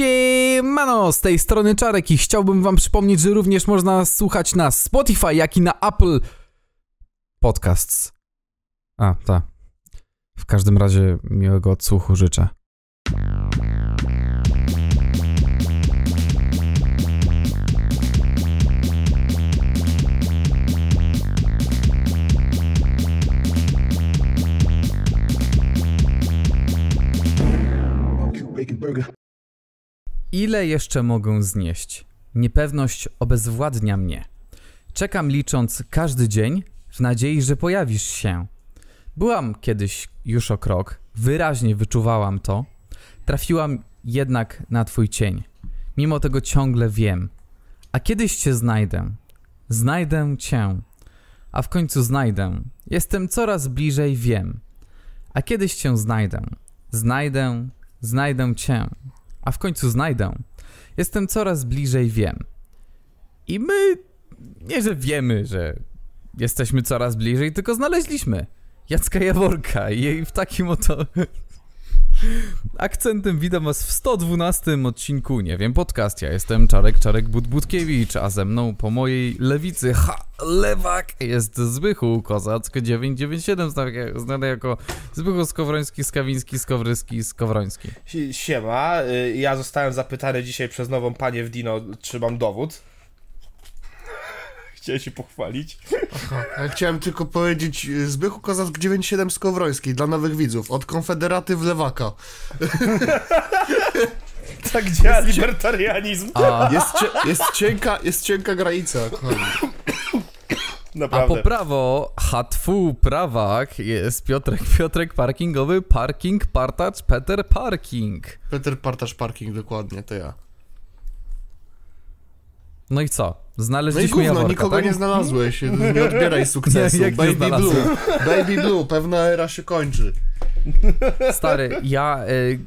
Siemano, z tej strony Czarek i chciałbym wam przypomnieć, że również można słuchać na Spotify, jak i na Apple Podcasts. A, tak. W każdym razie miłego odsłuchu życzę. Ile jeszcze mogę znieść? Niepewność obezwładnia mnie. Czekam licząc każdy dzień w nadziei, że pojawisz się. Byłam kiedyś już o krok, wyraźnie wyczuwałam to. Trafiłam jednak na twój cień. Mimo tego ciągle wiem. A kiedyś cię znajdę. Znajdę cię. A w końcu znajdę. Jestem coraz bliżej, wiem. A kiedyś cię znajdę. Znajdę, znajdę cię a w końcu znajdę. Jestem coraz bliżej wiem. I my nie, że wiemy, że jesteśmy coraz bliżej, tylko znaleźliśmy Jacka Jaworka i w takim oto akcentem witam was w 112 odcinku, nie wiem, podcast. Ja jestem Czarek, Czarek Budbudkiewicz, a ze mną po mojej lewicy, ha, lewak, jest Zbychu Kozack 997, znany jako Zbychu Skowroński, Skawiński, Skowryski, Skowroński. Siema, y, ja zostałem zapytany dzisiaj przez nową panię w Dino, czy mam dowód. Chciałem się pochwalić. Aha, ja chciałem tylko powiedzieć y, Zbychu Kozack 97 Skowroński dla nowych widzów, od Konfederaty w Lewaka. tak działa libertarianizm. A. Jest, cie, jest, cienka, jest cienka granica. Naprawdę. A po prawo, hatfu prawak jest Piotrek, Piotrek Parkingowy, Parking, Partacz, Peter Parking. Peter Partacz Parking, dokładnie, to ja. No i co? Znaleźliśmy no i Jaworka, nikogo tak? nie znalazłeś, nie odbieraj sukcesu. Nie, Baby Blue, Baby Blue, pewna era się kończy. Stary, ja, y,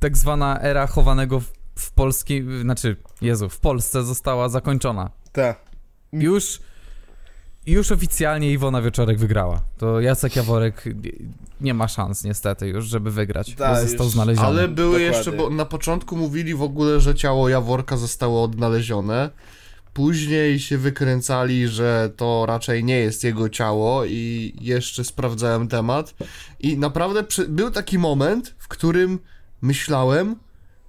tak zwana era chowanego w, w polskiej, znaczy, Jezu, w Polsce została zakończona. Tak. Już, już oficjalnie Iwona Wieczorek wygrała. To Jacek Jaworek nie ma szans niestety już, żeby wygrać, Ta, bo został już... znaleziony. Ale były Dokładnie. jeszcze, bo na początku mówili w ogóle, że ciało Jaworka zostało odnalezione. Później się wykręcali, że to raczej nie jest jego ciało i jeszcze sprawdzałem temat. I naprawdę przy... był taki moment, w którym myślałem,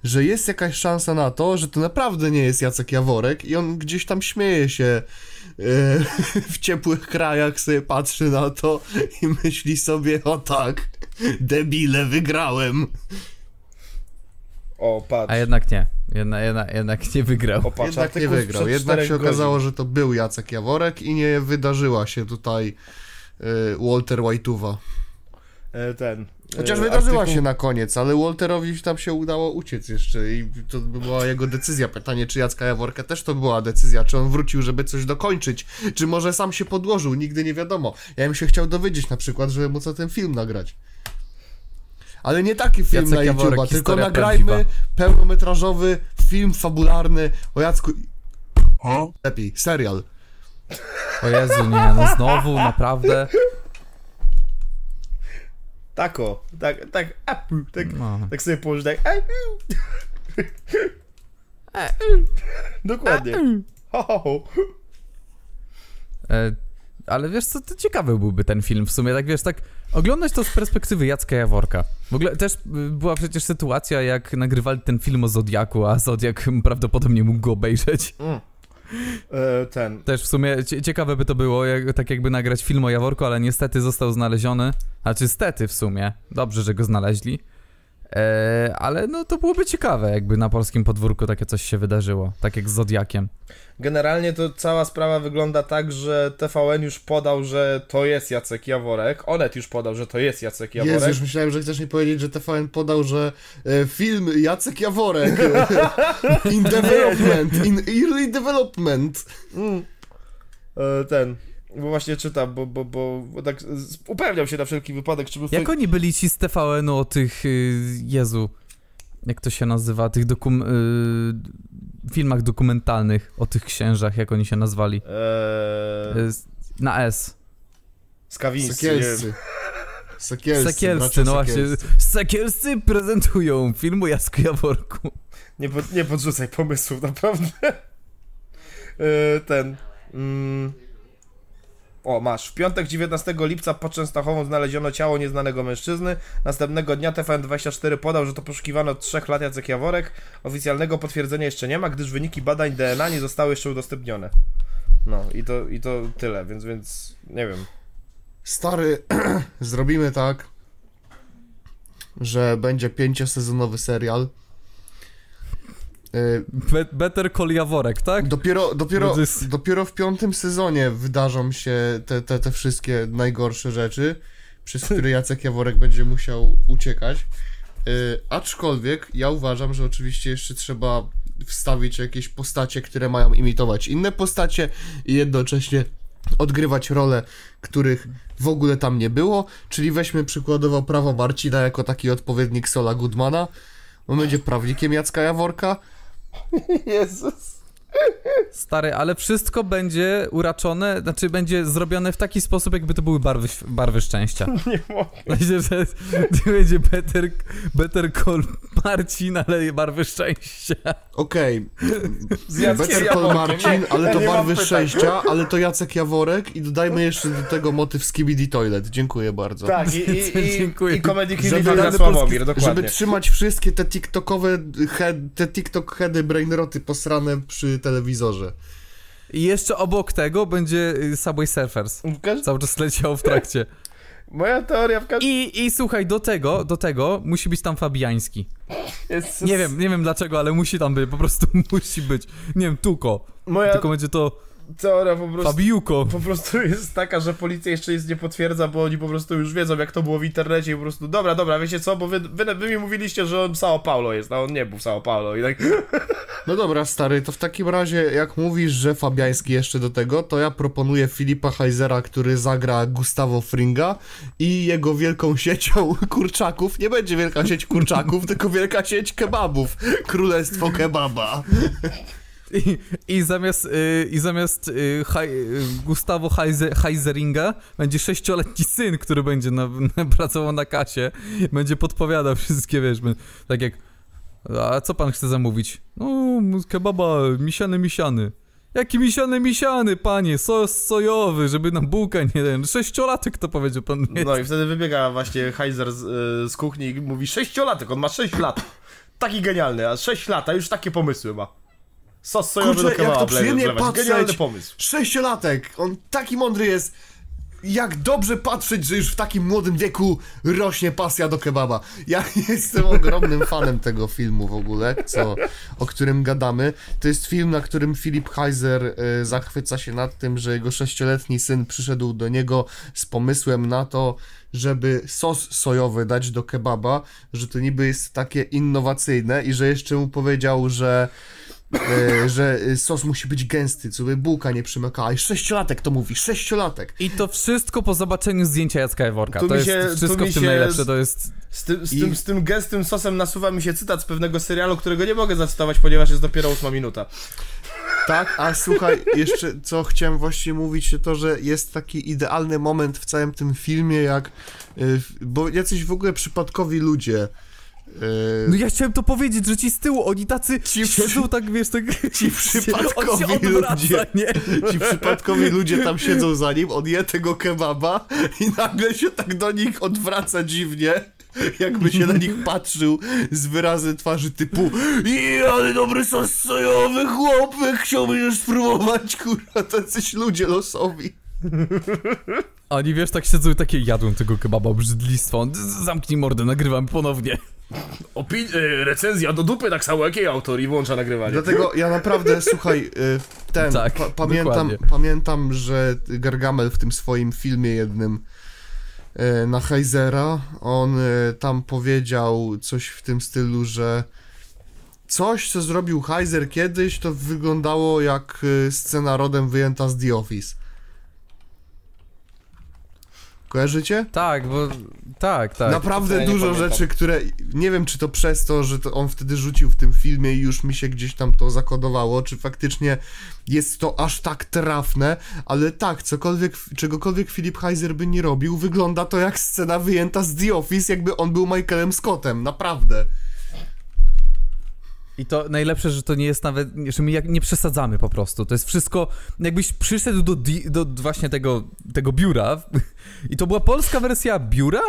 że jest jakaś szansa na to, że to naprawdę nie jest Jacek Jaworek i on gdzieś tam śmieje się e, w ciepłych krajach, sobie patrzy na to i myśli sobie, o tak, debile, wygrałem. O, patrz. A jednak nie. Jedna, jedna, jednak nie wygrał. O, patrz, jednak nie wygrał. Jednak się okazało, że to był Jacek Jaworek i nie wydarzyła się tutaj y, Walter White'uwa. E, ten. Chociaż e, wydarzyła artykuł... się na koniec, ale Walterowi tam się udało uciec jeszcze i to była jego decyzja. Pytanie, czy Jacka Jaworka też to była decyzja, czy on wrócił, żeby coś dokończyć, czy może sam się podłożył, nigdy nie wiadomo. Ja bym się chciał dowiedzieć na przykład, żeby móc o ten film nagrać. Ale nie taki film Jacek na YouTube, tylko nagrajmy prawdziwa. pełnometrażowy film fabularny o Jacku... Huh? Lepiej, serial. O Jezu, nie, no znowu, naprawdę... Tako, tak, tak, apu, tak, no. tak sobie położyć, tak, apu. Dokładnie. Ho, ho, ho. E, ale wiesz co, to ciekawy byłby ten film w sumie, tak wiesz, tak oglądać to z perspektywy Jacka Jaworka. W ogóle też y, była przecież sytuacja, jak nagrywali ten film o Zodiaku, a Zodiak prawdopodobnie mógł go obejrzeć. Mm. E, ten. Też w sumie ciekawe by to było, jak, tak jakby nagrać film o Jaworku, ale niestety został znaleziony. Znaczy stety w sumie. Dobrze, że go znaleźli. E, ale no to byłoby ciekawe, jakby na polskim podwórku takie coś się wydarzyło, tak jak z Zodiakiem. Generalnie to cała sprawa wygląda tak, że TVN już podał, że to jest Jacek Jaworek, Onet już podał, że to jest Jacek Jaworek. Jezu, już myślałem, że chcesz mi powiedzieć, że TVN podał, że e, film Jacek Jaworek in development, in early development. Mm. E, ten, bo właśnie czytam, bo, bo, bo, bo tak upewniam się na wszelki wypadek, czy. Jak oni byli ci z TVN-u o tych, y, Jezu, jak to się nazywa, tych dokum... Y, filmach dokumentalnych o tych księżach, jak oni się nazwali? Eee... Na S. Skawińscy. Sakielscy. Sakielscy, Sakielscy no właśnie. Sakielscy prezentują film o Jasku Jaworku. Nie, pod, nie podrzucaj pomysłów, naprawdę. Yy, ten. Mm. O, masz. W piątek 19 lipca pod Częstochową znaleziono ciało nieznanego mężczyzny. Następnego dnia TVN24 podał, że to poszukiwano od 3 lat Jacek Jaworek. Oficjalnego potwierdzenia jeszcze nie ma, gdyż wyniki badań DNA nie zostały jeszcze udostępnione. No i to, i to tyle, więc, więc nie wiem. Stary, zrobimy tak, że będzie pięciosezonowy serial. Y, Be better Call Jaworek, tak? Dopiero, dopiero, jest- dopiero w piątym sezonie wydarzą się te, te, te wszystkie najgorsze rzeczy, przez które Jacek Jaworek będzie musiał uciekać. Y, aczkolwiek ja uważam, że oczywiście jeszcze trzeba wstawić jakieś postacie, które mają imitować inne postacie i jednocześnie odgrywać role, których w ogóle tam nie było. Czyli weźmy przykładowo prawo Marcina jako taki odpowiednik Sola Goodmana. On będzie prawnikiem Jacka Jaworka. Jezus. Stary, ale wszystko będzie uraczone, znaczy będzie zrobione w taki sposób, jakby to były barwy, barwy szczęścia. Nie mogę. Myślę, że to będzie better, better Call Marcin, ale barwy szczęścia. Okej, Jackiem Better Call. Marcin, ale to barwy szczęścia, ale to Jacek Jaworek i dodajmy jeszcze do tego motyw Skibidi Toilet. Dziękuję bardzo. Tak, i, i, i, Dziękuję. i Comedy Killing Sławomir, dokładnie. Żeby trzymać wszystkie te TikTokowe, head, te TikTok heady, brainroty posrane przy telewizorze. I jeszcze obok tego będzie y, Subway Surfers. W każ- Cały czas leciał w trakcie. Moja teoria w każdym... I, I słuchaj, do tego, do tego musi być tam Fabiański. Jest... Nie wiem, nie wiem dlaczego, ale musi tam być, po prostu musi być. Nie wiem, Tuko. Moja Tylko będzie to teoria po prostu... Fabiuko. Po prostu jest taka, że policja jeszcze nic nie potwierdza, bo oni po prostu już wiedzą, jak to było w internecie i po prostu, dobra, dobra, wiecie co, bo wy, wy, wy mi mówiliście, że on w Sao Paulo jest, a on nie był w Sao Paulo i tak... No dobra, stary, to w takim razie, jak mówisz, że Fabiański jeszcze do tego, to ja proponuję Filipa Heizera, który zagra Gustavo Fringa i jego wielką siecią kurczaków. Nie będzie wielka sieć kurczaków, tylko wielka sieć kebabów. Królestwo kebaba. I, i zamiast, y, i zamiast y, y, Gustavo Heiseringa będzie sześcioletni syn, który będzie na, na, pracował na kasie. Będzie podpowiadał wszystkie, wiesz, tak jak a co pan chce zamówić? No, kebaba, misiany, misiany. Jaki misiany, misiany, panie, sos sojowy, żeby nam bułka nie ten. Sześciolatek to powiedział pan. No i wtedy wybiega właśnie Heiser z, z kuchni i mówi, sześciolatek, on ma 6 lat. Taki genialny, a 6 lat, a już takie pomysły ma. Sos sojowy Kurczę, do jak kebaba to wlewać. przyjemnie wlewać. patrzeć. Genialny pomysł. Sześciolatek, on taki mądry jest. Jak dobrze patrzeć, że już w takim młodym wieku rośnie pasja do kebaba. Ja jestem ogromnym fanem tego filmu w ogóle, co, o którym gadamy. To jest film, na którym Philip Heiser y, zachwyca się nad tym, że jego sześcioletni syn przyszedł do niego z pomysłem na to, żeby sos sojowy dać do kebaba, że to niby jest takie innowacyjne i że jeszcze mu powiedział, że e, że e, sos musi być gęsty, co by bułka nie przymykała. I sześciolatek to mówi, sześciolatek. I to wszystko po zobaczeniu zdjęcia Jacka Jaworka. Tu to mi jest się- tu wszystko mi w tym się najlepsze, z- to jest... Z, tym z, I- tym, z tym gęstym sosem nasuwa mi się cytat z pewnego serialu, którego nie mogę zacytować, ponieważ jest dopiero ósma minuta. Tak, a słuchaj, jeszcze co chciałem właśnie mówić, to to, że jest taki idealny moment w całym tym filmie, jak. y, Bo jacyś w ogóle przypadkowi ludzie. Y, No ja chciałem to powiedzieć, że ci z tyłu, oni tacy Ci siedzą tak, wiesz, tak... Ci przypadkowi odwraca, ludzie. nie? Ci przypadkowi ludzie tam siedzą za nim, on je tego kebaba i nagle się tak do nich odwraca dziwnie, jakby się na nich patrzył z wyrazem twarzy typu I ale dobry sos sojowy, chłopy, chciałbyś już spróbować, kurwa, tacyś ludzie losowi. Oni, wiesz, tak siedzą i takie, jadłem tego kebaba, obrzydlistwo, zamknij mordę, nagrywamy ponownie. Opi- y, recenzja do dupy tak samo jak jej autor i włącza nagrywanie. Dlatego ja naprawdę, słuchaj, y, ten, Tak, pa, pamiętam, dokładnie. pamiętam, że Gargamel w tym swoim filmie jednym y, na Heizera, on y, tam powiedział coś w tym stylu, że coś, co zrobił Heiser kiedyś, to wyglądało jak y, scena rodem wyjęta z The Office. Kojarzycie? Tak, bo... Tak, tak. Naprawdę Ja dużo rzeczy, które nie wiem, czy to przez to, że to on wtedy rzucił w tym filmie i już mi się gdzieś tam to zakodowało, czy faktycznie jest to aż tak trafne, ale tak, cokolwiek, czegokolwiek Philip Heiser by nie robił, wygląda to jak scena wyjęta z The Office, jakby on był Michaelem Scottem, naprawdę. I to najlepsze, że to nie jest nawet, że my jak nie przesadzamy po prostu. To jest wszystko, jakbyś przyszedł do, do właśnie tego, tego biura i to była polska wersja biura,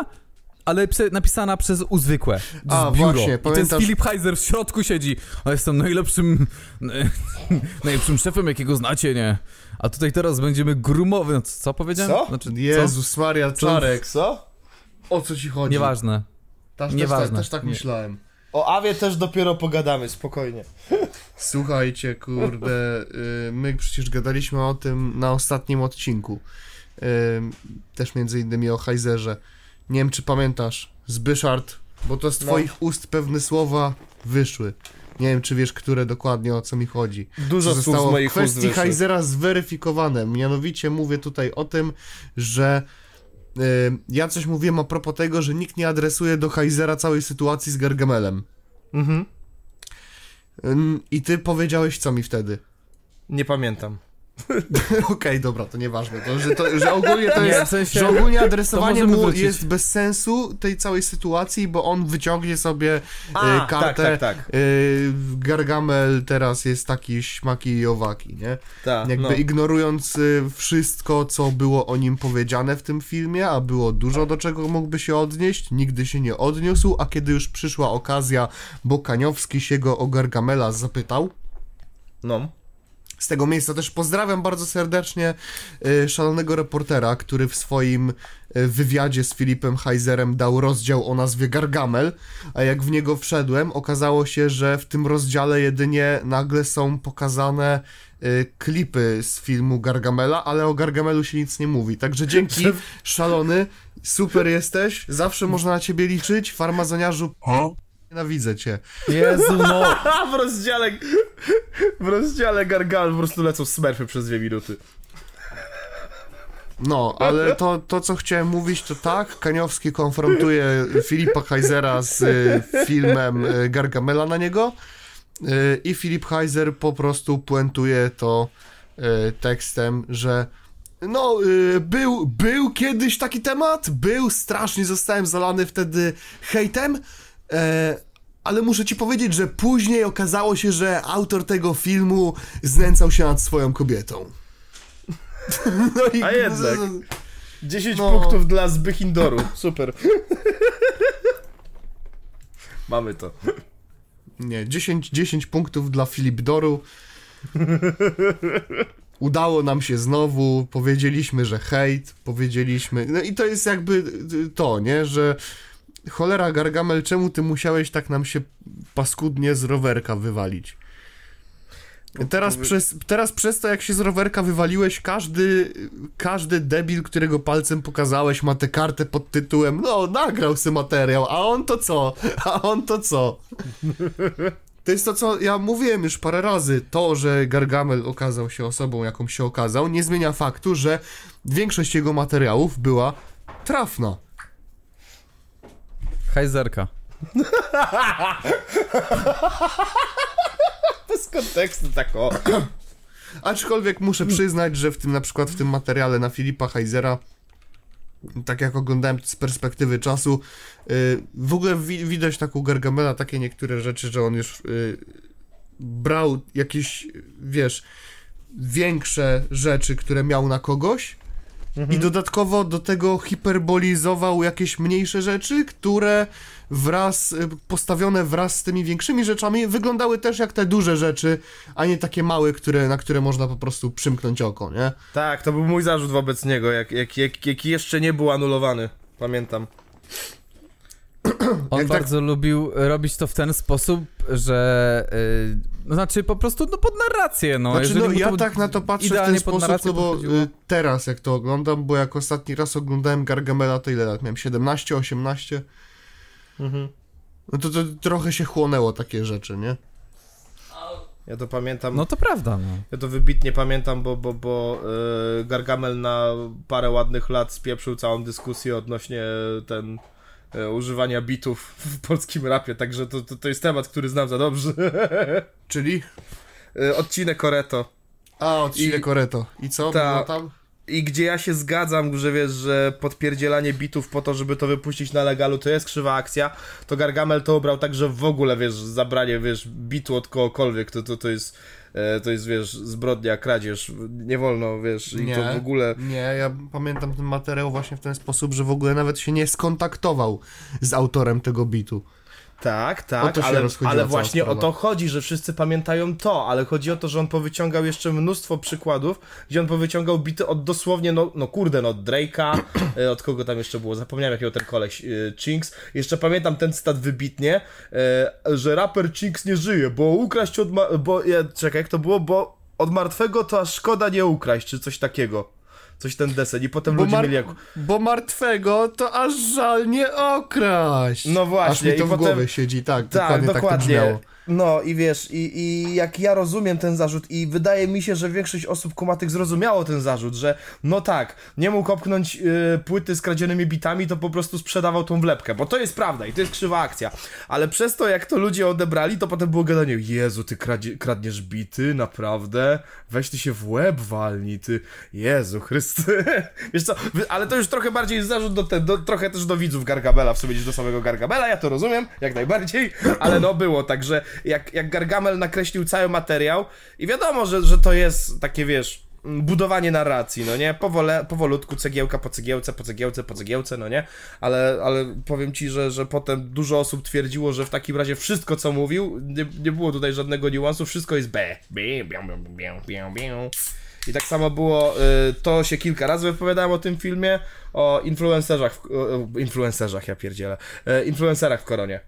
ale napisana przez uzwykłe. A, biuro. właśnie, I pamiętasz- Filip Heiser w środku siedzi, a jestem najlepszym najlepszym szefem, jakiego znacie, nie? A tutaj teraz będziemy grumowy. No, co powiedziałem? Co? Znaczy, Jezus Maria, Czarek, Co? o co ci Co? chodzi? Nieważne. Też, też, Nieważne. też, też tak Nie. myślałem. O Awie też dopiero pogadamy, spokojnie. Słuchajcie, kurde, y, my przecież gadaliśmy o tym na ostatnim odcinku. Y, Też między innymi o Heizerze. Nie wiem, czy pamiętasz, Zbyszard, bo to z No. twoich ust pewne słowa wyszły. Nie wiem, czy wiesz, które dokładnie o co mi chodzi. Dużo Co zostało z w moich ust kwestii. Heizera zweryfikowane. Mianowicie mówię tutaj o tym, że ja coś mówiłem a propos tego, że nikt nie adresuje do Heizera całej sytuacji z Gargamelem. Mhm. Ym, I ty powiedziałeś co mi wtedy? Nie pamiętam. Okej, dobra, to nieważne. To, że, to, że ogólnie to Nie, jest. w sensie- że ogólnie adresowanie mu wrócić. jest bez sensu tej całej sytuacji, bo on wyciągnie sobie A, y, kartę. tak, tak, tak. y, Gargamel teraz jest taki śmaki i owaki, nie? tak Jakby no. ignorując y, wszystko, co było o nim powiedziane w tym filmie, a było dużo do czego mógłby się odnieść, nigdy się nie odniósł, a kiedy już przyszła okazja, bo Kaniowski się go o Gargamela zapytał, no. Z tego miejsca też pozdrawiam bardzo serdecznie y, szalonego reportera, który w swoim y, wywiadzie z Filipem Heizerem dał rozdział o nazwie Gargamel, a jak w niego wszedłem, okazało się, że w tym rozdziale jedynie nagle są pokazane y, klipy z filmu Gargamela, ale o Gargamelu się nic nie mówi. Także dzięki, szalony, super jesteś, zawsze można na ciebie liczyć, farmazoniarzu, nienawidzę cię. Jezu, no. W rozdziale... W rozdziale Gargal po prostu lecą smurfy przez dwie minuty. No, ale to, to co chciałem mówić, to tak, Kaniowski konfrontuje Filipa Heizera z y, filmem y, Gargamela na niego y, i Filip Heiser po prostu puentuje to y, tekstem, że no, y, był, był kiedyś taki temat, był, strasznie zostałem zalany wtedy hejtem, e, ale muszę ci powiedzieć, że później okazało się, że autor tego filmu znęcał się nad swoją kobietą. No i, A jednak. 10 No. punktów dla Zbychindoru. Super. Mamy to. Nie, 10, 10 punktów dla Filipdoru. Udało nam się znowu, powiedzieliśmy, że hejt, powiedzieliśmy. No i to jest jakby to, nie, że cholera Gargamel, czemu ty musiałeś tak nam się paskudnie z rowerka wywalić? Teraz powie- przez, teraz przez to, jak się z rowerka wywaliłeś, każdy, każdy debil, którego palcem pokazałeś, ma tę kartę pod tytułem no, nagrał sobie materiał, a on to co? A on to co? To jest to, co ja mówiłem już parę razy. To, że Gargamel okazał się osobą, jaką się okazał, nie zmienia faktu, że większość jego materiałów była trafna. Heizerka. Bez kontekstu tak o. Aczkolwiek muszę przyznać, że w tym na przykład w tym materiale na Filipa Heizera, tak jak oglądałem z perspektywy czasu, y, w ogóle wi widać tak u Gargamela takie niektóre rzeczy, że on już y, brał jakieś, wiesz, większe rzeczy, które miał na kogoś i dodatkowo do tego hiperbolizował jakieś mniejsze rzeczy, które wraz, y, postawione wraz z tymi większymi rzeczami, wyglądały też jak te duże rzeczy, a nie takie małe, które, na które można po prostu przymknąć oko, nie? Tak, to był mój zarzut wobec niego, jak, jak, jak, jak jeszcze nie był anulowany. Pamiętam. On Jak tak- bardzo lubił robić to w ten sposób, że. Yy, no znaczy po prostu no, pod narrację. No, Znaczy, no ja to tak na to patrzę w ten sposób, no bo y, teraz jak to oglądam, bo jak ostatni raz oglądałem Gargamela, to ile lat miałem? 17, 18? Mhm. No to, to trochę się chłonęło takie rzeczy, nie? Ja to pamiętam. No to prawda, no. Ja to wybitnie pamiętam, bo, bo, bo yy, Gargamel na parę ładnych lat spieprzył całą dyskusję odnośnie ten używania bitów w polskim rapie, także to, to, to jest temat, który znam za dobrze. Czyli? yy, odcinek Koreto. A, odcinek I- Koreto. I co Ta- było tam? I gdzie ja się zgadzam, że wiesz, że podpierdzielanie bitów po to, żeby to wypuścić na legalu, to jest krzywa akcja, to Gargamel to obrał tak, że w ogóle, wiesz, zabranie, wiesz, bitu od kogokolwiek, to, to, to jest, e, to jest, wiesz, zbrodnia, kradzież, nie wolno, wiesz, i Nie, to w ogóle... Nie, ja pamiętam ten materiał właśnie w ten sposób, że w ogóle nawet się nie skontaktował z autorem tego bitu. Tak, O tak, ale, ale właśnie o sprawa. to chodzi, że wszyscy pamiętają to, ale chodzi o to, że on powyciągał jeszcze mnóstwo przykładów, gdzie on powyciągał bity od dosłownie, no, no kurde, no od Drake'a, e, od kogo tam jeszcze było, zapomniałem jakiego ten koleś, e, Chinks, jeszcze pamiętam ten stat wybitnie, e, że raper Chinks nie żyje, bo ukraść od, ma- bo, ja, czekaj, jak to było, bo od martwego to aż szkoda nie ukraść, czy coś takiego. Coś ten desen i potem Bo, ludzie mar- mieli jak... bo martwego to aż żal nie okraść. No właśnie, Aż mi to i w potem- głowie siedzi, tak, Tak, dokładnie, tak to dokładnie. brzmiało. No i wiesz, i, i jak ja rozumiem ten zarzut i wydaje mi się, że większość osób kumatych zrozumiało ten zarzut, że no tak, nie mógł opchnąć y, płyty z kradzionymi bitami, to po prostu sprzedawał tą wlepkę, bo to jest prawda i to jest krzywa akcja. Ale przez to, jak to ludzie odebrali, to potem było gadanie, Jezu, ty kradzie, kradniesz bity? Naprawdę? Weź ty się w łeb walnij, ty, Jezu Chryste. Wiesz co, ale to już trochę bardziej jest zarzut do, te, do trochę też do widzów Gargamela, w sumie niż do samego Gargamela, ja to rozumiem, jak najbardziej, ale no było, także jak, jak Gargamel nakreślił cały materiał i wiadomo, że, że to jest takie, wiesz, mm, budowanie narracji, no nie? Powole, powolutku, cegiełka po cegiełce, po cegiełce, po cegiełce, no nie? Ale, ale powiem ci, że, że potem dużo osób twierdziło, że w takim razie wszystko, co mówił, nie, nie było tutaj żadnego niuansu, wszystko jest B. I tak samo było, y, to się kilka razy wypowiadałem o tym filmie, o influencerzach, w, o, influencerzach, ja pierdzielę, y, influencerach w koronie.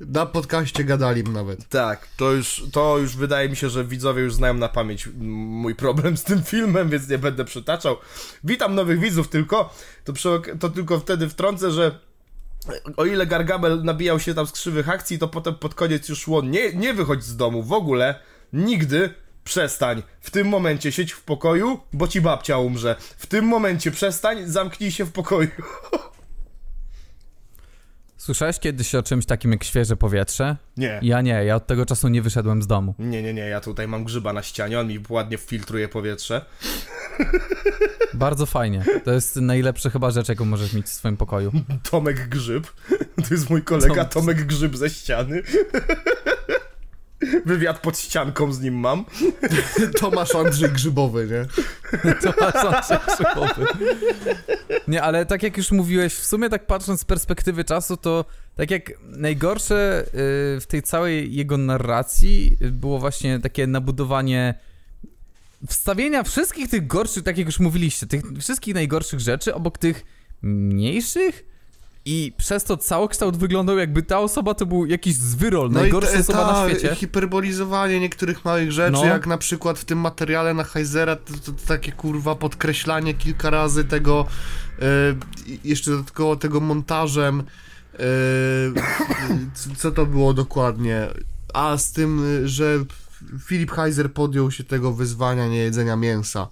Na podcaście gadali nawet. Tak, to już, to już wydaje mi się, że widzowie już znają na pamięć mój problem z tym filmem, więc nie będę przytaczał. Witam nowych widzów tylko, to, przy, to tylko wtedy wtrącę, że o ile Gargamel nabijał się tam z krzywych akcji, to potem pod koniec już szło nie, nie wychodź z domu w ogóle, nigdy, przestań. W tym momencie siedź w pokoju, bo ci babcia umrze. W tym momencie przestań, zamknij się w pokoju. Słyszałeś kiedyś o czymś takim jak świeże powietrze? Nie. Ja nie, ja od tego czasu nie wyszedłem z domu. Nie, nie, nie, ja tutaj mam grzyba na ścianie, on mi ładnie filtruje powietrze. Bardzo fajnie. To jest najlepsza chyba rzecz, jaką możesz mieć w swoim pokoju. Tomek Grzyb. To jest mój kolega Tom- Tomek Grzyb ze ściany. Wywiad pod ścianką z nim mam. Tomasz Andrzej Grzybowy, nie? To masz się krzywowy. Nie, ale tak jak już mówiłeś, w sumie tak patrząc z perspektywy czasu, to tak jak najgorsze y, w tej całej jego narracji było właśnie takie nabudowanie wstawienia wszystkich tych gorszych, tak jak już mówiliście, tych wszystkich najgorszych rzeczy obok tych mniejszych i przez to całokształt wyglądał jakby ta osoba to był jakiś zwyrol, najgorsza te- osoba na ta, świecie. hiperbolizowanie niektórych małych rzeczy, No. jak na przykład w tym materiale na Heizera, to, to, to takie kurwa podkreślanie kilka razy tego, e, i jeszcze dodatkowo tego montażem, e, c- co to było dokładnie, a z tym, y, że Filip Heiser podjął się tego wyzwania niejedzenia mięsa.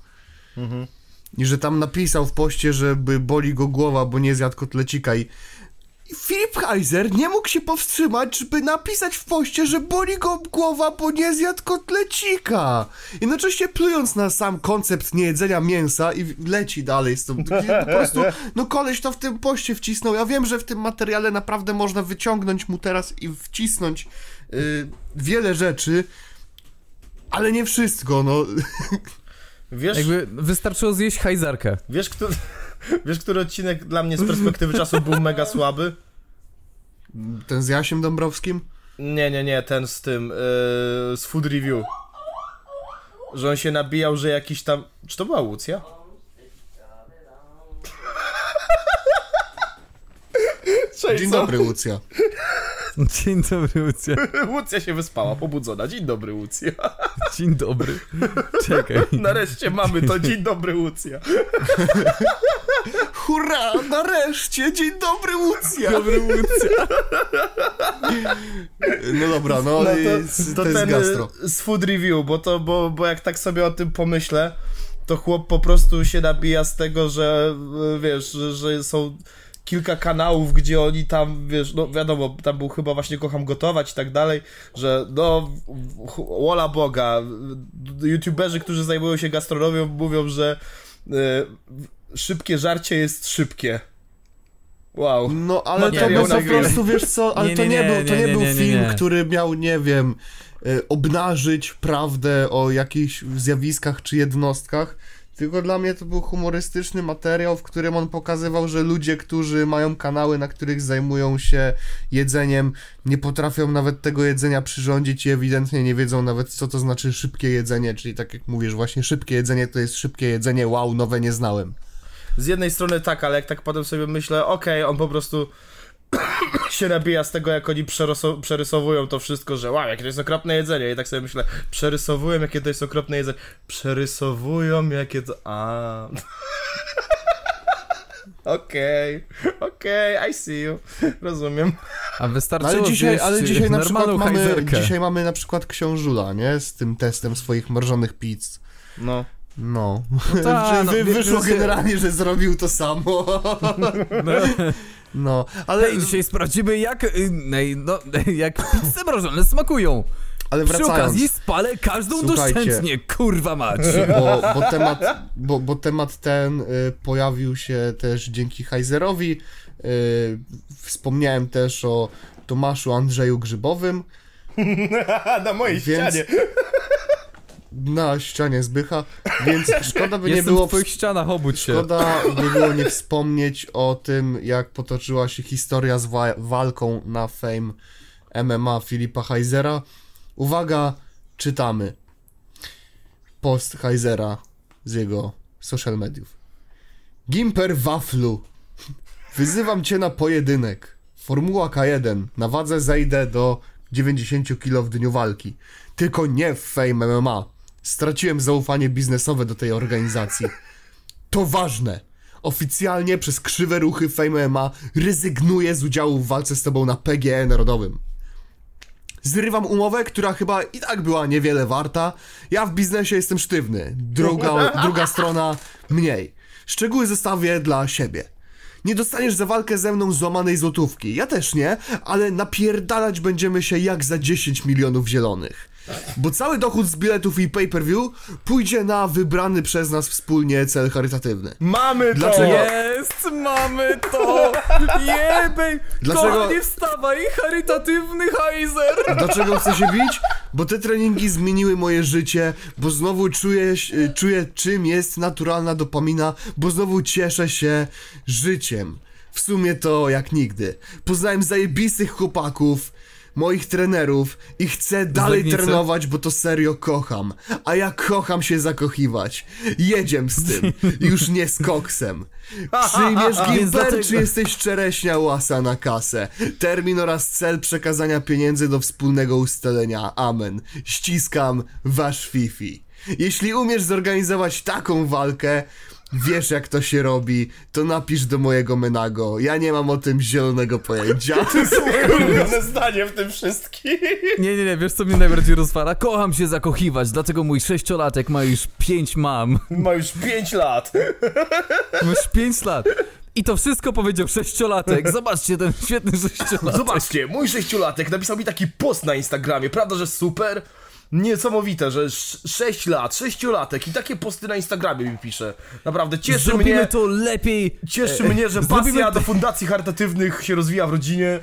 I że tam napisał w poście, żeby boli go głowa, bo nie zjadł kotlecika i Filip Heiser nie mógł się powstrzymać, żeby napisać w poście, że boli go głowa, bo nie zjadł kotlecika. Jednocześnie plując na sam koncept niejedzenia mięsa i leci dalej z tym. Po prostu, no koleś to w tym poście wcisnął. Ja wiem, że w tym materiale naprawdę można wyciągnąć mu teraz i wcisnąć y, wiele rzeczy, ale nie wszystko, no. Wiesz, Jakby wystarczyło zjeść hajzarkę. wiesz, który, wiesz, który odcinek dla mnie z perspektywy czasu był mega słaby? Ten z Jasiem Dąbrowskim? Nie, nie, nie, ten z tym, yy, z Food Review. Że on się nabijał, że jakiś tam... Czy to była Łucja? Cześć, Dzień dobry, Łucja. Dzień dobry, Lucja. Łucja się wyspała, pobudzona. Dzień dobry, Łucja. Dzień dobry. Czekaj. Nareszcie mamy to. Dzień dobry, Łucja. Hurra, nareszcie, dzień dobry, Łucja. Dobry Lucja. No dobra, no, No to, to, to, to jest ten gastro. y, z food review, bo to, bo, bo jak tak sobie o tym pomyślę, to chłop po prostu się nabija z tego, że y, wiesz, że, że są kilka kanałów, gdzie oni tam, wiesz, no wiadomo, tam był chyba właśnie kocham gotować i tak dalej, że no, wola Boga, youtuberzy, którzy zajmują się gastronomią mówią, że y, szybkie żarcie jest szybkie. Wow. No, ale to Materiał był po prostu, wiesz co, ale Nie, to nie, nie, nie, był, to nie, nie, nie, był nie, nie, film, nie. który miał, nie wiem, y, obnażyć prawdę o jakichś zjawiskach czy jednostkach, tylko dla mnie to był humorystyczny materiał, w którym on pokazywał, że ludzie, którzy mają kanały, na których zajmują się jedzeniem, nie potrafią nawet tego jedzenia przyrządzić i ewidentnie nie wiedzą nawet, co to znaczy szybkie jedzenie, czyli tak jak mówisz, właśnie szybkie jedzenie to jest szybkie jedzenie, wow, nowe nie znałem. Z jednej strony tak, ale jak tak potem sobie myślę, okej, on po prostu się nabija z tego, jak oni przerysowują to wszystko, że wow, jakie to jest okropne jedzenie. I tak sobie myślę, przerysowują, jakie to jest okropne jedzenie. Przerysowują, jakie to... A. Okej, okej, I see you. Rozumiem. A wystarczyło Ale dzisiaj, ale dzisiaj na przykład mamy, hajzerkę. dzisiaj mamy na przykład książula, nie? Z tym testem swoich mrożonych pizz. No. No. ta, Że no, wy, wyszło generalnie, że zrobił to samo. No. No, ale, Hej, dzisiaj sprawdzimy jak, y, nej, no, jak pizze mrożone smakują. ale Przy wracając, okazji spalę każdą doszczętnie, kurwa mać. bo, bo, temat, bo, bo temat ten y, pojawił się też dzięki Heizerowi. Y, wspomniałem też o Tomaszu Andrzeju Grzybowym. Na mojej Więc- ścianie. Na ścianie Zbycha, więc szkoda by nie Jestem było w twoich ścianach, obudź się. Szkoda by było nie wspomnieć o tym, jak potoczyła się historia z wa- walką na Fame MMA Filipa Heizera. Uwaga, czytamy. Post Heizera z jego social mediów. Gimper Waflu. Wyzywam cię na pojedynek. Formuła K1. Na wadze zejdę do 90 kg w dniu walki. Tylko nie w Fame MMA. Straciłem zaufanie biznesowe do tej organizacji. To ważne. Oficjalnie przez krzywe ruchy Fame MMA rezygnuję z udziału w walce z tobą na PGE Narodowym. Zrywam umowę, która chyba i tak była niewiele warta. Ja w biznesie jestem sztywny. Druga, druga strona mniej. Szczegóły zostawię dla siebie. Nie dostaniesz za walkę ze mną złamanej złotówki. Ja też nie, ale napierdalać będziemy się jak za 10 milionów zielonych. Bo cały dochód z biletów i pay-per-view pójdzie na wybrany przez nas wspólnie cel charytatywny. Mamy to! Dlaczego? Jest, mamy to! Jebej! Dlaczego- Kochanie, wstawaj, charytatywny hajzer! Dlaczego chcę się bić? Bo te treningi zmieniły moje życie, bo znowu czuję, się- czuję czym jest naturalna dopamina, bo znowu cieszę się życiem. W sumie to jak nigdy. Poznałem zajebistych chłopaków, moich trenerów i chcę dalej trenować, bo to serio kocham. A ja kocham się zakochiwać. Jedziem z tym. Już nie z koksem. Przyjmiesz Gimper, czy jesteś czereśnia łasa na kasę? Termin oraz cel przekazania pieniędzy do wspólnego ustalenia. Amen. Ściskam, wasz Fifi. Jeśli umiesz zorganizować taką walkę, wiesz jak to się robi, to napisz do mojego Menago. Ja nie mam o tym zielonego pojęcia. Moje ulubione zdanie w tym wszystkim. Nie, nie, nie, wiesz co mnie najbardziej rozwala? Kocham się zakochiwać, dlatego mój sześciolatek ma już pięć mam. Ma już 5 lat. Ma już pięć lat. I to wszystko powiedział sześciolatek. Zobaczcie ten świetny sześciolatek. Zobaczcie, mój sześciolatek napisał mi taki post na Instagramie, prawda, że super? Niesamowite, że 6 lat, sześciolatek i takie posty na Instagramie mi pisze. Naprawdę, cieszy Zrobimy mnie, to lepiej. cieszy e, mnie, że pasja do fundacji charytatywnych się rozwija w rodzinie.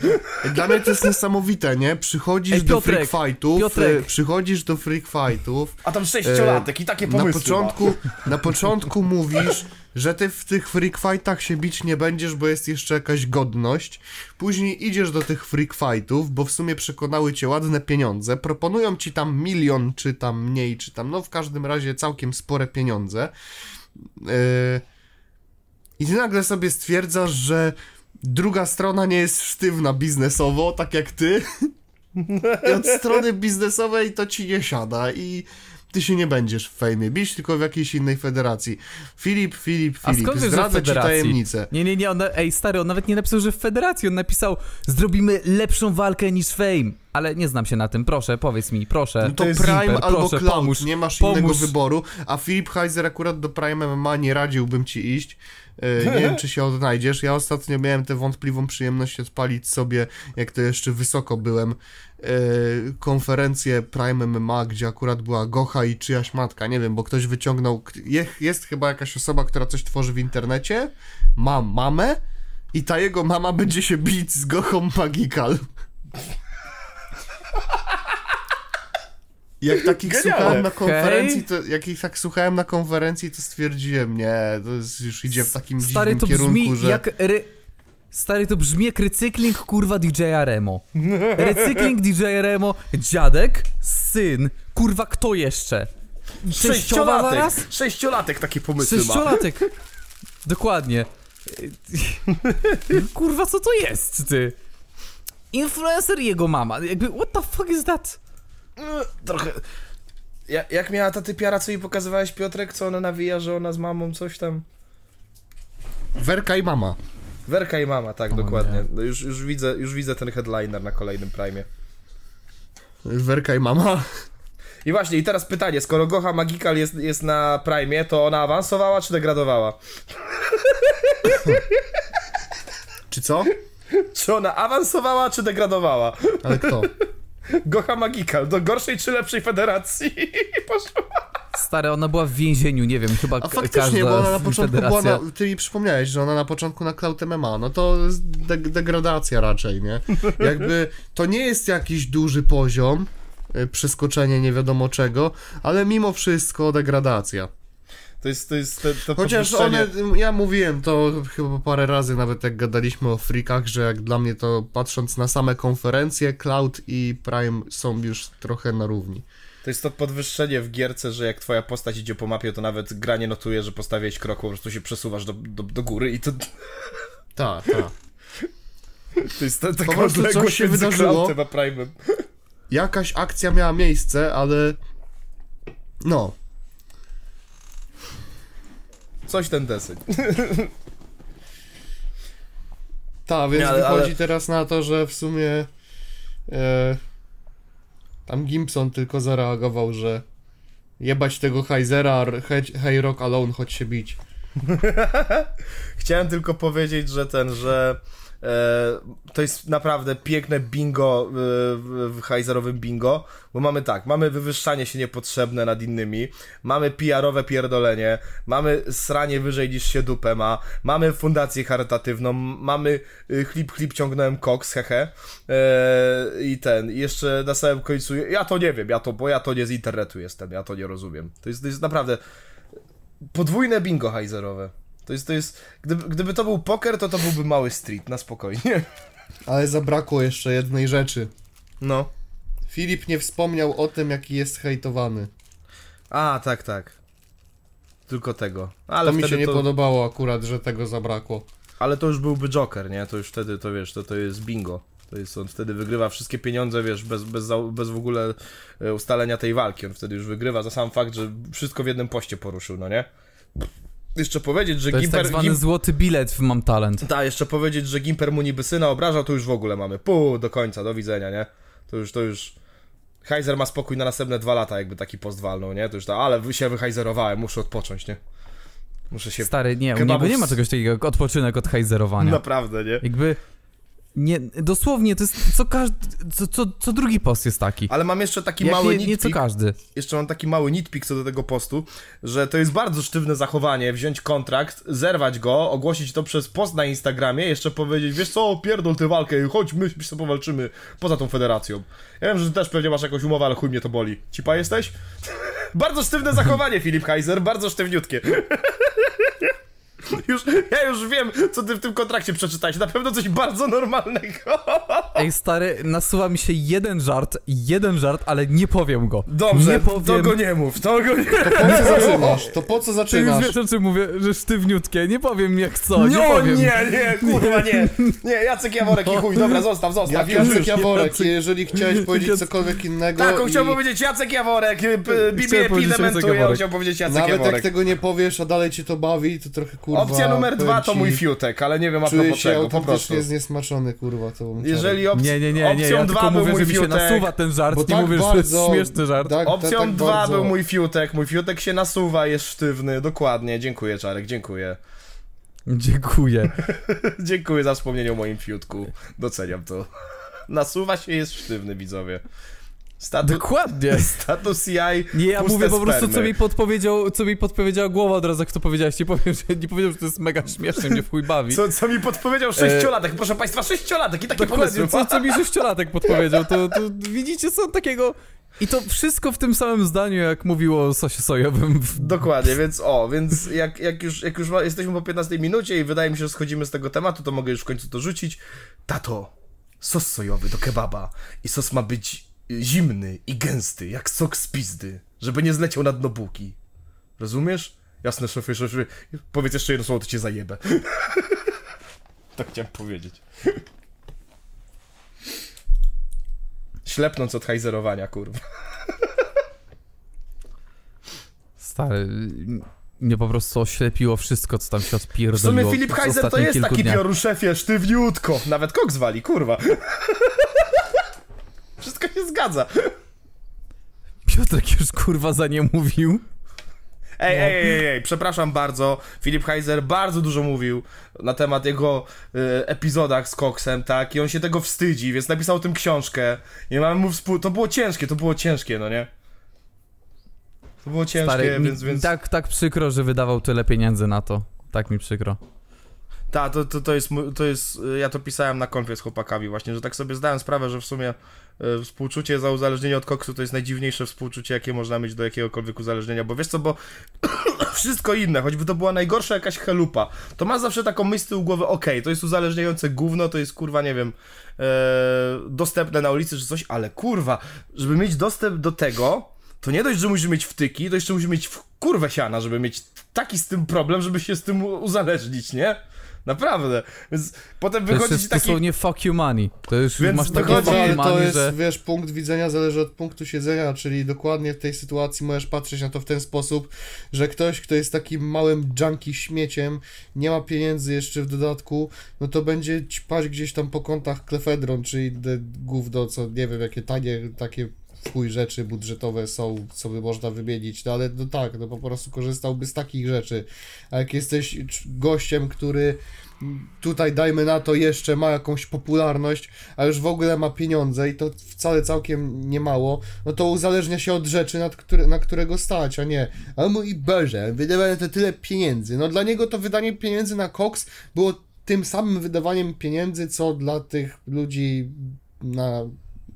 Dla mnie to jest niesamowite, nie? Przychodzisz Ej, do Piotrek, freak fightów, Piotrek. e, przychodzisz do freak fightów, A tam sześciolatek i takie na pomysły ma. początku, na początku mówisz, że ty w tych freak fightach się bić nie będziesz, bo jest jeszcze jakaś godność. Później idziesz do tych freak fightów, bo w sumie przekonały cię ładne pieniądze. Proponują ci tam milion, czy tam mniej, czy tam, no w każdym razie całkiem spore pieniądze. Yy... I ty nagle sobie stwierdzasz, że druga strona nie jest sztywna biznesowo, tak jak ty. I od strony biznesowej to ci nie siada i ty się nie będziesz w fejmie bić, tylko w jakiejś innej federacji. Filip, Filip, A Filip, skąd w zdradzę ci tajemnicę. Nie, nie, nie, on, ej stary, on nawet nie napisał, że w federacji, on napisał zrobimy lepszą walkę niż Fame. ale nie znam się na tym. Proszę, powiedz mi, proszę. No to, jest Prime Zimper, albo proszę, Cloud, pomóż. nie masz Pomóż. innego wyboru, a Philip Heiser akurat do Prime MMA nie radziłbym ci iść. E, Nie wiem, czy się odnajdziesz. Ja ostatnio miałem tę wątpliwą przyjemność odpalić sobie, jak to jeszcze wysoko byłem, konferencję Prime MMA, gdzie akurat była Gocha i czyjaś matka. Nie wiem, bo ktoś wyciągnął. je- Jest chyba jakaś osoba, która coś tworzy w internecie, ma mamę i ta jego mama będzie się bić z Gochą Magical. Jak takich słuchałem na konferencji, to jak ich tak słuchałem na konferencji, to stwierdziłem, nie, to jest, już idzie w takim Stary, dziwnym kierunku, że... jak... Ry... Stary, to brzmi jak recykling, kurwa, DJ-a Remo. Recykling DJ-a Remo, dziadek, syn, kurwa, kto jeszcze? Sześciowa zaraz? Sześciolatek! Sześciolatek takie pomysły ma. Sześciolatek. Dokładnie. Kurwa, co to jest, ty? Influencer i jego mama. Jakby, what the fuck is that? Trochę... Ja, jak miała ta typiara, co jej pokazywałeś, Piotrek, co ona nawija, że ona z mamą coś tam... Werka i mama. Werka i mama, tak, O dokładnie. nie. No już, już, widzę, już widzę ten headliner na kolejnym Prime. Werka i mama. I właśnie, i teraz pytanie, skoro Gocha Magical jest, jest na Prime, to ona awansowała czy degradowała? Czy co? Czy ona awansowała czy degradowała? Ale kto? Gocha Magical, do gorszej czy lepszej federacji? Poszła. Stary, ona była w więzieniu, nie wiem, chyba A faktycznie, każda bo ona na początku była federacja. na, Ty mi przypomniałeś, że ona na początku na Cloud MMA, no to jest de degradacja raczej, nie? Jakby to nie jest jakiś duży poziom, y, przeskoczenie nie wiadomo czego, ale mimo wszystko degradacja. To jest, to jest to, to Chociaż one, ja mówiłem to chyba parę razy, nawet jak gadaliśmy o freakach, że jak dla mnie to patrząc na same konferencje, Cloud i Prime są już trochę na równi. To jest to podwyższenie w gierce, że jak twoja postać idzie po mapie, to nawet gra nie notuje, że postawiłeś krok, po prostu się przesuwasz do, do, do góry i to, Tak, tak. to jest ta, taka Po prostu coś się wydarzyło. Jakaś akcja miała miejsce, ale no, Coś ten deseń. Tak, więc ale- wychodzi ale- teraz na to, że w sumie e, tam Gimpson tylko zareagował, że jebać tego Heizera, he- Hey Rock Alone, chodź się bić. Chciałem tylko powiedzieć, że ten, że to jest naprawdę piękne bingo e, w, Heiserowym bingo, bo mamy tak, mamy wywyższanie się niepotrzebne nad innymi, mamy PR-owe pierdolenie, mamy sranie wyżej niż się dupę ma, mamy fundację charytatywną, mamy y, chlip, chlip ciągnąłem koks, hehe, e, i ten, jeszcze na samym końcu, ja to nie wiem, ja to, bo ja to nie z internetu jestem, ja to nie rozumiem. To jest, to jest naprawdę podwójne bingo Heiserowe. To jest, to jest, gdyby, gdyby to był poker, to to byłby mały street, na spokojnie. Ale zabrakło jeszcze jednej rzeczy. No. Filip nie wspomniał o tym, jaki jest hejtowany. A, tak, tak. Tylko tego. Ale to mi się nie to, podobało akurat, że tego zabrakło. Ale to już byłby Joker, nie? To już wtedy, to wiesz, to, to jest bingo. To jest, on wtedy wygrywa wszystkie pieniądze, wiesz, bez, bez, bez w ogóle e, ustalenia tej walki. On wtedy już wygrywa za sam fakt, że wszystko w jednym poście poruszył, no nie? Jeszcze powiedzieć, że To jest Gimper... tak zwany Gim- złoty bilet Mam Talent. Tak, jeszcze powiedzieć, że Gimper mu niby syna obrażał, to już w ogóle mamy. Pół do końca, do widzenia, nie? To już, to już... Heiser ma spokój na następne dwa lata, jakby taki post walnął, nie? To już tak, ale się wyhajzerowałem, muszę odpocząć, nie? Muszę się... Stary, nie, kebabów nie ma czegoś takiego jak odpoczynek od hajzerowania. Naprawdę, nie? Jakby, nie, dosłownie, to jest co każdy, co, co, co drugi post jest taki. Ale mam jeszcze taki Jak mały nie, nie co każdy. jeszcze mam taki mały nitpick co do tego postu, że to jest bardzo sztywne zachowanie, wziąć kontrakt, zerwać go, ogłosić to przez post na Instagramie, jeszcze powiedzieć, wiesz co, pierdol tę walkę, chodź, my my sobie powalczymy poza tą federacją. Ja wiem, że ty też pewnie masz jakąś umowę, ale chuj mnie to boli. Cipa jesteś? bardzo sztywne zachowanie, Filip Heiser, bardzo sztywniutkie. Już, ja już wiem, co ty w tym kontrakcie przeczytałeś. Na pewno coś bardzo normalnego. Ej, stary, nasuwa mi się jeden żart, jeden żart, ale nie powiem go. Dobrze, nie powiem. to go nie mów, to go nie Po co zaczynasz? To po co Ty już zaczynasz? wiesz o czym mówię, że sztywniutkie, nie powiem jak co, nie nie, powiem. nie, nie, kurwa, nie. Nie, Jacek Jaworek i chuj, dobra, zostaw, zostaw. już, Jacek. Jaworek, jeżeli chciałeś powiedzieć cokolwiek innego Tak, on i chciał powiedzieć Jacek Jaworek, BBP powiedzieć Jacek dementuje, on Jaworek. chciał powiedzieć Jacek nawet jak Jaworek. tego nie powiesz, a dalej cię to bawi, to trochę kurwa... opcja numer dwa to mój fiutek, ale nie wiem a propos się czego, po prostu. autentycznie zniesmaczony, kurwa, tą Jeżeli op- Nie, nie, nie, nie, opcją ja dwa tylko był mówię, mój że mi się nasuwa ten żart, nie tak mówię, że to jest śmieszny żart. Tak, Opcją tak dwa bardzo. był mój fiutek, mój fiutek się nasuwa, jest sztywny, dokładnie, dziękuję Czarek, dziękuję. Dziękuję. dziękuję za wspomnienie o moim fiutku, doceniam to. Nasuwa się, jest sztywny, widzowie. Statu- Dokładnie. status jaj, Nie, ja mówię po prostu, co mi podpowiedział, co mi podpowiedziała głowa od razu, jak to powiedziałeś. Nie powiem, że, nie powiem, że to jest mega śmieszne, mnie w chuj bawi. Co, co mi podpowiedział sześciolatek, proszę państwa, sześciolatek i takie E, Dokładnie, pomysły. co, co mi sześciolatek podpowiedział, to, to widzicie, są takiego... I to wszystko w tym samym zdaniu, jak mówiło o sosie sojowym. Dokładnie, więc o, więc jak, jak już, jak już jesteśmy po 15 minucie i wydaje mi się, że schodzimy z tego tematu, to mogę już w końcu to rzucić. Tato, sos sojowy do kebaba i sos ma być zimny i gęsty, jak sok z pizdy, żeby nie zleciał na dno bułki. Rozumiesz? Jasne, szefie, szefie. Powiedz jeszcze jedno słowo, to cię zajebę. tak chciałem powiedzieć. Ślepnąc od hajzerowania, kurwa. Stary, mnie po prostu oślepiło wszystko, co tam się odpierdoliło. W sumie Filip Heiser to jest taki piorun szefie, sztywniutko. Nawet koks wali, kurwa. Wszystko się zgadza. Piotrek już kurwa za nie mówił. Ej, No. ej, ej, ej, przepraszam bardzo. Filip Heiser bardzo dużo mówił na temat jego y, epizodach z koksem, tak? I on się tego wstydzi, więc napisał o tym książkę. I mamy mu współ... To było ciężkie, to było ciężkie, no nie? To było ciężkie, Stary, więc... więc... tak, tak przykro, że wydawał tyle pieniędzy na to. Tak mi przykro. Tak, to, to, to, jest, to jest, y, ja to pisałem na konfie z chłopakami właśnie, że tak sobie zdałem sprawę, że w sumie współczucie za uzależnienie od koksu to jest najdziwniejsze współczucie, jakie można mieć do jakiegokolwiek uzależnienia, bo wiesz co, bo wszystko inne, choćby to była najgorsza jakaś chelupa, to ma zawsze taką myśl z tyłu głowy, okej, to jest uzależniające gówno, to jest kurwa, nie wiem, e, dostępne na ulicy czy coś, ale kurwa, żeby mieć dostęp do tego, to nie dość, że musisz mieć wtyki, to jeszcze musisz mieć w kurwę siana, żeby mieć taki z tym problem, żeby się z tym uzależnić, nie? Naprawdę. Więc potem To wychodzi jest ci taki... dosłownie fuck you money. To już Więc masz takie wychodzi- you to money, jest, że... wiesz, punkt widzenia zależy od punktu siedzenia, czyli dokładnie w tej sytuacji możesz patrzeć na to w ten sposób, że ktoś, kto jest takim małym junkie śmieciem, nie ma pieniędzy jeszcze w dodatku, no to będzie ćpać gdzieś tam po kątach klefedron, czyli gówno, co nie wiem, jakie tanie, takie chuj rzeczy budżetowe są, co by można wymienić, no ale no tak, no po prostu korzystałby z takich rzeczy. A jak jesteś gościem, który tutaj dajmy na to jeszcze ma jakąś popularność, a już w ogóle ma pieniądze i to wcale całkiem nie mało, no to uzależnia się od rzeczy, nad które, na którego stać, a nie, a mój Boże, wydawałem to tyle pieniędzy. No dla niego to wydanie pieniędzy na koks było tym samym wydawaniem pieniędzy, co dla tych ludzi na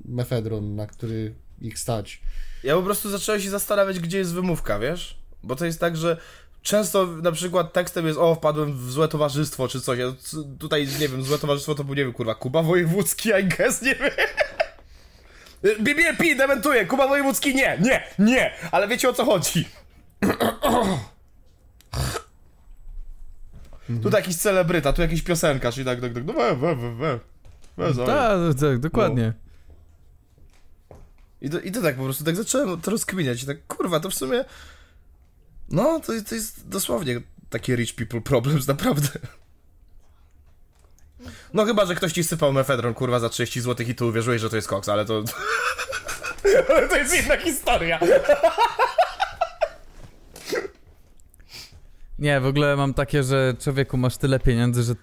mefedron, na który ich stać. Ja po prostu zacząłem się zastanawiać, gdzie jest wymówka, wiesz? Bo to jest tak, że często na przykład tekstem jest o, wpadłem w złe towarzystwo, czy coś. Ja tutaj, nie wiem, złe towarzystwo to był, nie wiem, kurwa, Kuba Wojewódzki, I guess, nie wiem. BBP dementuje, Kuba Wojewódzki nie, nie, nie, ale wiecie o co chodzi. Tutaj jakiś celebryta, tu jakiś piosenkarz i tak, tak, tak, no we, we, we, we. we Tak, tak, dokładnie. I to, I to tak po prostu, tak zacząłem to rozkminiać i tak, kurwa, to w sumie, no, to, to jest dosłownie taki rich people problems, naprawdę. No chyba, że ktoś ci sypał mefedron, kurwa, za 30 zł i ty uwierzyłeś, że to jest koks, ale to... ale to jest inna historia. Nie, w ogóle mam takie, że człowieku masz tyle pieniędzy, że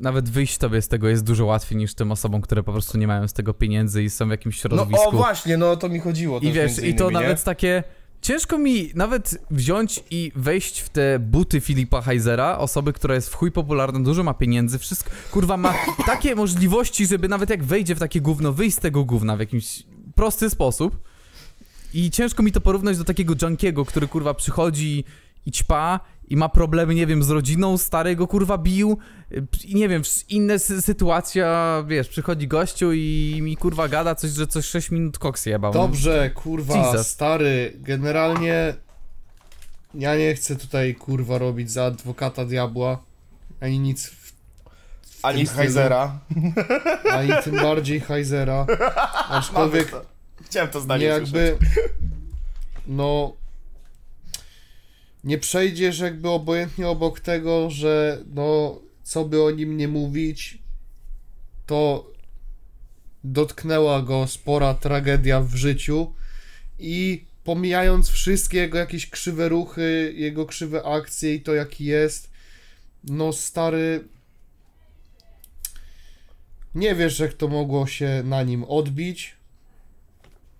nawet wyjść tobie z tego jest dużo łatwiej niż tym osobom, które po prostu nie mają z tego pieniędzy i są w jakimś No środowisku. o właśnie, no o to mi chodziło I wiesz, między i to innymi, nie? nawet takie. Ciężko mi nawet wziąć i wejść w te buty Filipa Heisera, osoby, która jest w chuj popularna, dużo ma pieniędzy, wszystko, kurwa, ma takie możliwości, żeby nawet jak wejdzie w takie gówno, wyjść z tego gówna w jakimś prosty sposób. I ciężko mi to porównać do takiego junkiego, który kurwa przychodzi i ćpa i ma problemy, nie wiem, z rodziną, stary go kurwa bił y, i nie wiem, inne sy- sytuacja, wiesz, przychodzi gościu i mi kurwa gada coś, że coś 6 minut koks jebał. Dobrze, kurwa, Jesus. stary, generalnie ja nie chcę tutaj, kurwa, robić za adwokata diabła, ani nic, w, Ani. Heizera. ani tym bardziej Heizera, aczkolwiek Chciałem to nie zdanie usłyszeć. jakby, no, nie przejdziesz jakby obojętnie obok tego, że no, co by o nim nie mówić, to dotknęła go spora tragedia w życiu i pomijając wszystkie jego jakieś krzywe ruchy, jego krzywe akcje i to jaki jest, no stary nie wiesz jak to mogło się na nim odbić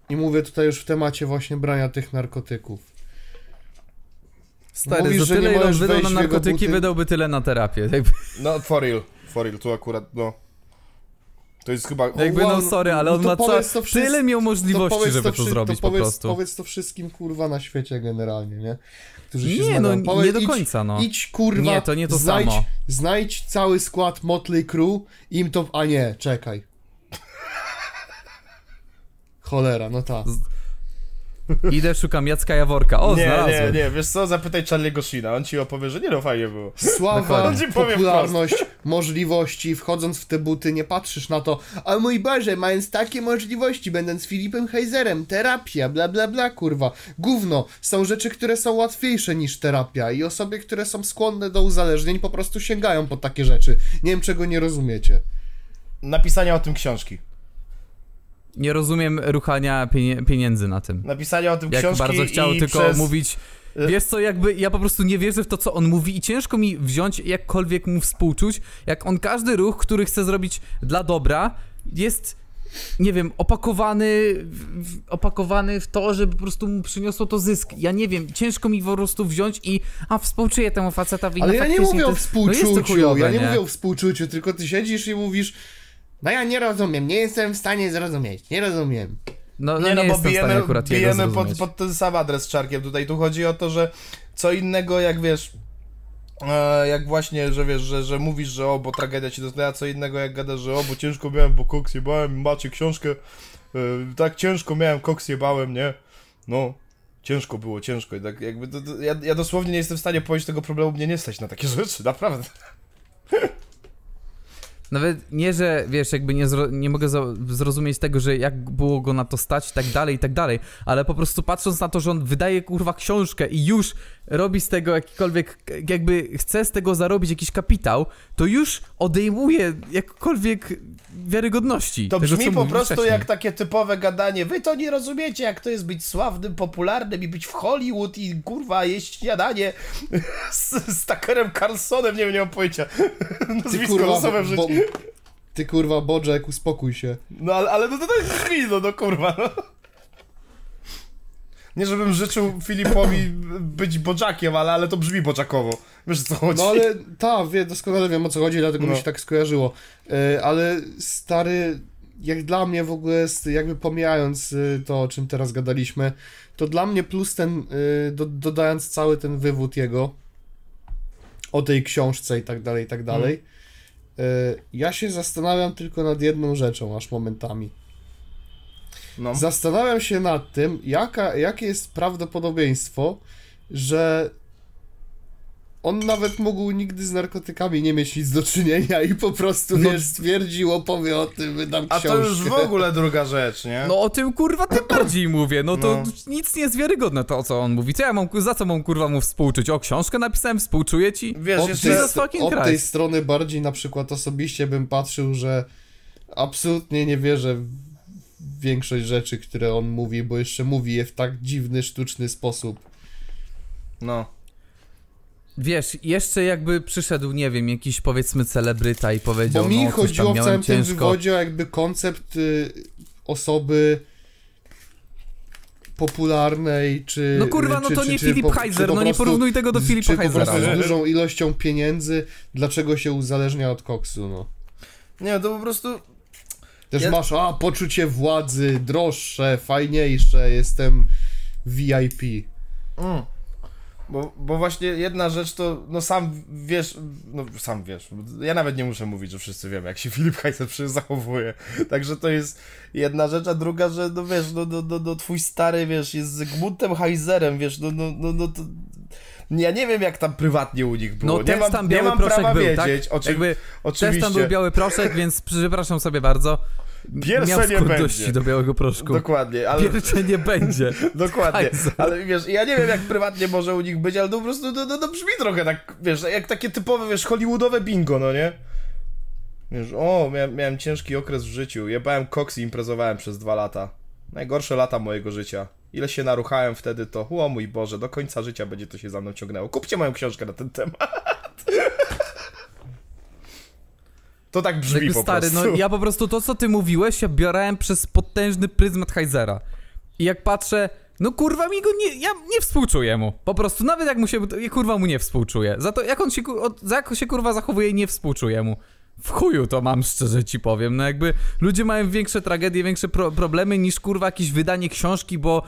i mówię tutaj już w temacie właśnie brania tych narkotyków. Stary, Mówisz, za że tyle ile on wydał na narkotyki, wydałby tyle na terapię. Jakby, No, for real, for real, tu akurat, no. To jest chyba... jakby no One- sorry, ale no on to ma to wszystko- tyle miał możliwości, powiedz żeby to, wszy- zrobić po powiedz, prostu. Powiedz to wszystkim kurwa na świecie generalnie, nie? Którzy się Nie, no. Powiedz, nie do końca, no. Idź kurwa, Nie, to nie to znajdź, samo. znajdź cały skład Motley Crue im to... A nie, czekaj. Cholera, no tak. Idę, szukam Jacka Jaworka. O, nie, znalazłem. nie, nie, wiesz co, zapytaj Charlie'ego Sheena, on ci opowie, że nie no, fajnie było. Sława, popularność, możliwości, wchodząc w te buty, nie patrzysz na to, a mój Boże, mając takie możliwości, będąc Filipem Heizerem, terapia, bla bla bla, kurwa. Gówno, są rzeczy, które są łatwiejsze niż terapia i osoby, które są skłonne do uzależnień po prostu sięgają po takie rzeczy. Nie wiem, czego nie rozumiecie. Napisania o tym książki. Nie rozumiem ruchania pienie- pieniędzy na tym. Napisania o tym Jak książki bardzo chciał tylko przez... mówić. Y- Wiesz co, jakby ja po prostu nie wierzę w to, co on mówi i ciężko mi wziąć jakkolwiek mu współczuć, jak on każdy ruch, który chce zrobić dla dobra, jest, nie wiem, opakowany w, opakowany w to, żeby po prostu mu przyniosło to zysk. Ja nie wiem, ciężko mi po prostu wziąć i a współczuję temu facetowi. Ale no ja nie mówię o no współczuciu, chujowe, ja nie, mówię o współczuciu, tylko ty siedzisz i mówisz, no ja nie rozumiem, nie jestem w stanie zrozumieć, nie rozumiem. No, no Nie, no bo jestem w stanie bijemy, akurat bijemy pod, pod ten sam adres z czarkiem. Tutaj tu chodzi o to, że co innego jak wiesz. E, jak właśnie, że wiesz, że, że mówisz, że o, bo tragedia ci dotknęła, co innego jak gadasz, że o, bo ciężko miałem, bo koks jebałem, macie książkę, e, tak ciężko miałem, koks jebałem, nie? No, ciężko było, ciężko i tak jakby, to, to, ja, ja dosłownie nie jestem w stanie pojąć tego problemu, mnie nie stać na takie rzeczy, naprawdę. Nawet nie, że wiesz, jakby nie, nie mogę zrozumieć tego, że jak było go na to stać i tak dalej, i tak dalej, ale po prostu patrząc na to, że on wydaje kurwa książkę i już robi z tego jakikolwiek, jakby chce z tego zarobić jakiś kapitał, to już odejmuje jakkolwiek wiarygodności. To tego, brzmi po prostu wcześniej. jak takie typowe gadanie. Wy to nie rozumiecie, jak to jest być sławnym, popularnym i być w Hollywood i kurwa jeść śniadanie z, z Tuckerem Carlsonem. Nie wiem, nie mam pojęcia. Ty Nazwisko kurwa, losowe w życiu. bo, ty kurwa, Bojack, uspokój się. No ale, ale no to tak brzmi, no, no kurwa. No. Nie żebym życzył Filipowi być Bojackiem, ale, ale to brzmi Bojackowo. Wiesz o co chodzi? No ale ta, wie, doskonale wiem o co chodzi, dlatego No. mi się tak skojarzyło. E, ale stary, jak dla mnie w ogóle jest, jakby pomijając y, to, o czym teraz gadaliśmy, to dla mnie plus ten, y, do, dodając cały ten wywód jego o tej książce i tak dalej, i tak dalej, y, ja się zastanawiam tylko nad jedną rzeczą, aż momentami. No. Zastanawiam się nad tym, jaka, jakie jest prawdopodobieństwo, że on nawet mógł nigdy z narkotykami nie mieć nic do czynienia i po prostu, No. wiesz, stwierdził, opowie o tym, wydam A książkę. to już w ogóle druga rzecz, nie? No o tym kurwa tym bardziej mówię, no to No. nic nie jest wiarygodne to, o co on mówi. Co ja mam, za co mam kurwa mu współczuć? O, książkę napisałem, współczuję ci? Wiesz, Od, jeszcze... tej, Jesus fucking od tej strony bardziej na przykład osobiście bym patrzył, że absolutnie nie wierzę w większość rzeczy, które on mówi, bo jeszcze mówi je w tak dziwny, sztuczny sposób. No. Wiesz, jeszcze jakby przyszedł, nie wiem, jakiś powiedzmy celebryta i powiedział, Bo mi no chodziło w całym tym wywodzie o jakby koncept y, osoby popularnej, czy... No kurwa, no czy, to czy, nie czy Filip po- Heiser, no nie prostu porównuj tego do Filipa Czy po Heisera. prostu z nie? dużą ilością pieniędzy, dlaczego się uzależnia od koksu, no. Nie, to po prostu... Też Ja- masz, a, poczucie władzy, droższe, fajniejsze, jestem VIP. Mm. Bo, bo właśnie jedna rzecz to, no sam wiesz, no sam wiesz, ja nawet nie muszę mówić, że wszyscy wiemy, jak się Filip Heiser przecież zachowuje. Także to jest jedna rzecz, a druga, że no wiesz, no, no, no, no twój stary, wiesz, jest Zygmuntem Heiserem, wiesz, no, no, no, no to... Ja nie wiem, jak tam prywatnie u nich było. No nie mam, tam nie biały mam proszek prawa był, wiedzieć, tak? o czym, Jakby oczywiście. też tam był biały proszek, więc przepraszam sobie bardzo. Pierwsze nie będzie. do białego proszku. Dokładnie, ale... Pierwsze nie będzie. Dokładnie, ale wiesz, ja nie wiem jak prywatnie może u nich być, ale to po prostu to, to, to brzmi trochę tak, wiesz, jak takie typowe, wiesz, hollywoodowe bingo, no nie? Wiesz, o, miałem, miałem ciężki okres w życiu, jebałem koks i imprezowałem przez dwa lata. Najgorsze lata mojego życia. Ile się naruchałem wtedy, to o mój Boże, do końca życia będzie to się za mną ciągnęło. Kupcie moją książkę na ten temat. To tak brzmi Jakby po stary, prostu. no ja po prostu to, co ty mówiłeś, ja biorałem przez potężny pryzmat Heizera. I jak patrzę, no kurwa mi go nie, ja nie współczuję mu. Po prostu, nawet jak mu się, ja kurwa mu nie współczuję. Za to, jak on się, za jak się kurwa zachowuje, nie współczuję mu. W chuju to mam, szczerze ci powiem. No jakby ludzie mają większe tragedie, większe pro problemy niż kurwa jakieś wydanie książki, bo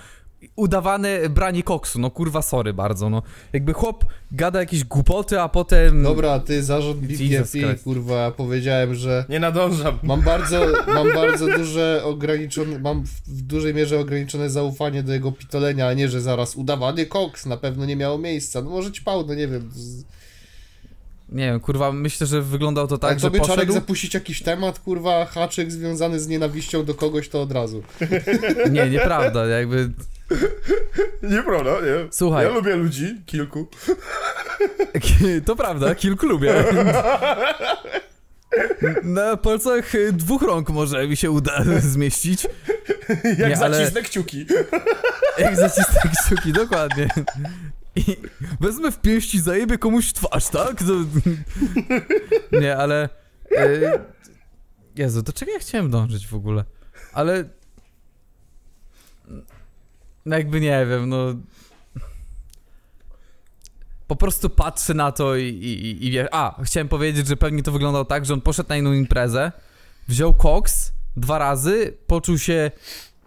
udawane branie koksu. No kurwa, sorry bardzo, no. Jakby chłop gada jakieś głupoty, a potem... Dobra, ty zarząd Christ. kurwa, ja powiedziałem, że Nie nadążam. mam bardzo, mam bardzo duże ograniczone, mam w, w dużej mierze ograniczone zaufanie do jego pitolenia, a nie, że zaraz udawany koks na pewno nie miało miejsca. No może ćpał, no nie wiem. Z... Nie wiem, kurwa, myślę, że wyglądał to Tak, to że by Czarek poszedł... zapuścić jakiś temat, kurwa, haczyk związany z nienawiścią do kogoś, to od razu. Nie, nieprawda, jakby... Nieprawda, nie? Słuchaj. Ja lubię ludzi, kilku. To prawda, kilku lubię. Na palcach y, dwóch rąk może mi się uda zmieścić. Jak Nie, ale- zacisnę kciuki. Jak zacisnę kciuki, dokładnie. I wezmę w pięści, zajebie komuś w twarz, tak? To... Nie, ale... y, Jezu, do czego ja chciałem dążyć w ogóle? Ale... No jakby nie wiem, no... Po prostu patrzę na to i, i, i wie... A, chciałem powiedzieć, że pewnie to wyglądało tak, że on poszedł na inną imprezę, wziął koks dwa razy, poczuł się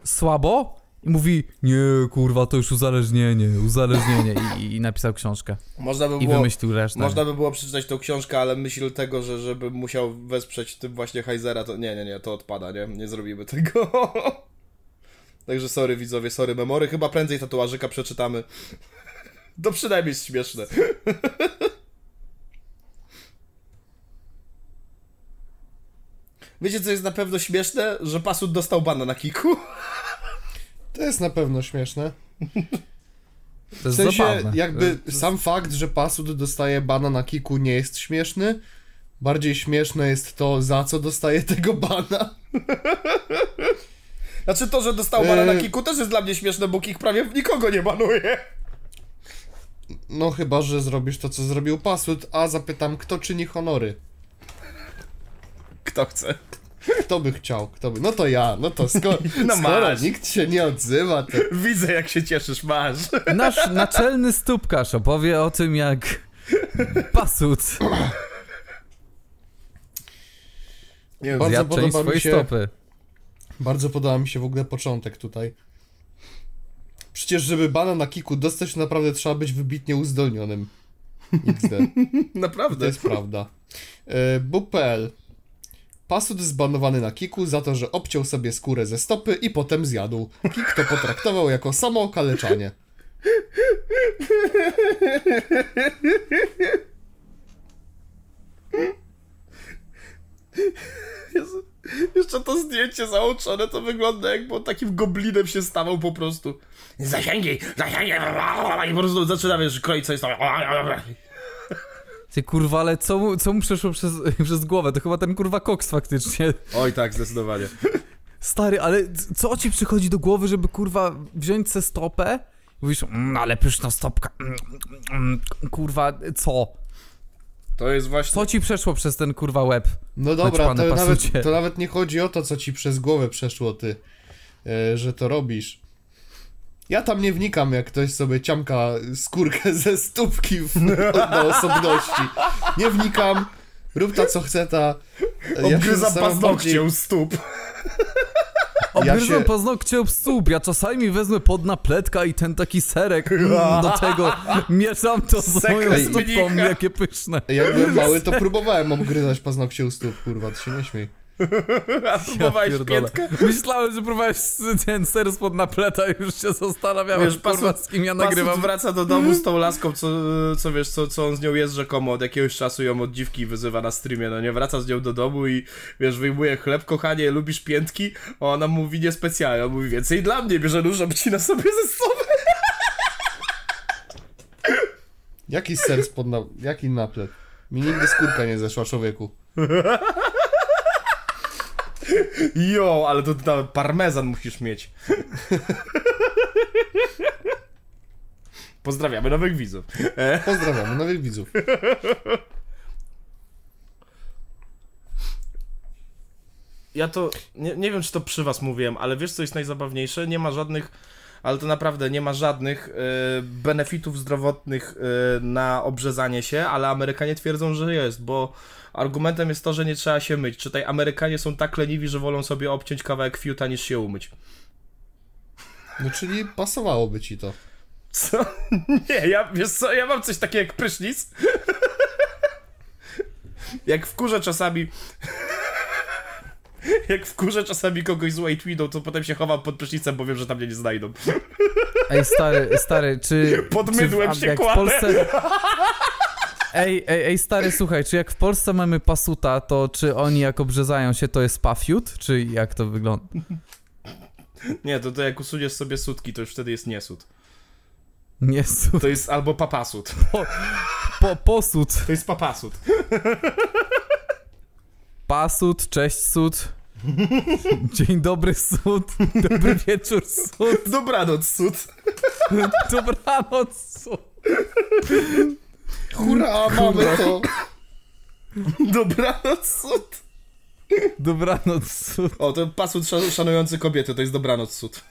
słabo i mówi, nie, kurwa, to już uzależnienie, uzależnienie i, i napisał książkę. Można by I było... wymyślił resztę. Można by było przeczytać tą książkę, ale myśl tego, że żeby musiał wesprzeć tym właśnie Heizera, to nie, nie, nie, to odpada, nie? Nie zrobimy tego. Także sorry widzowie, sorry memory. Chyba prędzej tatuażyka przeczytamy. To przynajmniej jest śmieszne. Wiecie co jest na pewno śmieszne? Że Pasut dostał bana na kiku. To jest na pewno śmieszne. To W jest sensie, zabawne. jakby sam fakt, że Pasud dostaje bana na kiku nie jest śmieszny. Bardziej śmieszne jest to, za co dostaje tego bana. Znaczy to, że dostał bana na Eee. kiku też jest dla mnie śmieszne, bo kik prawie nikogo nie banuje. No chyba, że zrobisz to, co zrobił Pasud, a zapytam, kto czyni honory? Kto chce? Kto by chciał? Kto by? No to ja, no to sko No skoro masz. nikt się nie odzywa, to... Widzę jak się cieszysz, masz. Nasz naczelny stópkarz opowie o tym, jak pasut Nie wiem, Bardzo zjadł część podoba mi swojej się- stopy. Bardzo podoba mi się w ogóle początek tutaj. Przecież, żeby bana na kiku dostać, naprawdę trzeba być wybitnie uzdolnionym. XD. To naprawdę. jest prawda. E, Bupel. Pasud zbanowany na kiku za to, że obciął sobie skórę ze stopy i potem zjadł. Kik to potraktował jako samo okaleczanie. Jezu, jeszcze to zdjęcie załączone to wygląda jakby takim goblinem się stawał po prostu. Zasięgi, zasięgi, i po prostu zaczyna, wiesz, kroić coś tam. Ty kurwa, ale co mu, co mu przeszło przez, przez głowę? To chyba ten kurwa koks faktycznie. Oj tak, zdecydowanie. Stary, ale co ci przychodzi do głowy, żeby kurwa wziąć se stopę? Mówisz, mm, ale pyszna stopka. Mm, mm, kurwa, co? To jest właśnie... Co ci przeszło przez ten kurwa łeb? No dobra, to nawet, to nawet nie chodzi o to, co ci przez głowę przeszło, ty, e, że to robisz. Ja tam nie wnikam, jak ktoś sobie ciamka skórkę ze stópki w, na osobności. Nie wnikam, rób ta co chce ta. Ja się Obgryza zastanawiam paznokcie u stóp. Obgryzłem się- paznokcie об stóp, ja czasami wezmę pod napletka i ten taki serek mm, do tego mieszam to z moją mnicha. jakie pyszne. Jak byłem mały, to próbowałem obgryzać paznokcie u stóp, kurwa, ty się nie śmiej. A próbowałeś pierdolę. piętkę? Myślałem, że próbowałeś ten ser spod napleta i już się zastanawiałem, Wiesz, kurwa, pasut- z kim ja nagrywam. wraca do domu z tą laską, co, co wiesz, co, co on z nią jest rzekomo od jakiegoś czasu ją od dziwki wyzywa na streamie, no nie? Wraca z nią do domu i wiesz, wyjmuje chleb, kochanie, lubisz piętki? A ona mówi niespecjalnie, on mówi więcej dla mnie, bierze nóż, obcina sobie ze sobą. Jaki ser spod na... Jaki naplet? Mi nigdy skórka nie zeszła, człowieku. Jo, ale to tam parmezan musisz mieć. Pozdrawiamy nowych widzów. Pozdrawiamy nowych widzów. ja to, nie, nie wiem czy to przy was mówiłem, ale wiesz co jest najzabawniejsze? Nie ma żadnych, ale to naprawdę nie ma żadnych e, benefitów zdrowotnych e, na obrzezanie się, ale Amerykanie twierdzą, że jest, bo argumentem jest to, że nie trzeba się myć. Czytaj, Amerykanie są tak leniwi, że wolą sobie obciąć kawałek fiuta niż się umyć. No czyli pasowałoby ci to. Co? Nie, ja, wiesz co, ja mam coś takiego jak prysznic. jak wkurzę czasami... jak wkurzę czasami kogoś z White Widow, to potem się chowam pod prysznicem, bo wiem, że tam mnie nie znajdą. Ej, stary, stary, czy... Pod czy mydłem się jak w kładę. Polsce... Ej, ej, ej, stary, słuchaj, czy jak w Polsce mamy pasuta, to czy oni jak obrzezają się, to jest pafiut? Czy jak to wygląda? Nie, to, to jak usuniesz sobie sutki, to już wtedy jest niesut. Nie, su- To jest albo papasut. po, posud. To jest papasut. Pasud, cześć sud. Dzień dobry sud. Dobry wieczór sud. Dobranoc, sut. Dobranoc sud. Hurra, mamy to! Dobranoc, sut. Dobranoc sud. O, to szan- szanujący kobiety, to jest dobranoc, sut.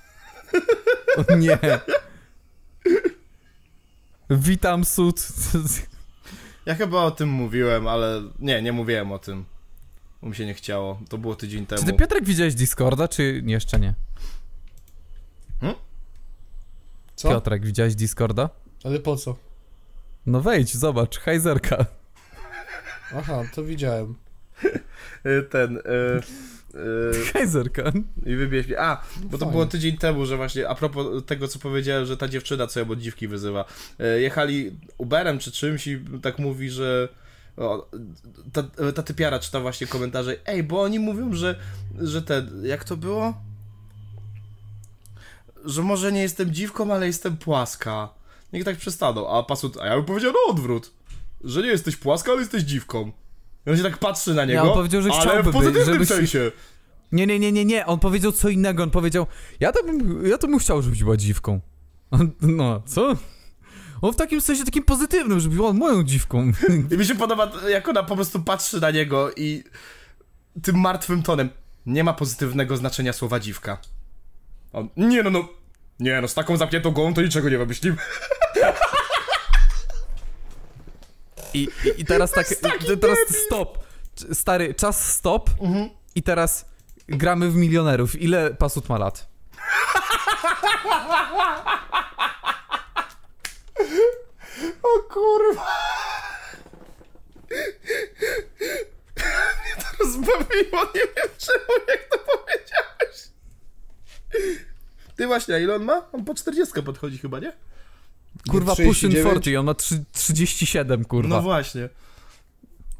O nie. Witam sud. Ja chyba o tym mówiłem, ale nie, nie mówiłem o tym. Bo mi się nie chciało. To było tydzień temu. Czy ty Piotrek widziałeś Discorda, czy jeszcze nie? Co? Piotrek, widziałeś Discorda? Ale po co? No wejdź, zobacz, hajzerka. Aha, to widziałem. Y, Ten. Y, y, Hajzerka. I wybierz mnie. A, bo to było tydzień temu, że właśnie a propos tego, co powiedziałem, że ta dziewczyna, co ją od dziwki wyzywa. y, Jechali Uberem czy czymś i tak mówi, że. O, ta, ta typiara czyta właśnie komentarze. Ej, bo oni mówią, że. że ten. Jak to było? Że może nie jestem dziwką, ale jestem płaska. Niech tak przestaną. A pasut. A ja bym powiedział na odwrót. Że nie jesteś płaska, ale jesteś dziwką. I on się tak patrzy na niego. on powiedział, że ale w być, pozytywnym żebyś- sensie. Nie, nie, nie, nie, nie, on powiedział co innego, on powiedział, ja to bym, ja to bym chciał, żebyś była dziwką. No, co? W takim sensie takim pozytywnym, żeby była moją dziwką. I mi się podoba, jak ona po prostu patrzy na niego i tym martwym tonem. Nie ma pozytywnego znaczenia słowa dziwka. On, nie no, no. Nie no, z taką zamkniętą głową to niczego nie wymyślim. I, i, i teraz tak, teraz stop. Stary, czas stop i teraz gramy w milionerów. Ile Pasut ma lat? O kurwa. Mnie to rozbawiło, nie wiem czemu, jak to powiedziałeś. Ty właśnie, a ile on ma? On po 40 podchodzi chyba, nie? Kurwa, 39? Pushing 40, on ma trzy- 37, kurwa. No właśnie.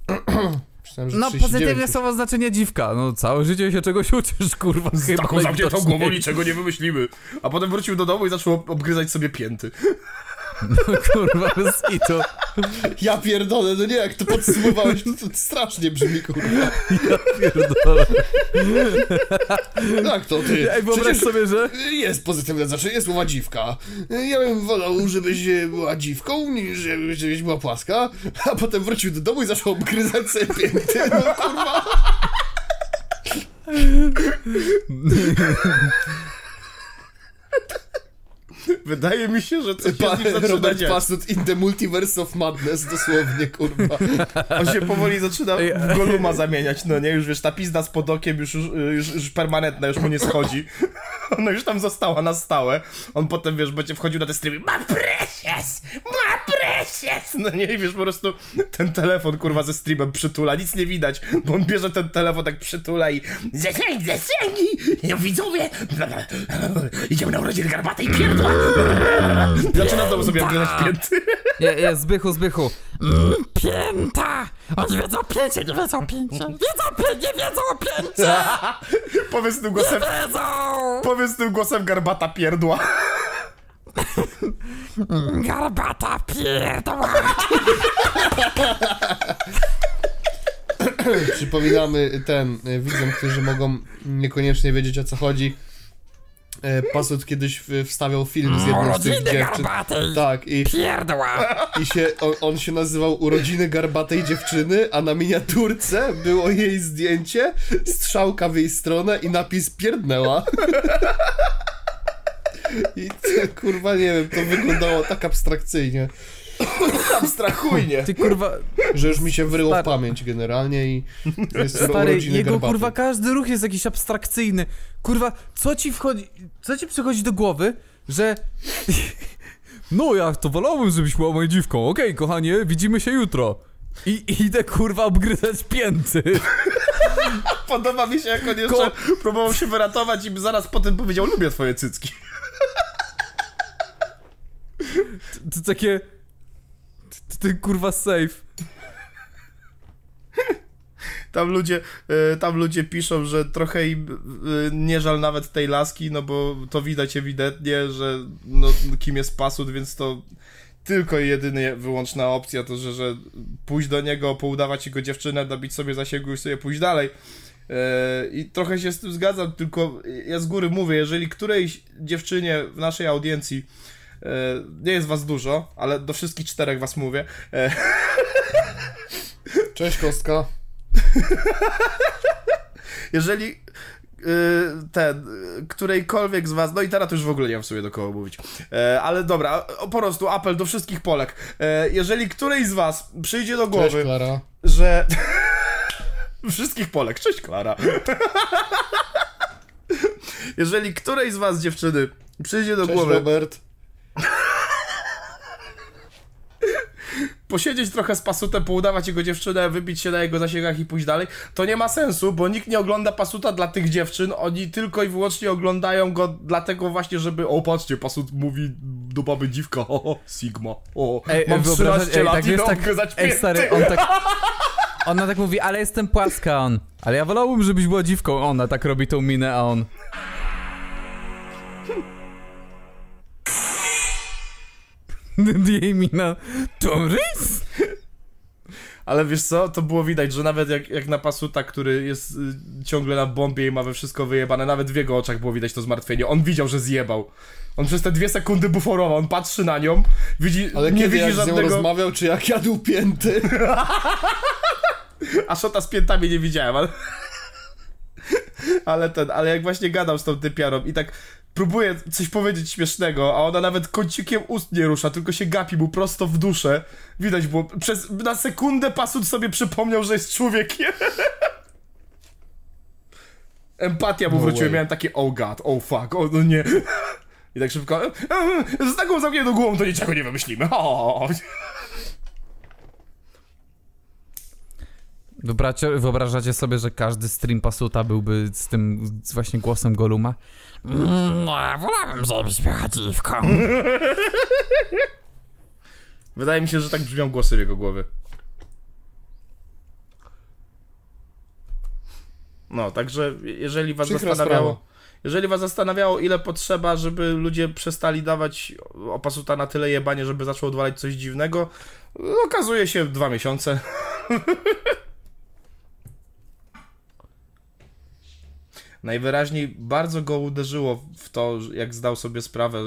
No, 39 pozytywne już. słowo znaczenie dziwka. No, całe życie się czegoś uczysz, kurwa. Z chyba taką zamkniętą głową niczego nie wymyślimy. A potem wrócił do domu i zaczął ob- obgryzać sobie pięty. Kurwa, bez kitu. Ja pierdolę, no nie, jak to podsumowałeś, to, to strasznie brzmi, kurwa. Ja pierdolę. Tak to ty. Ej, wyobraź sobie, że... Jest pozytywne znaczenie słowa dziwka. Ja bym wolał, żebyś była dziwką, niż żebyś była płaska, a potem wrócił do domu i zaczął obgryzać sobie pięty. No kurwa. Wydaje mi się, że coś się nim zaczyna Robert. Pasut in the multiverse of madness, dosłownie, kurwa. On się powoli zaczyna w Goluma zamieniać, no nie? Już wiesz, ta pizda z pod okiem już, już, już, już permanentna, już mu nie schodzi. Ona już tam została na stałe. On potem, wiesz, będzie wchodził na te streamy. Ma precious! Ma precious! No nie, i wiesz, po prostu ten telefon, kurwa, ze streamem przytula. Nic nie widać, bo on bierze ten telefon, tak przytula i zasięgi, zasięgi! No widzowie! Idziemy na urodziny garbatej pierdła! Zaczyna znowu sobie oglądać pięty. Je, je, Zbychu, Zbychu. Mm, pięta! Oni wiedzą o pięcie, nie wiedzą o pięcie. Wiedzą o pięcie, nie wiedzą o pięcie! Powiedz tym głosem, Wiedzą! powiedz tym głosem garbata pierdła. Garbata pierdła! Przypominamy ten, widzom, którzy mogą niekoniecznie wiedzieć o co chodzi. E, Pasut kiedyś wstawiał film z jedną z tych dziewczyn. garbatej Tak, i, pierdła! i się, on, on się nazywał Urodziny garbatej dziewczyny, a na miniaturce było jej zdjęcie, strzałka w jej stronę i napis pierdnęła. I kurwa nie wiem, to wyglądało tak abstrakcyjnie, Abstrahujnie. Ty kurwa, że już mi się wryło w Stary. pamięć generalnie i jest stary, jego garbatej. kurwa każdy ruch jest jakiś abstrakcyjny. Kurwa, co ci wchodzi, co ci przychodzi do głowy, że... No ja to wolałbym, żebyś była moją dziwką. Okej, kochanie, widzimy się jutro. I idę kurwa obgryzać pięty. Podoba mi się, jak on jeszcze Ko- próbował się wyratować i zaraz potem powiedział, lubię twoje cycki. To takie... To, ty kurwa safe. Tam ludzie, e, tam ludzie piszą, że trochę im e, nie żal nawet tej laski, no bo to widać ewidentnie, że no, kim jest pasut, więc to tylko i jedynie wyłączna opcja to, że, że pójść do niego, poudawać jego dziewczynę, dobić sobie zasięgu i sobie pójść dalej. E, I trochę się z tym zgadzam, tylko ja z góry mówię, jeżeli którejś dziewczynie w naszej audiencji nie jest was dużo, ale do wszystkich czterech was mówię, e, Cześć Kostka. jeżeli y, ten, którejkolwiek z was, no i teraz już w ogóle nie mam w sobie do kogo mówić, e, ale dobra, po prostu apel do wszystkich Polek, e, jeżeli którejś z was przyjdzie do Cześć głowy, Klara. że... wszystkich Polek, cześć Klara. jeżeli którejś z was dziewczyny przyjdzie do Cześć głowy Robert. Posiedzieć trochę z pasutem, poudawać jego dziewczynę, wybić się na jego zasięgach i pójść dalej, to nie ma sensu, bo nikt nie ogląda pasuta dla tych dziewczyn, oni tylko i wyłącznie oglądają go dlatego właśnie, żeby o patrzcie, pasut mówi do baby dziwka, o, o Sigma, o, mam 13 lat i wiesz, rąbkę tak, ej stary, on tak... Ona tak mówi, ale jestem płaska, on. Ale ja wolałbym, żebyś była dziwką. Ona tak robi tą minę, a on. Jej mina. To rys? Ale wiesz co, to było widać, że nawet jak, jak na pasuta, który jest y, ciągle na bombie i ma we wszystko wyjebane, nawet w jego oczach było widać to zmartwienie. On widział, że zjebał. On przez te dwie sekundy buforował, on patrzy na nią, widzi, Ale nie kiedy widzi jak z nią żadnego... rozmawiał, czy jak jadł pięty? A szota z piętami nie widziałem, ale... ale ten, ale jak właśnie gadał z tą typiarą i tak próbuje coś powiedzieć śmiesznego, a ona nawet kącikiem ust nie rusza, tylko się gapi mu prosto w duszę. Widać było, przez, na sekundę pasut sobie przypomniał, że jest człowiekiem. Empatia mu No wróciła, way. miałem takie oh god, oh fuck, o no nie. I tak szybko, "E, e, z taką zamkniętą głową to niczego nie wymyślimy. O. Wyobraźcie, wyobrażacie sobie, że każdy stream pasuta byłby z tym z właśnie głosem Goluma? Mm, No, ja wolałbym, żebyś była dziwką. Wydaje mi się, że tak brzmią głosy w jego głowie. No, także jeżeli was Przykra zastanawiało, sprawa. jeżeli was zastanawiało, ile potrzeba, żeby ludzie przestali dawać opasuta na tyle jebanie, żeby zaczął odwalać coś dziwnego, okazuje się dwa miesiące. Najwyraźniej bardzo go uderzyło w to, jak zdał sobie sprawę,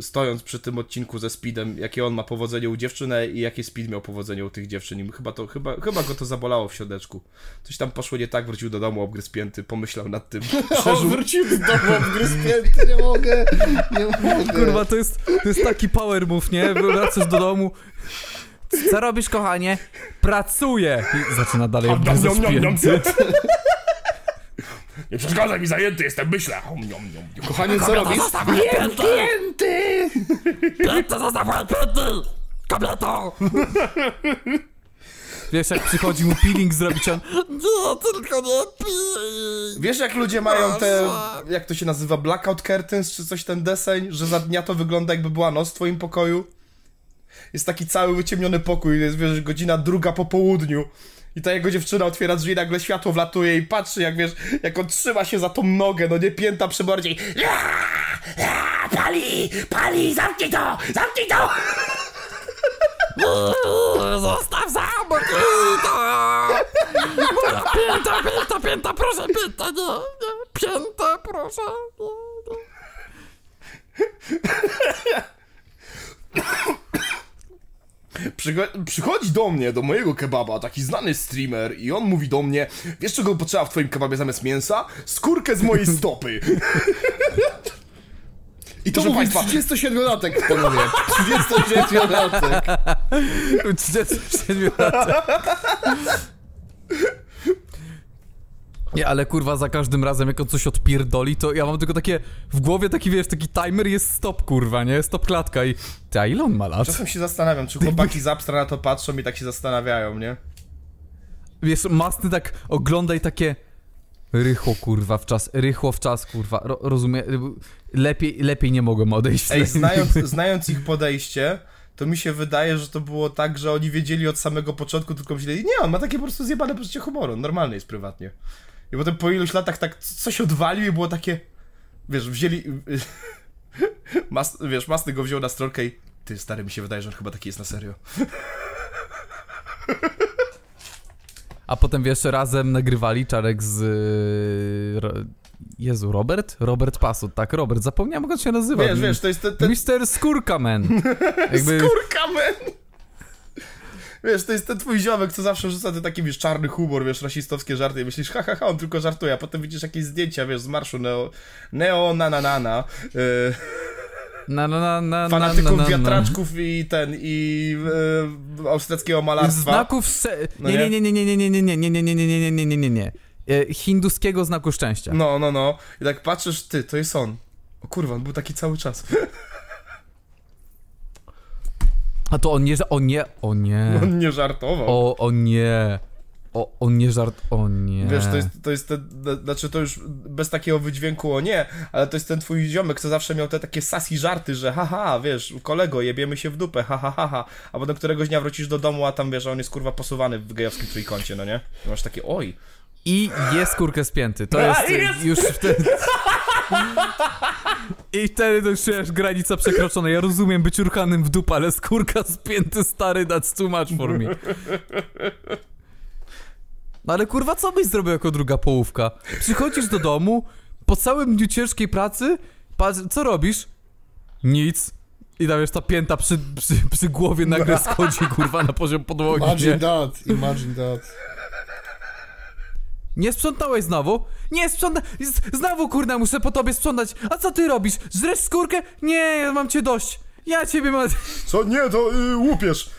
stojąc przy tym odcinku ze Speedem, jakie on ma powodzenie u dziewczyny i jakie Speed miał powodzenie u tych dziewczyn. I chyba, to, chyba, chyba go to zabolało w środeczku. Coś tam poszło nie tak, wrócił do domu, obgryzł pięty, pomyślał nad tym. On wrócił z domu, obgryzł pięty, nie mogę, nie mogę. Kurwa, to jest, to jest taki power move, nie? Wracasz do domu. Co robisz, kochanie? Pracuję! I zaczyna dalej obgryzać Nie przeszkadzaj mi, zajęty jestem, myślę. Kochanie, co robisz? Zostaw moje pięty! Pięty, zostaw moje pięty! Kobieto! Wiesz, jak przychodzi mu peeling zrobić, on... Nie, tylko nie pij! Wiesz jak ludzie mają te, jak to się nazywa, blackout curtains, czy coś ten deseń, że za dnia to wygląda jakby była noc w twoim pokoju? Jest taki cały wyciemniony pokój, jest wiesz, godzina druga po południu. I ta jego dziewczyna otwiera drzwi, nagle światło wlatuje i patrzy, jak wiesz, jak on trzyma się za tą nogę, no nie pięta przy bardziej. Pali! Pali! Zamknij to! Zamknij to! Zostaw to! Moja pięta, pięta, pięta, proszę, pięta, nie, nie, pięta, proszę, nie, nie. Przycho- przychodzi do mnie, do mojego kebaba, taki znany streamer i on mówi do mnie, wiesz czego potrzeba w twoim kebabie zamiast mięsa? Skórkę z mojej stopy. I to mówi państwa. 37-latek, panowie. 37-latek. 37 lat. Nie, ale kurwa za każdym razem jak on coś odpierdoli, to ja mam tylko takie w głowie taki wiesz, taki timer jest stop kurwa, nie? Stop klatka i ty, a ile on ma lat? Czasem się zastanawiam, czy chłopaki z Abstra na to patrzą i tak się zastanawiają, nie? Wiesz, masny tak ogląda i takie rychło kurwa w czas, rychło w czas kurwa, Ro, rozumiem, lepiej, lepiej nie mogłem odejść. Ej, znając, znając ich podejście, to mi się wydaje, że to było tak, że oni wiedzieli od samego początku, tylko myśleli, nie, on ma takie po prostu zjebane poczucie humoru, normalny jest prywatnie. I potem po iluś latach tak coś odwalił i było takie, wiesz, wzięli, Mas, wiesz, Masny go wziął na stronkę i ty, stary, mi się wydaje, że on chyba taki jest na serio. A potem wiesz, razem nagrywali Czarek z... Ro, Jezu, Robert? Robert Pasut, tak, Robert, zapomniałem jak on się nazywa. Wiesz, wiesz, to jest ten, ten Mister Skórka Man. Jakby... Skórka, man! Wiesz, to jest ten twój ziomek, co zawsze rzuca ten taki, wiesz, czarny humor, wiesz, rasistowskie żarty i myślisz, ha, ha, ha, on tylko żartuje, a potem widzisz jakieś zdjęcia, wiesz, z marszu neo, neo na na na na, yy, Na, na, na, na, fanatyków na, na, wiatraczków i ten, i yy, austriackiego malarstwa. Znaków... Se... No Nie, nie? nie, nie, nie, nie, nie, nie, nie, nie, nie, nie, nie, nie, nie, nie. E, Hinduskiego znaku szczęścia. No, no, no. I tak patrzysz, ty, to jest on. O kurwa, on był taki cały czas. A to on nie, o nie, o nie, On nie żartował. o, o nie, o, on nie żart, o nie. Wiesz, to jest, to jest ten, no, znaczy to już bez takiego wydźwięku o nie, ale to jest ten twój ziomek, co zawsze miał te takie sasi żarty, że haha, wiesz, kolego, jebiemy się w dupę, haha, haha, a potem któregoś dnia wrócisz do domu, a tam wiesz, że on jest kurwa posuwany w gejowskim trójkącie, no nie? I masz takie, oj, I jest kurkę spięty. To jest, A, jest! już wtedy... I wtedy to już wiesz, granica przekroczona. Ja rozumiem być urchanym w dupę, ale skórka spięty stary, that's too much for me. No ale kurwa, co byś zrobił jako druga połówka? Przychodzisz do domu, po całym dniu ciężkiej pracy, patrz, co robisz? Nic. I tam wiesz, ta pięta przy, przy, przy głowie nagle schodzi, kurwa, na poziom podłogi, Imagine nie? that, imagine that. Nie sprzątałeś znowu? Nie sprząta... Znowu kurna muszę po tobie sprzątać. A co ty robisz? Żresz skórkę? Nie, ja mam cię dość. Ja ciebie mam... co nie, to y, łupiesz.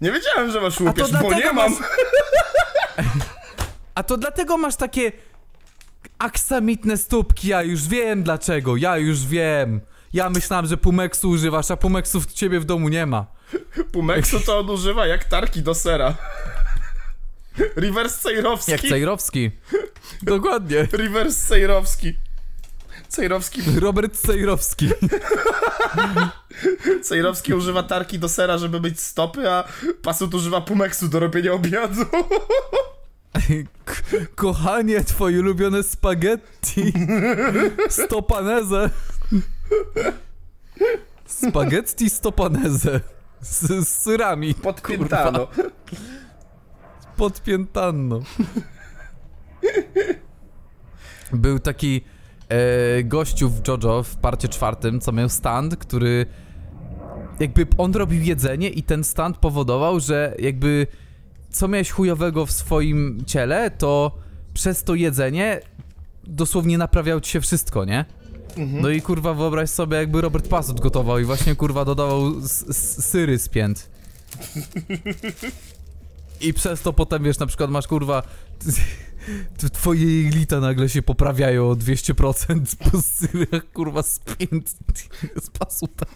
Nie wiedziałem, że masz łupiesz, bo nie mam. masz- A to dlatego masz takie aksamitne stópki, ja już wiem dlaczego, ja już wiem. Ja myślałem, że Pumeksu używasz, a Pumeksów ciebie w domu nie ma. Pumeksu to on używa jak tarki do sera. Reverse Cejrowski. Jak Cejrowski. Dokładnie. Reverse Cejrowski. Cejrowski, Robert Cejrowski. Cejrowski używa tarki do sera, żeby być stopy, a Pasut używa Pumeksu do robienia obiadu. Kochanie, twoje ulubione spaghetti. Stopaneze. Spaghetti stopaneze. Z, z syrami. Podpiętano. Podpiętano. Był taki e, gościu w JoJo w parcie czwartym, co miał stand, który jakby on robił jedzenie i ten stand powodował, że jakby co miałeś chujowego w swoim ciele, to przez to jedzenie dosłownie naprawiał ci się wszystko, nie? No i kurwa wyobraź sobie jakby Robert Pasut gotował i właśnie kurwa dodawał syry z pięt. I przez to potem wiesz, na przykład masz kurwa twoje jelita nagle się poprawiają o 200% po syrach, kurwa, z z pasuta.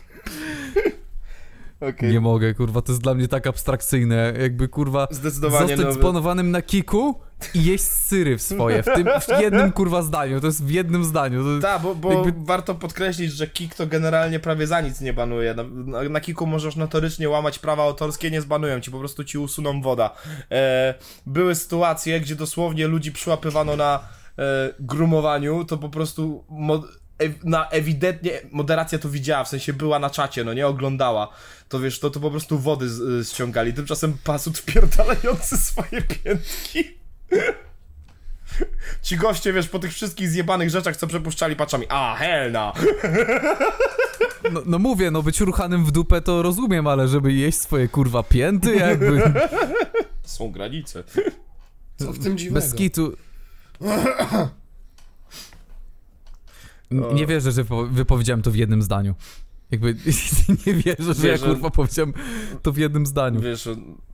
Okej. Nie mogę, kurwa, to jest dla mnie tak abstrakcyjne, jakby, kurwa, Zdecydowanie zostać nowy. zbanowanym na kiku i jeść syry w swoje, w tym w jednym, kurwa, zdaniu, to jest w jednym zdaniu. Tak, bo, bo jakby- warto podkreślić, że Kik to generalnie prawie za nic nie banuje. Na, na, Kiku możesz notorycznie łamać prawa autorskie, nie zbanują ci, po prostu ci usuną woda. E, były sytuacje, gdzie dosłownie ludzi przyłapywano na e, grumowaniu, to po prostu e, na ewidentnie moderacja to widziała, w sensie była na czacie, no nie oglądała. To wiesz, to, to po prostu wody z, y, ściągali. Tymczasem pasut wpierdalający swoje piętki. Ci goście, wiesz, po tych wszystkich zjebanych rzeczach, co przepuszczali paczami. A, hell no! no, no mówię, no być ruchanym w dupę to rozumiem, ale żeby jeść swoje, kurwa, pięty, jakby... Są granice. Co w tym dziwnego? Bez kitu. Nie wierzę, że po- wypowiedziałem to w jednym zdaniu. Jakby nie wierzę, że ja Wierzę. kurwa powiedziałem to w jednym zdaniu. Wiesz,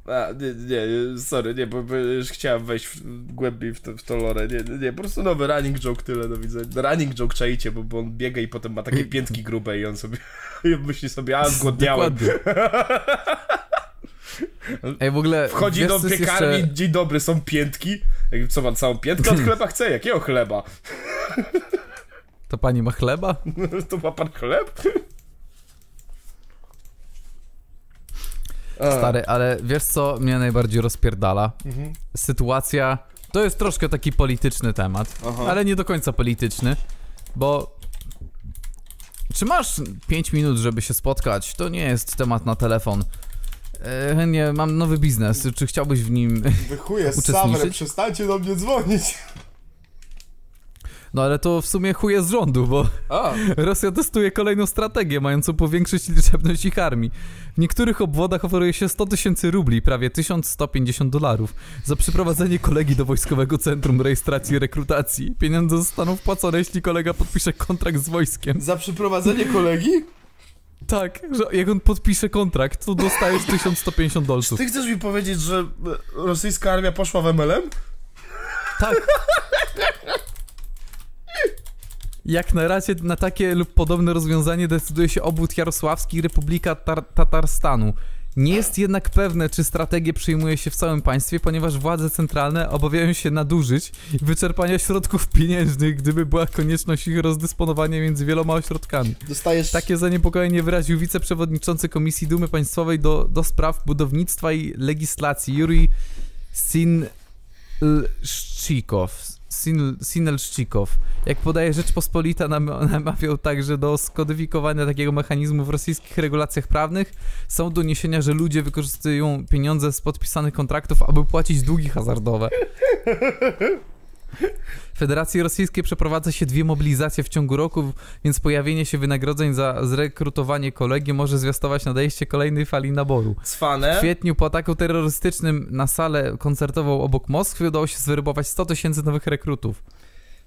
a, nie, nie, sorry, nie, bo, bo już chciałem wejść w, głębiej w to, w to lore. Nie, nie, po prostu nowy running joke, tyle do widzenia. Running joke czajcie, bo, bo on biega i potem ma takie piętki grube i on sobie i on myśli sobie, a zgłodniałem. Ej, w ogóle. Wchodzi wiesz, do piekarni, jeszcze- dzień dobry, są piętki. Co pan, całą piętkę od chleba chce? Jakiego chleba? To pani ma chleba? to ma pan chleb? Stary, ale wiesz co mnie najbardziej rozpierdala? Mhm. Sytuacja. To jest troszkę taki polityczny temat, Aha. ale nie do końca polityczny, bo. Czy masz 5 minut, żeby się spotkać? To nie jest temat na telefon. E, Chętnie mam nowy biznes. Czy chciałbyś w nim. Wychuje Uczestniczyć? Sabre, przestańcie do mnie dzwonić. No ale to w sumie chuje z rządu, bo A, Rosja testuje kolejną strategię mającą powiększyć liczebność ich armii. W niektórych obwodach oferuje się 100 tysięcy rubli, prawie 1150 dolarów, za przyprowadzenie kolegi do wojskowego centrum rejestracji i rekrutacji. Pieniądze zostaną wpłacone, jeśli kolega podpisze kontrakt z wojskiem. za przyprowadzenie kolegi? Tak, że jak on podpisze kontrakt, to dostajesz 1150 dolców. Ty chcesz mi powiedzieć, że e, rosyjska armia poszła w MLM? Tak. Jak na razie na takie lub podobne rozwiązanie decyduje się obwód jarosławski i Republika Tar Tatarstanu. Nie jest jednak pewne, czy strategię przyjmuje się w całym państwie, ponieważ władze centralne obawiają się nadużyć i wyczerpania środków pieniężnych, gdyby była konieczność ich rozdysponowania między wieloma ośrodkami. Dostajesz... Takie zaniepokojenie wyraził wiceprzewodniczący Komisji Dumy Państwowej do, do spraw budownictwa i legislacji Juri Sinlszczykow. Sin, Sinelszczykow. Jak podaje Rzeczpospolita, nam- namawiał także do skodyfikowania takiego mechanizmu w rosyjskich regulacjach prawnych. Są doniesienia, że ludzie wykorzystują pieniądze z podpisanych kontraktów, aby płacić długi hazardowe. W Federacji Rosyjskiej przeprowadza się dwie mobilizacje w ciągu roku, więc pojawienie się wynagrodzeń za zrekrutowanie kolegi może zwiastować nadejście kolejnej fali naboru. W Cwane. kwietniu po ataku terrorystycznym na salę koncertową obok Moskwy udało się zwerybować 100 tysięcy nowych rekrutów.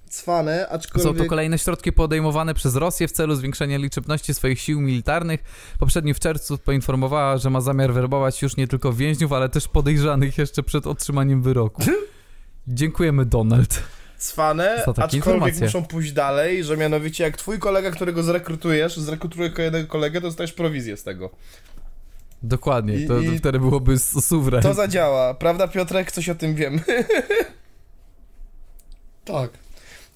Cwane, Są aczkolwiek... to kolejne środki podejmowane przez Rosję w celu zwiększenia liczebności swoich sił militarnych. Poprzednio w czerwcu poinformowała, że ma zamiar werbować już nie tylko więźniów, ale też podejrzanych jeszcze przed otrzymaniem wyroku. Dziękujemy, Donald. Cwane, aczkolwiek informacje. muszą pójść dalej, że mianowicie jak twój kolega, którego zrekrutujesz, zrekrutuje jednego kolegę, to dostajesz prowizję z tego. Dokładnie, I- to, to wtedy byłoby suwren. To zadziała, prawda Piotrek? Coś o tym wiem. Tak.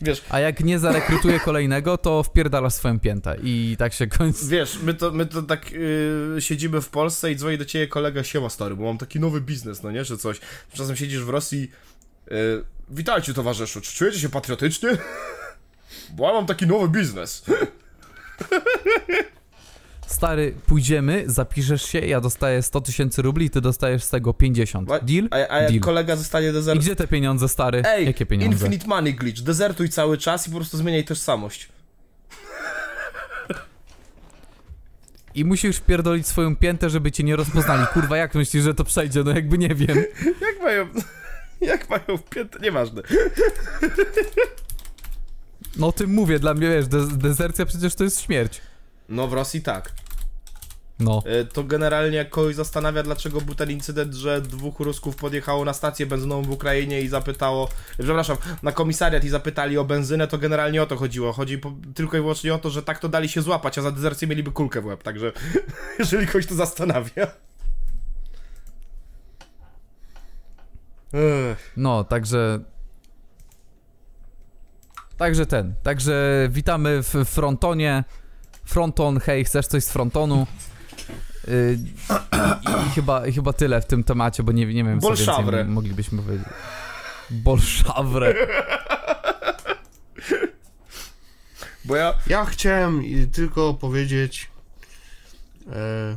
Wiesz, A jak nie zarekrutuje kolejnego, to wpierdala swoją piętę i tak się kończy. wiesz, my to, my to tak yy, siedzimy w Polsce i dzwoni do ciebie kolega, siema stary, bo mam taki nowy biznes, no nie, że coś. Czasem siedzisz w Rosji, yy, witajcie towarzyszu, czy czujecie się patriotycznie? Bo ja mam taki nowy biznes. Stary, pójdziemy, zapiszesz się, ja dostaję 100 tysięcy rubli, ty dostajesz z tego 50. Deal? A, a jak Deal. kolega zostanie I dezert... gdzie te pieniądze, stary? Ej, Jakie pieniądze? Infinite Money Glitch, dezertuj cały czas i po prostu zmieniaj tożsamość. I musisz wpierdolić swoją piętę, żeby cię nie rozpoznali. Kurwa, jak myślisz, że to przejdzie? No jakby nie wiem. Jak mają... Jak mają wpięte... Nieważne. No o tym mówię, dla mnie wiesz, de dezercja przecież to jest śmierć. No w Rosji tak. No. E, To generalnie jak kogoś zastanawia, dlaczego był ten incydent, że dwóch Rusków podjechało na stację benzynową w Ukrainie i zapytało, przepraszam, na komisariat i zapytali o benzynę, to generalnie o to chodziło. Chodzi po, tylko i wyłącznie o to, że tak to dali się złapać, a za dezercję mieliby kulkę w łeb, także jeżeli kogoś to zastanawia. No, także. Także ten. Także witamy w Frontonie. Fronton, hej, chcesz coś z Frontonu? Yy, i, i, chyba, I chyba tyle w tym temacie, bo nie, nie wiem, co więcej moglibyśmy powiedzieć. Bolszawre. Bo ja Ja chciałem y, tylko powiedzieć. E,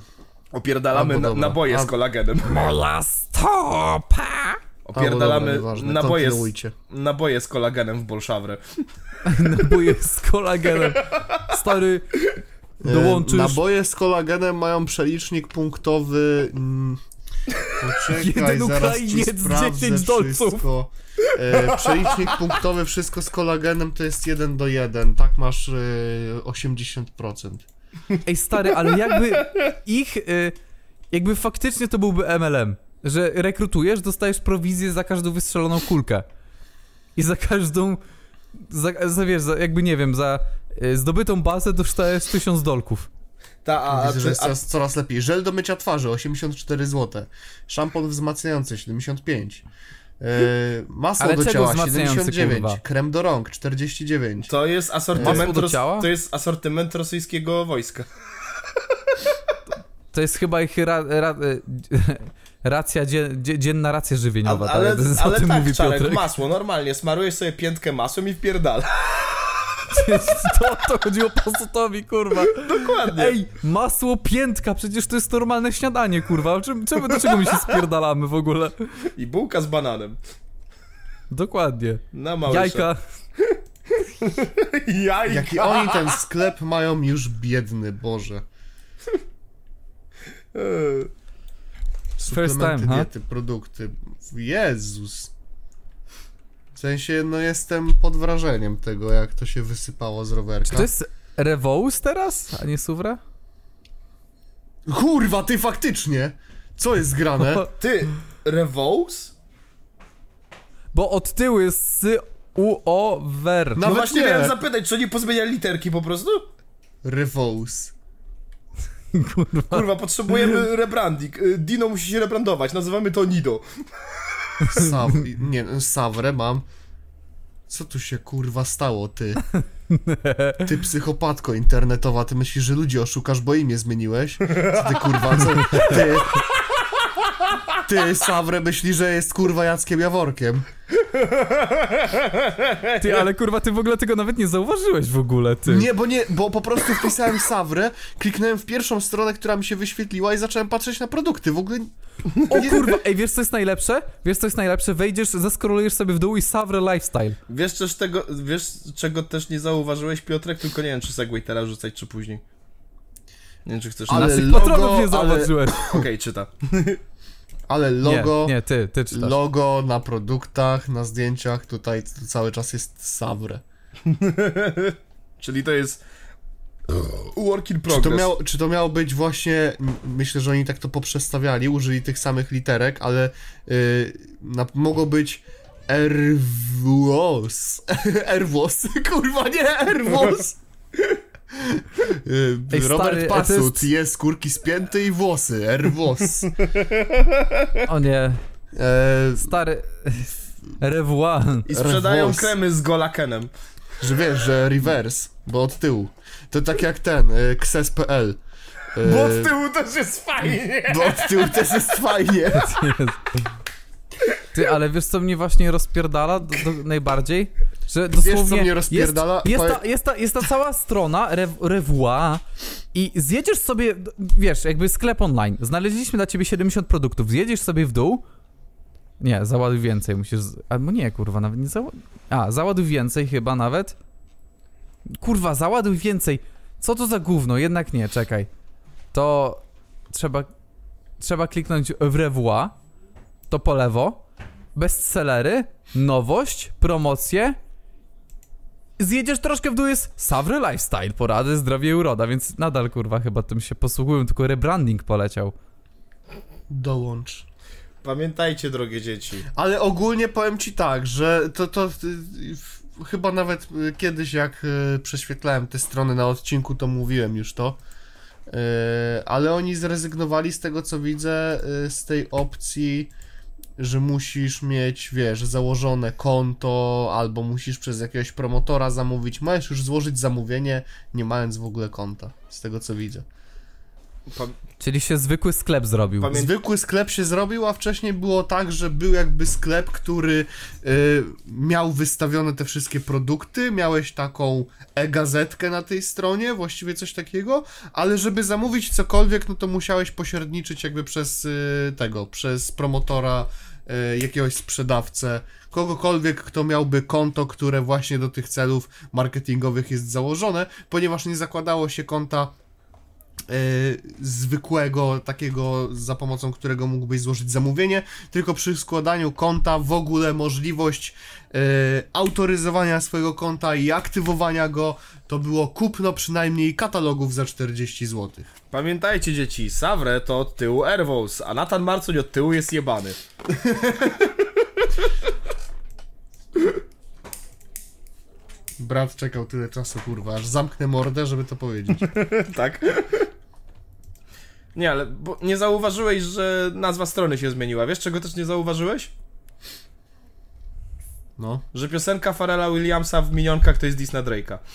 opierdalamy na, naboje z Albo- kolagenem. Moja stopa! Opierdalamy dobra, naboje, z, naboje z kolagenem w Bolszawrę. Naboje z kolagenem. Stary, E, dołączysz. Naboje z kolagenem mają przelicznik punktowy. Poczekaj, Jeden Ukrainiec, sprawdzę 10 dolców. wszystko. E, przelicznik punktowy, wszystko z kolagenem to jest 1 do 1. Tak masz e, 80%. Ej, stary, ale jakby ich. Y, jakby faktycznie to byłby MLM. Że rekrutujesz, dostajesz prowizję za każdą wystrzeloną kulkę. I za każdą. Za, za wiesz, za, jakby nie wiem, za y, zdobytą bazę dostajesz 1000 dolków. Ta, a, a, Widzę, że czy, jest a, coraz, coraz lepiej. Żel do mycia twarzy 84 zł. Szampon wzmacniający 75. E, masło Ale do ciała wzmacniający, 79. kurwa? Krem do rąk 49. to jest Masło asortyment, do ros, ciała? to jest asortyment rosyjskiego wojska. To jest chyba ich ra, ra, racja, dzien, dzie- dzienna racja żywieniowa. A, ale tak, ale o tym tak, mówi Czarek, Piotrek. masło, normalnie, smarujesz sobie piętkę masłem i wpierdala. To, to chodziło po Sotowi, kurwa. Dokładnie. Ej, masło piętka, przecież to jest normalne śniadanie, kurwa. Czym, czemu, do czego my się spierdalamy w ogóle? I bułka z bananem. Dokładnie. Na małe Jajka. Jajka. Jaki oni ten sklep mają już biedny, Boże. Suplementy, time, ha? diety, produkty. Jezus. W sensie, no jestem pod wrażeniem tego, jak to się wysypało z rowerka. Czy to jest Revous teraz, a nie Suvra? Kurwa, ty faktycznie! Co jest grane? Ty, Revous? Bo od tyłu jest s, u, o, ver. No Nawet właśnie nie. miałem zapytać, czy oni pozmieniali literki po prostu? Revous. Kurwa. Kurwa, potrzebujemy rebranding. Y, Dino musi się rebrandować, nazywamy to Nido. Sav... Nie, Savre mam. Co tu się kurwa stało, ty? Ty psychopatko internetowa, ty myślisz, że ludzi oszukasz, bo imię zmieniłeś? Co ty kurwa, co? Ty... Ty, Savre, myślisz, że jest kurwa Jackiem Jaworkiem. Ty, ale kurwa, ty w ogóle tego nawet nie zauważyłeś w ogóle, ty. Nie, bo nie, bo po prostu wpisałem Savre, kliknąłem w pierwszą stronę, która mi się wyświetliła i zacząłem patrzeć na produkty. W ogóle O kurwa, ej, wiesz co jest najlepsze? Wiesz co jest najlepsze? Wejdziesz, zaskrolujesz sobie w dół i Savre Lifestyle. Wiesz, też tego, wiesz czego też nie zauważyłeś, Piotrek? Tylko nie wiem, czy Segway teraz rzucać, czy później. Nie wiem, czy chcesz... Ale logo, patronów nie ale- zauważyłeś. Okej, czyta. Ale logo, Nie, nie, ty, ty czytasz. logo na produktach, na zdjęciach, tutaj to cały czas jest Savre. Czyli to jest... Work in Czy progress. to, miało, czy to miało być właśnie, myślę, że oni tak to poprzestawiali, użyli tych samych literek, ale yy, na, mogło być Erwos. Erwos, kurwa nie, Erwos. Yy, Ej, Robert stary, Pasut, jest... jest- skórki spięte i włosy, Erwos. O nie, E, stary... Revoir. I sprzedają Rewos. kremy z Golakenem. że wiesz, że reverse, bo od tyłu. To tak jak ten, y, Kses.pl. Y, Bo od tyłu też jest fajnie. Bo od tyłu też jest fajnie. Ty, ale wiesz co mnie właśnie rozpierdala do, do, najbardziej? Że dosłownie co mnie rozpierdala? Jest, jest, ta, jest, ta, jest ta cała strona Rev, Revoir i zjedziesz sobie, wiesz, jakby sklep online. Znaleźliśmy dla ciebie 70 produktów. Zjedziesz sobie w dół. Nie, załaduj więcej, musisz. Albo nie, kurwa, nawet nie załaduj. A, załaduj więcej chyba nawet. Kurwa, załaduj więcej. Co to za gówno? Jednak nie, czekaj. To trzeba. Trzeba kliknąć w Revoir. To po lewo. Bestsellery, nowość, promocje zjedziesz troszkę w dół jest Savre Lifestyle, porady, zdrowie i uroda, więc nadal kurwa chyba tym się posługują, tylko rebranding poleciał. Dołącz. Pamiętajcie, drogie dzieci. Ale ogólnie powiem ci tak, że to, to y, chyba nawet y, kiedyś jak y, prześwietlałem te strony na odcinku, to mówiłem już to. Y, Ale oni zrezygnowali z tego co widzę y, z tej opcji, że musisz mieć, wiesz, założone konto albo musisz przez jakiegoś promotora zamówić. Możesz już złożyć zamówienie, nie mając w ogóle konta, z tego co widzę. Pa- Czyli się zwykły sklep zrobił. Pamię- Zwykły sklep się zrobił, a wcześniej było tak, że był jakby sklep, który y, miał wystawione te wszystkie produkty, miałeś taką e-gazetkę na tej stronie, właściwie coś takiego, ale żeby zamówić cokolwiek, no to musiałeś pośredniczyć jakby przez y, tego, przez promotora, jakiegoś sprzedawcę, kogokolwiek, kto miałby konto, które właśnie do tych celów marketingowych jest założone, ponieważ nie zakładało się konta e, zwykłego, takiego za pomocą którego mógłbyś złożyć zamówienie, tylko przy składaniu konta w ogóle możliwość e, autoryzowania swojego konta i aktywowania go to było kupno przynajmniej katalogów za 40 zł. Pamiętajcie, dzieci, Savre to od tyłu Airwolves, a Nathan Marcuń od tyłu jest jebany. Brat czekał tyle czasu, kurwa, aż zamknę mordę, żeby to powiedzieć. tak? Nie, ale nie zauważyłeś, że nazwa strony się zmieniła. Wiesz, czego też nie zauważyłeś? No. Że piosenka Pharrella Williamsa w Minionkach to jest Disney Drake'a.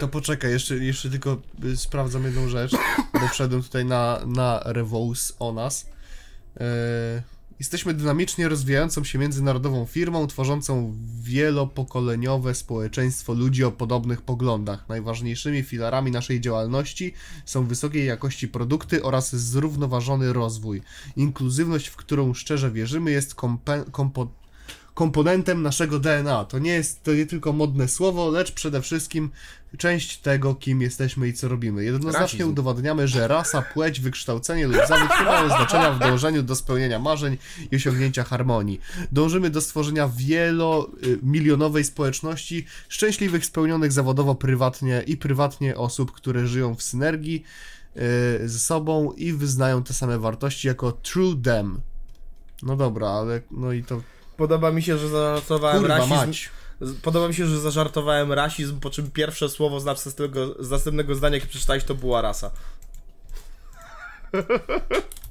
To poczekaj, jeszcze, jeszcze tylko y, sprawdzam jedną rzecz, bo wszedłem tutaj na, na Revols o nas. E, jesteśmy dynamicznie rozwijającą się międzynarodową firmą, tworzącą wielopokoleniowe społeczeństwo ludzi o podobnych poglądach. Najważniejszymi filarami naszej działalności są wysokiej jakości produkty oraz zrównoważony rozwój. Inkluzywność, w którą szczerze wierzymy, jest kompo- komponentem naszego DNA. To nie jest to nie tylko modne słowo, lecz przede wszystkim część tego, kim jesteśmy i co robimy. Jednoznacznie Rasizm. udowadniamy, że rasa, płeć, wykształcenie lub zawód nie mają znaczenia w dążeniu do spełnienia marzeń i osiągnięcia harmonii. Dążymy do stworzenia wielomilionowej społeczności szczęśliwych, spełnionych zawodowo, prywatnie i prywatnie osób, które żyją w synergii yy, ze sobą i wyznają te same wartości jako true them. No dobra, ale no i to Podoba mi się, że zażartowałem kurwa rasizm. mać. Podoba mi się, że zażartowałem rasizm, po czym pierwsze słowo z następnego, z następnego zdania, jakie przeczytałeś, to była rasa.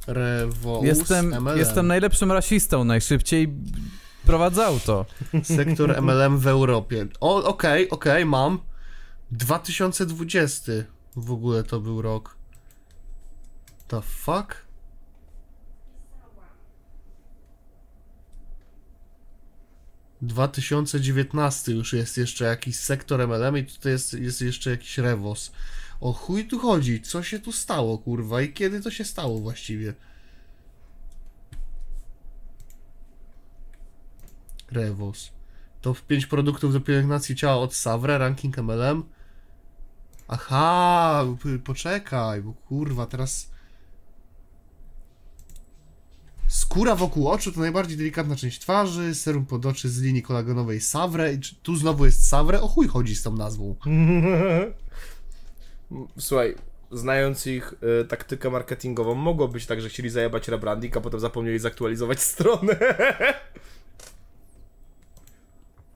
Revous Jestem, MLM. jestem najlepszym rasistą, najszybciej prowadzę auto. Sektor MLM w Europie. O, okej, okej, mam. 2020 w ogóle to był rok. The fuck? Dwa tysiące dziewiętnasty już jest jeszcze jakiś sektor MLM i tutaj jest, jest jeszcze jakiś rewos. O chuj tu chodzi? Co się tu stało, kurwa? I kiedy to się stało właściwie? Rewos. Top 5 produktów do pielęgnacji ciała od Savre, ranking MLM. Aha, poczekaj, bo kurwa, teraz... Skóra wokół oczu to najbardziej delikatna część twarzy, serum pod oczy z linii kolagenowej Savre. I tu znowu jest Savre? O chuj chodzi z tą nazwą. Słuchaj, znając ich y, taktykę marketingową, mogło być tak, że chcieli zajebać rebranding, a potem zapomnieli zaktualizować stronę.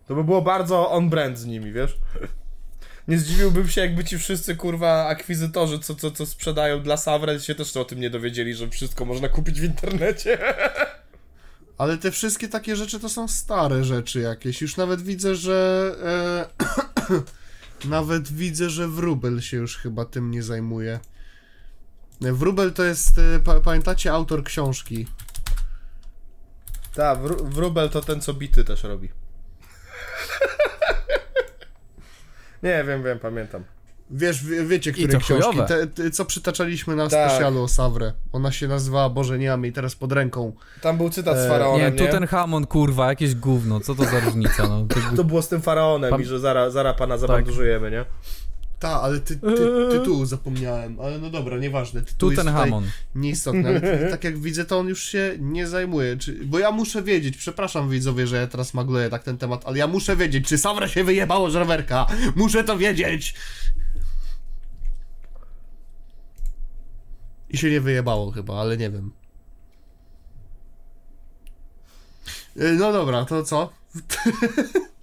To by było bardzo on-brand z nimi, wiesz? Nie zdziwiłbym się, jakby ci wszyscy, kurwa, akwizytorzy, co, co, co sprzedają dla Savre, się też o tym nie dowiedzieli, że wszystko można kupić w internecie. Ale te wszystkie takie rzeczy to są stare rzeczy jakieś. Już nawet widzę, że. E, nawet widzę, że Wróbel się już chyba tym nie zajmuje. Wróbel to jest. E, pa, pamiętacie autor książki? Tak, wr- wróbel to ten, co bity też robi. Nie, wiem, wiem, pamiętam. Wiesz, wie, wiecie, które książki? Te, te, co przytaczaliśmy na Tak. specjalu o Savre. Ona się nazywała Boże, nie mam jej teraz pod ręką. Tam był cytat z E, Nie, faraonem, nie? Tutenhamon, kurwa, jakieś gówno, co to za różnica, no. To, To było z tym faraonem Pam- i że zara, zara pana zabandużujemy, nie? Ta, ale ty, ty, tytułu zapomniałem, ale no dobra, nieważne. Tytuł jest Tutenhamon. nieistotny, ale tak jak widzę, to on już się nie zajmuje. Czy, bo ja muszę wiedzieć, przepraszam widzowie, że ja teraz magluję tak ten temat, ale ja muszę wiedzieć, czy Samra się wyjebało z rowerka. Muszę to wiedzieć! I się nie wyjebało chyba, ale nie wiem. Y, No dobra, to co?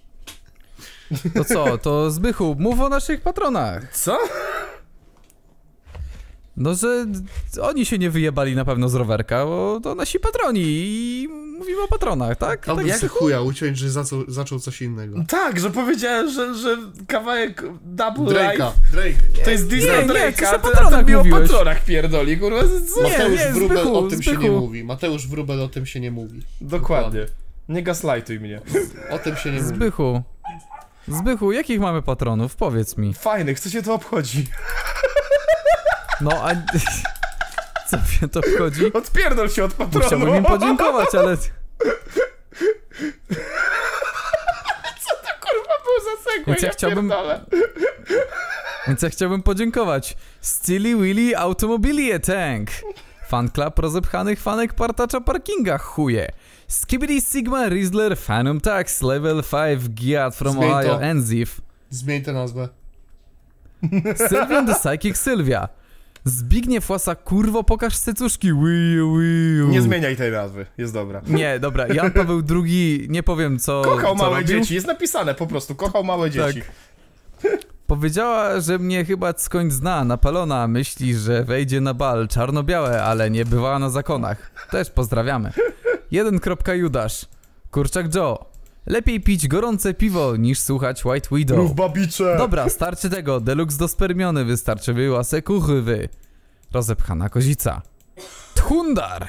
To co, to Zbychu, mów o naszych patronach. Co? No, że oni się nie wyjebali na pewno z rowerka, bo to nasi patroni i mówimy o patronach, tak? Tam tak jak chuja uciąć, że zaczął, zaczął coś innego. Tak, że powiedziałem, że, że kawałek Double Drake'a. Life Drake. to jest Disney nie, Drake'a, coś a ty, a patronach ty mi o patronach pierdoli, kurwa. Co? Nie, Mateusz nie, Wrubel Zbychu, o tym się nie Zbychu. mówi. Mateusz Wrubel o tym się nie mówi. Dokładnie. Nie gaslightuj mnie. O tym się nie mówi. Zbychu. Zbychu, jakich mamy patronów? Powiedz mi. Fajnych, co cię to obchodzi? No, a... Co mnie to wchodzi? Odpierdol się od patronu. chciałbym im podziękować, ale... Kurwa, był za segway, Więc ja ja chciałbym- pierdolę. Więc ja chciałbym podziękować Steely Willy Automobilie Tank Fan Club rozepchanych fanek partacza parkinga chuje Skibidi Sigma Rizzler Phantom Tax Level 5 Giat from Zmień to. Ohio Enzif Zmień tę nazwę. Sylwian the Psychic Sylwia Zbigniew Łasa kurwo pokaż secuszki Wiu, wiu. Nie zmieniaj tej nazwy, jest dobra. Nie, dobra, Jan Paweł II, nie powiem co Kochał co małe robił. dzieci, jest napisane po prostu, kochał małe dzieci. Powiedziała, że mnie chyba skądś zna, napalona, myśli, że wejdzie na bal czarno-białe, ale nie bywała na zakonach. Też pozdrawiamy. 1. Judasz. Kurczak Joe. Lepiej pić gorące piwo niż słuchać White Widow. Rów babicze. Dobra, starczy tego. Deluxe do spermiony wystarczy była se kuchywy. Rozepchana kozica. Tchundar.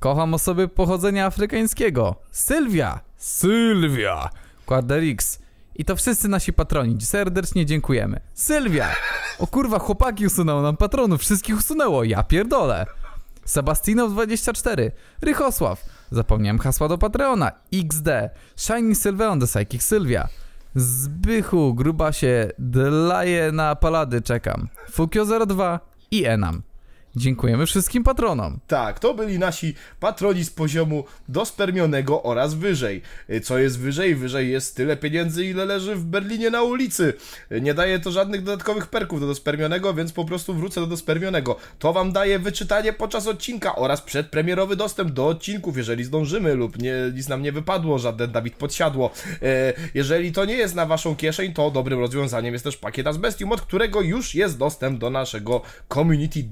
Kocham osoby pochodzenia afrykańskiego. Sylwia. Sylwia. Quaderix. I to wszyscy nasi patroni. Serdecznie dziękujemy. Sylwia. O kurwa, chłopaki usunęło nam patronów. Wszystkich usunęło. Ja pierdolę. Sebastinow24. Rychosław. Zapomniałem hasła do Patreona. XD. Shiny Sylveon the Psychic Sylwia. Zbychu, Grubasie, Dlaje na Palady czekam. Fukio02 i Enam. Dziękujemy wszystkim patronom. Tak, to byli nasi patroni z poziomu dospermionego oraz wyżej. Co jest wyżej? Wyżej jest tyle pieniędzy, ile leży w Berlinie na ulicy. Nie daje to żadnych dodatkowych perków do dospermionego, więc po prostu wrócę do dospermionego. To wam daje wyczytanie podczas odcinka oraz przedpremierowy dostęp do odcinków, jeżeli zdążymy lub nie, nic nam nie wypadło, żaden Dawid podsiadło. Y, Jeżeli to nie jest na waszą kieszeń, to dobrym rozwiązaniem jest też pakiet Asbestium, od którego już jest dostęp do naszego community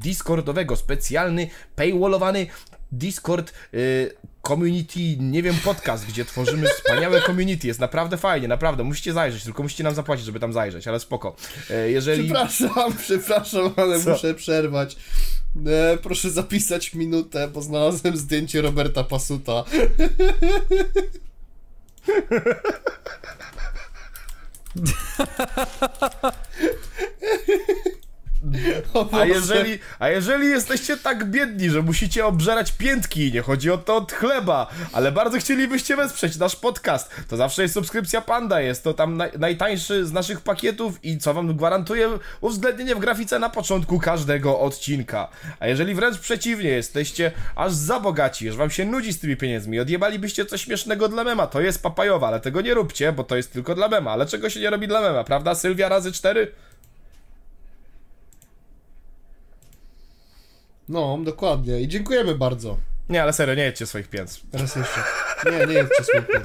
Specjalny, paywallowany Discord y, community, nie wiem, podcast, gdzie tworzymy wspaniałe community. Jest naprawdę fajnie, naprawdę. Musicie zajrzeć, tylko musicie nam zapłacić, żeby tam zajrzeć, ale spoko. Y, jeżeli... Przepraszam, przepraszam, ale Co? muszę przerwać. E, proszę zapisać minutę, bo znalazłem zdjęcie Roberta Pasuta. A jeżeli, a jeżeli jesteście tak biedni, że musicie obżerać piętki, nie chodzi o to od chleba, ale bardzo chcielibyście wesprzeć nasz podcast, to zawsze jest subskrypcja Panda, jest to tam naj, najtańszy z naszych pakietów i co wam gwarantuje uwzględnienie w grafice na początku każdego odcinka. A jeżeli wręcz przeciwnie, jesteście aż za bogaci, że wam się nudzi z tymi pieniędzmi, odjebalibyście coś śmiesznego dla mema, to jest papajowa, ale tego nie róbcie, bo to jest tylko dla mema, ale czego się nie robi dla mema, prawda Sylwia razy cztery? No, dokładnie. I dziękujemy bardzo. Nie, ale serio, nie jedźcie swoich pieniędzy. Raz jeszcze. Nie, nie jest smutno.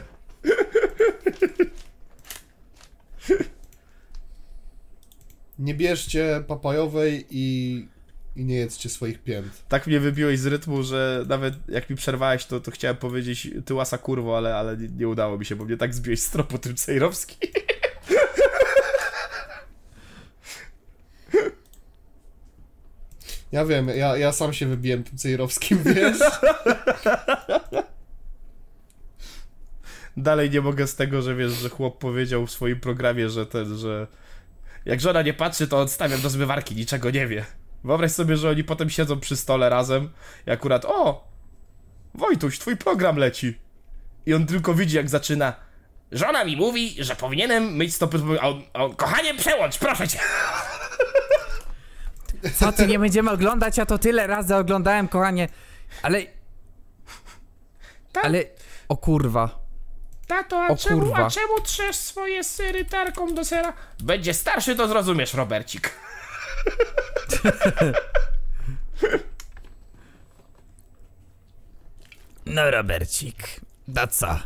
Nie bierzcie papajowej i, i nie jedzcie swoich pięt. tak mnie wybiłeś z rytmu, że nawet jak mi przerwałeś, to, to chciałem powiedzieć ty łasa kurwo, ale, ale nie, nie udało mi się, bo mnie tak zbiłeś z tropu tym Cejrowski. Ja wiem, ja, ja sam się wybiłem tym cejrowskim, wiesz? Dalej nie mogę z tego, że wiesz, że chłop powiedział w swoim programie, że ten, że jak żona nie patrzy, to odstawiam do zmywarki, niczego nie wie. Wyobraź sobie, że oni potem siedzą przy stole razem i akurat, o, Wojtuś, twój program leci. I on tylko widzi, jak zaczyna Żona mi mówi, że powinienem myć stopy... A on, a on, kochanie, przełącz, proszę cię. Co ty nie będziemy oglądać? Ja to tyle razy oglądałem, kochanie. Ale. Ale. O kurwa. Tato, a O czemu, kurwa. a czemu trzesz swoje sery tarką do sera? Będzie starszy, to zrozumiesz, Robercik. No, Robercik. Da co?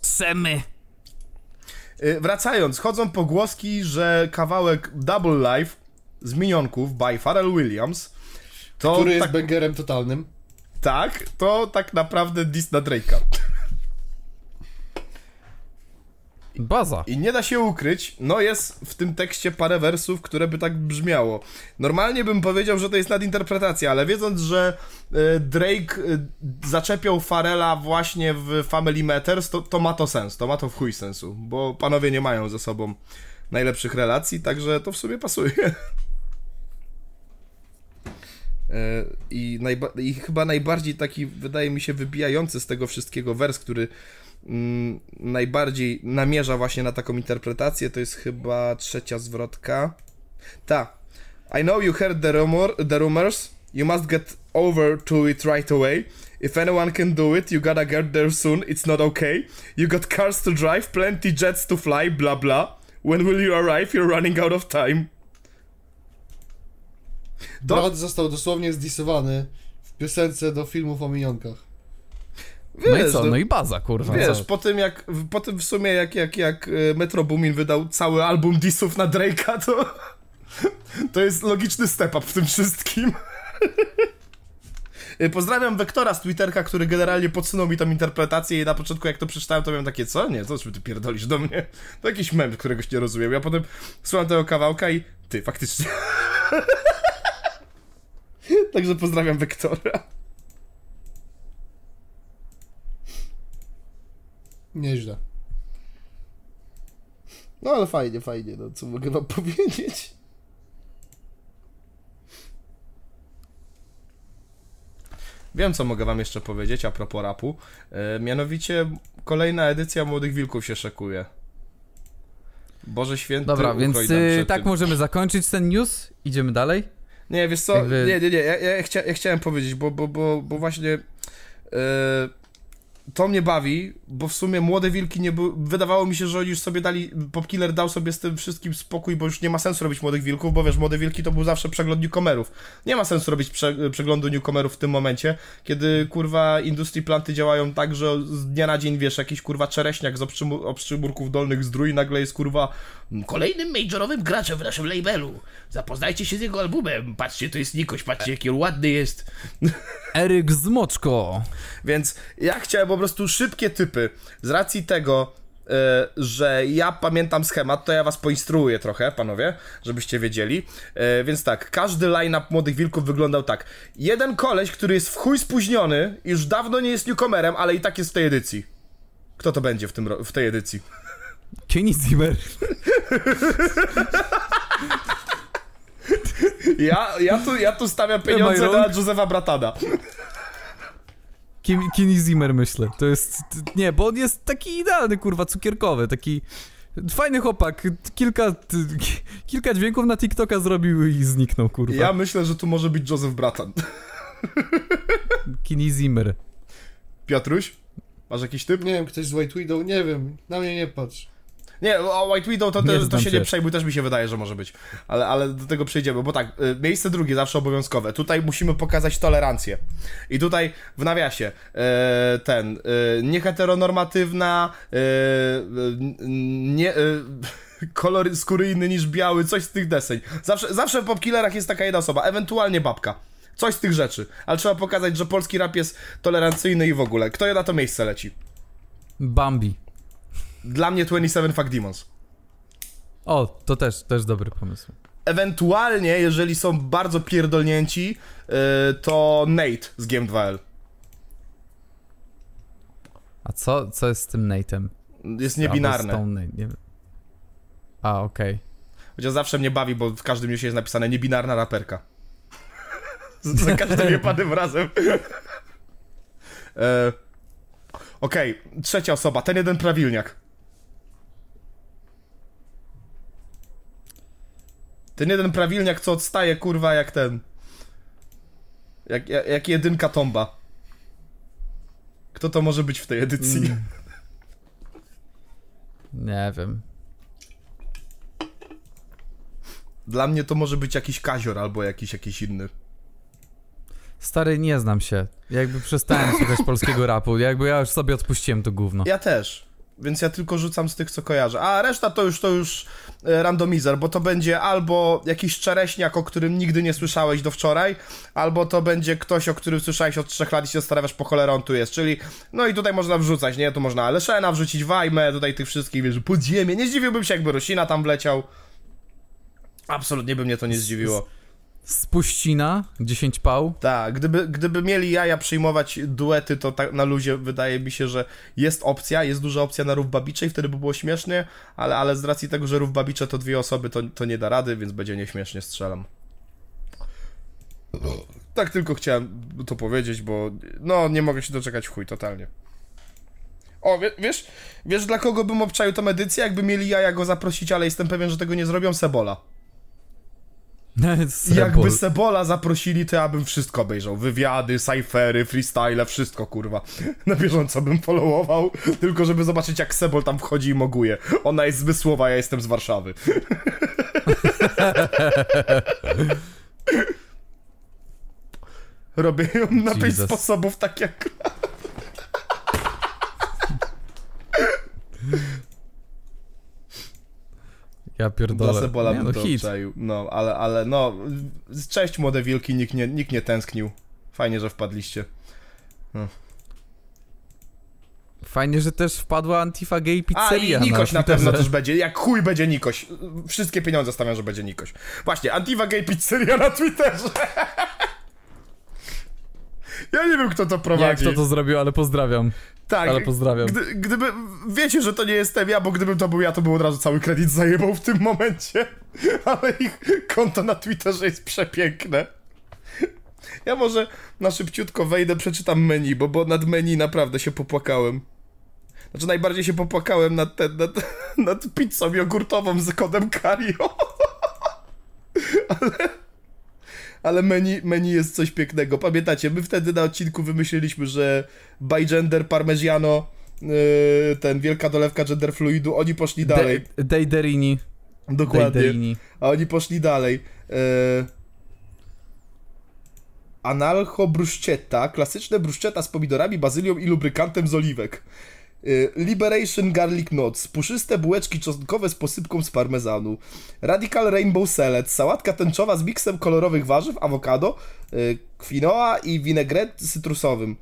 Trzemy. Y, Wracając, chodzą pogłoski, że kawałek Double Life z Minionków by Pharrell Williams to Który jest tak, bangerem totalnym. tak, to tak naprawdę diss na Drake'a. Baza. I nie da się ukryć, no jest w tym tekście parę wersów, które by tak brzmiało. Normalnie bym powiedział, że to jest nadinterpretacja, ale wiedząc, że e, Drake e, zaczepiał Farela właśnie w Family Matters, to, to ma to sens, to ma to w chuj sensu, bo panowie nie mają ze sobą najlepszych relacji, także to w sumie pasuje. E, I, najba- I chyba najbardziej taki, wydaje mi się, wybijający z tego wszystkiego wers, który mm, najbardziej namierza właśnie na taką interpretację, to jest chyba trzecia zwrotka. Ta. I know you heard the, rumor, the rumors. You must get over to it right away. If anyone can do it, you gotta get there soon. It's not okay. You got cars to drive, plenty jets to fly, blah blah. When will you arrive? You're running out of time. To- Brat został dosłownie zdisowany w piosence do filmów o minionkach. No i Wiesz, co? no- No i baza, kurwa. Wiesz, co? po tym jak, po tym w sumie jak, jak, jak e, Metro Boomin wydał cały album dissów na Drake'a, to to jest logiczny step up w tym wszystkim. E, Pozdrawiam Wektora z Twitterka, który generalnie podsunął mi tą interpretację i na początku jak to przeczytałem, to miałem takie, co? Nie, co ty pierdolisz do mnie? To jakiś mem, któregoś nie rozumiem. Ja potem słucham tego kawałka i ty, faktycznie. Także pozdrawiam Wektora. Nieźle. No ale fajnie, fajnie, no co mogę wam powiedzieć? Wiem, co mogę wam jeszcze powiedzieć a propos rapu. E, mianowicie kolejna edycja Młodych Wilków się szykuje. Boże święty, Dobra, więc nam y, przed tak tym. możemy zakończyć ten news. Idziemy dalej. Nie, wiesz co, Jakby- nie, nie, nie, ja, ja, chcia, ja chciałem powiedzieć, bo, bo, bo, bo właśnie e, to mnie bawi, bo w sumie Młode Wilki nie były, wydawało mi się, że oni już sobie dali, Popkiller dał sobie z tym wszystkim spokój, bo już nie ma sensu robić Młodych Wilków, bo wiesz, Młode Wilki to był zawsze przegląd newcomerów. Nie ma sensu robić prze, przeglądu newcomerów w tym momencie, kiedy kurwa industry planty działają tak, że z dnia na dzień, wiesz, jakiś kurwa czereśniak z obszczymu, obszczymurków dolnych zdrój nagle jest kurwa kolejnym majorowym graczem w naszym labelu. Zapoznajcie się z jego albumem. Patrzcie, to jest Nikoś, patrzcie, jaki ładny jest. Eryk Zmoczko. Więc ja chciałem prostu szybkie typy. Z racji tego, e, że ja pamiętam schemat, to ja was poinstruuję trochę, panowie, żebyście wiedzieli. E, więc tak, każdy line-up Młodych Wilków wyglądał tak. Jeden koleś, który jest w chuj spóźniony, już dawno nie jest newcomerem, ale i tak jest w tej edycji. Kto to będzie w, tym, w tej edycji? Kenny Zimmer. Ja, ja, tu, ja tu stawiam pieniądze na? Józefa Bratada. Kim, Kenny Zimmer, myślę. To jest... Nie, bo on jest taki idealny, kurwa, cukierkowy, taki... Fajny chłopak, kilka, kilka dźwięków na TikToka zrobił i zniknął, kurwa. Ja myślę, że tu może być Józef Bratan. Kenny Zimmer. Piotruś? Masz jakiś typ? Nie wiem, ktoś z White Widow, nie wiem, na mnie nie patrz. Nie, o White Widow to, to znam się się. nie przejmuj, też mi się wydaje, że może być. Ale, ale do tego przejdziemy, bo tak, y, miejsce drugie zawsze obowiązkowe. Tutaj musimy pokazać tolerancję. I tutaj w nawiasie e, ten, e, nieheteronormatywna, nie... Kolor skóry inny niż biały, coś z tych deseń. Zawsze, zawsze w popkillerach jest taka jedna osoba, ewentualnie babka. Coś z tych rzeczy. Ale trzeba pokazać, że polski rap jest tolerancyjny i w ogóle. Kto je na to miejsce leci? Bambi. Dla mnie 27 Fuck Demons. O, to też, też dobry pomysł. Ewentualnie, jeżeli są bardzo pierdolnięci, yy, to Nate z Game 2L. A co, co jest z tym Nate'em? Jest tą Nate, nie. A, okej. Chociaż zawsze mnie bawi, bo w każdym newsie jest napisane niebinarna raperka. Za każdym jebanym razem. e, Okej, trzecia osoba, ten jeden prawilniak. Ten jeden prawilniak, co odstaje, kurwa, jak ten. Jak, jak, jak jedynka tomba. Kto to może być w tej edycji? Mm. Nie wiem. Dla mnie to może być jakiś kazior albo jakiś, jakiś inny. Stary, nie znam się. Jakby przestałem słuchać polskiego rapu. Jakby ja już sobie odpuściłem to gówno. Ja też. Więc ja tylko rzucam z tych, co kojarzę. A reszta to już to już e, randomizer, bo to będzie albo jakiś czereśniak, o którym nigdy nie słyszałeś do wczoraj, albo to będzie ktoś, o którym słyszałeś od trzech lat i się zastanawiasz po cholerę on tu jest. Czyli, no i tutaj można wrzucać, nie? Tu można Aleszena wrzucić, Wajmę, tutaj tych wszystkich, wiesz, podziemie. Nie zdziwiłbym się, jakby Rosina tam wleciał. Absolutnie by mnie to nie zdziwiło. Spuścina, 10 pał. Tak, gdyby, gdyby mieli jaja przyjmować duety, to tak na luzie wydaje mi się, że jest opcja, jest duża opcja na Rów Babicze i wtedy by było śmiesznie, ale, ale z racji tego, że Rów Babicze to dwie osoby, to, to nie da rady, więc będzie nieśmiesznie, strzelam. Tak tylko chciałem to powiedzieć, bo no nie mogę się doczekać w chuj, totalnie. O, wie, wiesz, wiesz dla kogo bym obczaił tą edycję? Jakby mieli jaja go zaprosić, ale jestem pewien, że tego nie zrobią, Sebola. Jakby Sebola zaprosili, to ja bym wszystko obejrzał. Wywiady, cyfery, freestyle, wszystko kurwa. Na bieżąco bym followował, tylko żeby zobaczyć jak Sebol tam wchodzi i moguje. Ona jest zmysłowa, ja jestem z Warszawy. Robię ją na pięć sposobów, tak jak... Ja pierdolę. Sebola Nie, no to hit. No, ale, ale no... Cześć młode wilki, nikt nie, nikt nie tęsknił. Fajnie, że wpadliście. Fajnie, że też wpadła Antifa Gay A, Pizzeria i Nikoś na pewno Twitterze. też będzie. Jak chuj będzie Nikoś. Wszystkie pieniądze stawiam, że będzie Nikoś. Właśnie, Antifa Gay Pizzeria na Twitterze. Ja nie wiem, kto to Nie prowadzi. jak kto to zrobił, ale pozdrawiam. tak, Ale pozdrawiam. Gdy, gdyby... Wiecie, że to nie jestem ja, bo gdybym to był ja, to bym od razu cały kredyt zajebał w tym momencie. Ale ich konto na Twitterze jest przepiękne. Ja może na szybciutko wejdę, przeczytam menu, bo, bo nad menu naprawdę się popłakałem. Znaczy najbardziej się popłakałem nad, ten, nad, nad pizzą jogurtową z kodem Cario. Ale, ale menu, menu jest coś pięknego. Pamiętacie, my wtedy na odcinku wymyśliliśmy, że by gender parmegiano, yy, ten wielka dolewka gender fluidu, oni poszli dalej. De- Dejderini. Dokładnie. A oni poszli dalej. E... Analcho bruschetta, klasyczne bruschetta z pomidorami, bazylią i lubrykantem z oliwek. E, Liberation Garlic Nuts, puszyste bułeczki czosnkowe z posypką z parmezanu. Radical Rainbow Salad, sałatka tęczowa z miksem kolorowych warzyw, awokado, e, quinoa i vinegret cytrusowym.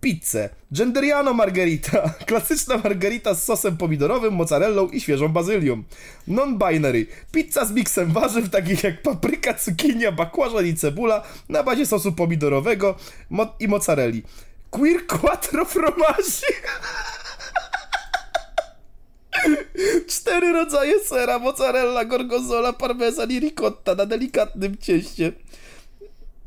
Pizzę. Genderiano margherita. Klasyczna margherita z sosem pomidorowym, mozzarellą i świeżą bazylią. Non-binary. Pizza z miksem warzyw takich jak papryka, cukinia, bakłażan i cebula na bazie sosu pomidorowego i mozzarelli. Queer quattro formaggi. Cztery rodzaje sera, mozzarella, gorgonzola, parmezan i ricotta na delikatnym cieście.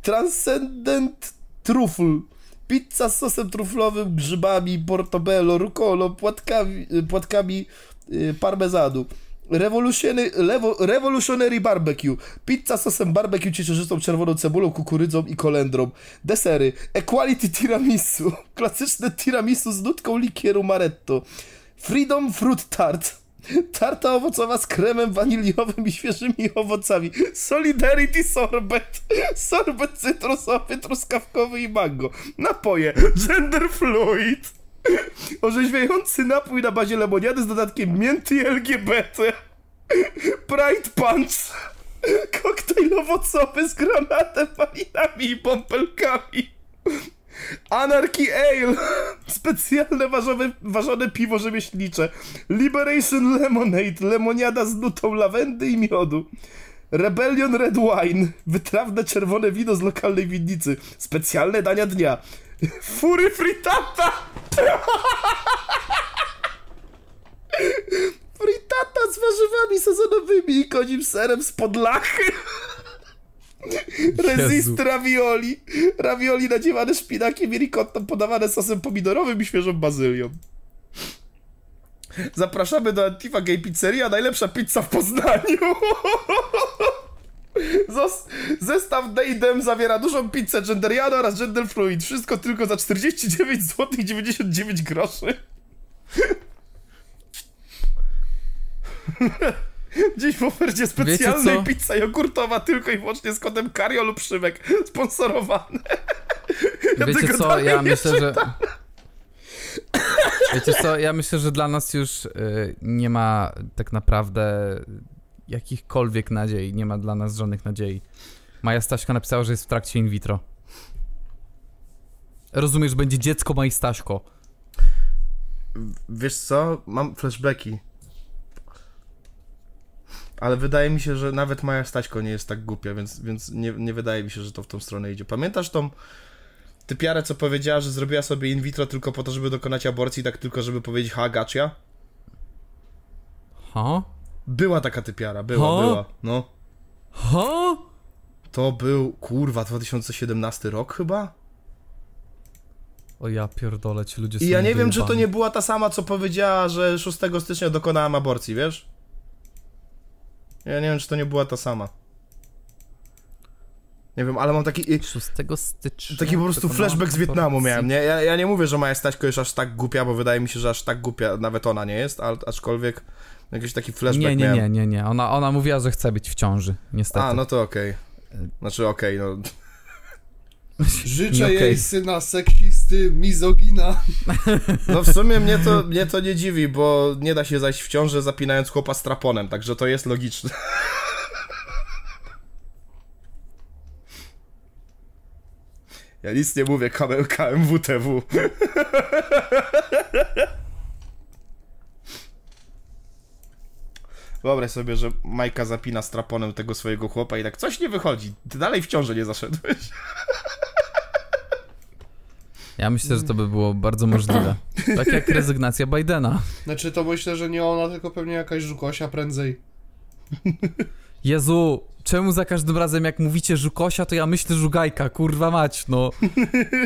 Transcendent Truffle. Pizza z sosem truflowym, grzybami, portobello, rucolą, płatkami, płatkami y, parmezanu. Revolutionary, lewo, revolutionary Barbecue. Pizza sosem barbecue, ciecierzystą, czerwoną cebulą, kukurydzą i kolendrą. Desery. Equality Tiramisu. Klasyczne tiramisu z nutką likieru Maretto. Freedom Fruit Tart. Tarta owocowa z kremem waniliowym i świeżymi owocami. Solidarity Sorbet. Sorbet cytrusowy, truskawkowy i mango. Napoje. Gender Fluid. Orzeźwiający napój na bazie lemoniady z dodatkiem mięty i LGBT. Pride Punch. Koktajl owocowy z granatem, malinami i bąbelkami. Anarchy Ale! Specjalne ważone, ważone piwo rzemieślnicze. Liberation Lemonade, lemoniada z nutą lawendy i miodu. Rebellion Red Wine, wytrawne czerwone wino z lokalnej winnicy. Specjalne dania dnia. Fury Fritata! Fritata z warzywami sezonowymi i konim serem z podlachy. Resist ravioli. Ravioli nadziewane szpinakiem i ricottą podawane sosem pomidorowym i świeżą bazylią. Zapraszamy do Antifa Gay Pizzeria, najlepsza pizza w Poznaniu. Zos- zestaw Deidem zawiera dużą pizzę genderiano oraz gender fluid. Wszystko tylko za 49 zł 99 groszy. Dziś w ofercie specjalnej pizza jogurtowa tylko i wyłącznie z kodem Kario lub Szymek. Sponsorowane. Ja Wiecie co, ja myślę, że... Wiecie co, ja myślę, że dla nas już y, nie ma tak naprawdę jakichkolwiek nadziei, nie ma dla nas żadnych nadziei. Maja Staśko napisała, że jest w trakcie in vitro. Rozumiesz, będzie dziecko Maji Staśko. Wiesz co? Mam flashbacki. Ale wydaje mi się, że nawet Maja Staśko nie jest tak głupia, więc, więc nie, nie wydaje mi się, że to w tą stronę idzie. Pamiętasz tą typiarę, co powiedziała, że zrobiła sobie in vitro tylko po to, żeby dokonać aborcji, tak tylko żeby powiedzieć ha, gotcha? Ha? Była taka typiara, była, Ha? była. No. Ha? To był, kurwa, 2017 rok chyba? O ja pierdolę, ci ludzie I ja nie wiem, czy to nie była ta sama, co powiedziała, że 6 stycznia dokonałam aborcji, wiesz? Ja nie wiem, czy to nie była ta sama. Nie wiem, ale mam taki... i- 6 stycznia. Taki po prostu flashback z Wietnamu miałem, nie? Ja, ja nie mówię, że Maja Staśko jest aż tak głupia, bo wydaje mi się, że aż tak głupia nawet ona nie jest, aczkolwiek jakiś taki flashback Nie, nie, miałem. nie, nie, nie. Ona, ona mówiła, że chce być w ciąży, niestety. A, no to okej. Znaczy okej, no... Życzę okej. jej syna seksisty, mizogina. No w sumie mnie to, mnie to nie dziwi, bo nie da się zajść w ciążę zapinając chłopa straponem, także to jest logiczne. Ja nic nie mówię, KM, KMWTW. Wyobraź sobie, że Majka zapina straponem tego swojego chłopa i tak coś nie wychodzi. Ty dalej w ciążę nie zaszedłeś. Ja myślę, że to by było bardzo możliwe. Tak jak rezygnacja Bidena. Znaczy to myślę, że nie ona, tylko pewnie jakaś żukosia prędzej. Jezu, czemu za każdym razem jak mówicie żukosia, to ja myślę żugajka, kurwa mać, no.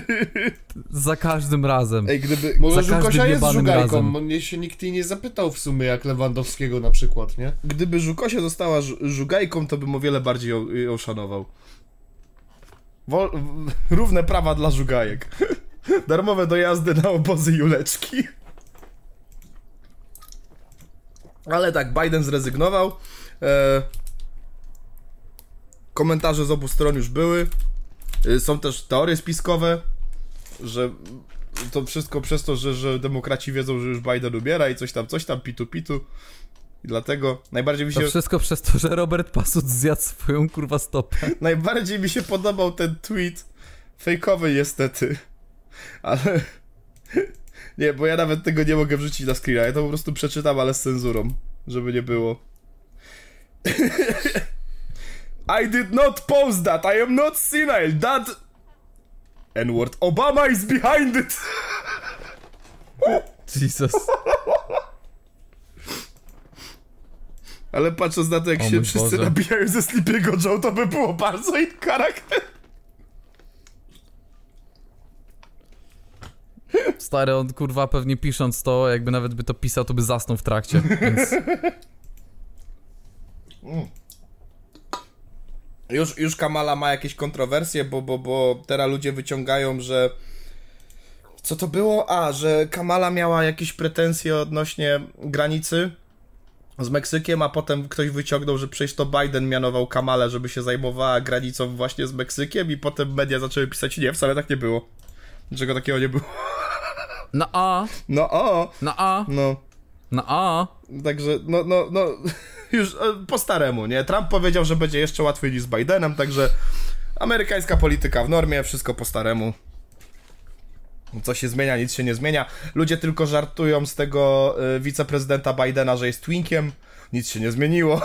za każdym razem. Ej, gdyby... Może Za żukosia jest żugajką, razem. bo mnie się nikt jej nie zapytał w sumie jak Lewandowskiego na przykład, nie? Gdyby Żukosia została żu- żugajką, to bym o wiele bardziej ją, ją szanował. Wol, równe prawa dla żugajek. Darmowe dojazdy na obozy Juleczki. Ale tak, Biden zrezygnował. E, komentarze z obu stron już były. E, są też teorie spiskowe, że to wszystko przez to, że, że demokraci wiedzą, że już Biden umiera i coś tam, coś tam, pitu pitu. I dlatego najbardziej mi się, To wszystko przez to, że Robert Pasut zjadł swoją kurwa stopę. najbardziej mi się podobał ten tweet. Fejkowy niestety. Ale... Nie, bo ja nawet tego nie mogę wrzucić na screena. Ja to po prostu przeczytam, ale z cenzurą. Żeby nie było. I did not post that. I am not senile. That... N-word. Obama is behind it. Jesus. Ale patrząc na to, jak O się wszyscy Boże. nabijają ze Sleepy'ego Joe, to by było bardzo in charakter. Stary, on kurwa pewnie pisząc to, jakby nawet by to pisał, to by zasnął w trakcie, więc... Już, już Kamala ma jakieś kontrowersje, bo, bo, bo teraz ludzie wyciągają, że. Co to było? A, że Kamala miała jakieś pretensje odnośnie granicy z Meksykiem, a potem ktoś wyciągnął, że przecież to Biden mianował Kamalę, żeby się zajmowała granicą właśnie z Meksykiem, i potem media zaczęły pisać: Nie, wcale tak nie było. Niczego takiego nie było. No a, No o, no a, no. no a. Także, no, no, no, już e, po staremu, nie? Trump powiedział, że będzie jeszcze łatwiej niż z Bidenem, także amerykańska polityka w normie, wszystko po staremu. Co się zmienia, nic się nie zmienia. Ludzie tylko żartują z tego y, wiceprezydenta Bidena, że jest twinkiem. Nic się nie zmieniło.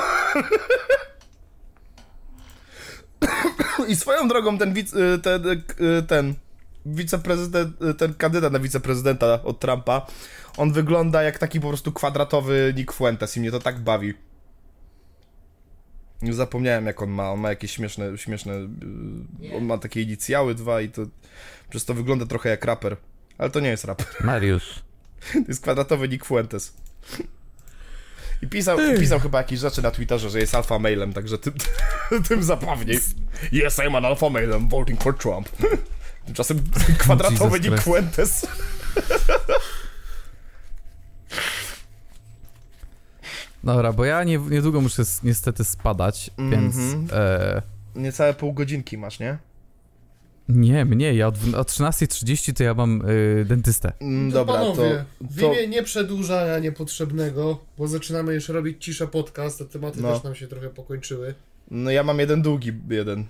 I swoją drogą ten, wic, y, ten, ten wiceprezydent, ten kandydat na wiceprezydenta od Trumpa, on wygląda jak taki po prostu kwadratowy Nick Fuentes i mnie to tak bawi. Już zapomniałem jak on ma, on ma jakieś śmieszne, śmieszne, y, on ma takie inicjały dwa i to przez to wygląda trochę jak raper. Ale to nie jest raper, Mariusz. to jest kwadratowy Nick Fuentes. I pisał, pisał chyba jakieś rzeczy na Twitterze, że jest alfa mailem, także ty, Tym zabawniej. Yes, I'm an alpha male, I'm voting for Trump. Tymczasem kwadratowy Jesus Nick. Fuentes. Dobra, bo ja nie, niedługo muszę niestety spadać, więc... Mhm. E, Niecałe pół godzinki masz, nie? nie, mniej, ja o 13.30 to ja mam e, dentystę. Mm, To Dobra, panowie, to... w to... imię nieprzedłużania niepotrzebnego, bo zaczynamy już robić cisza podcast, te tematy No. też nam się trochę pokończyły. No ja mam jeden długi, jeden.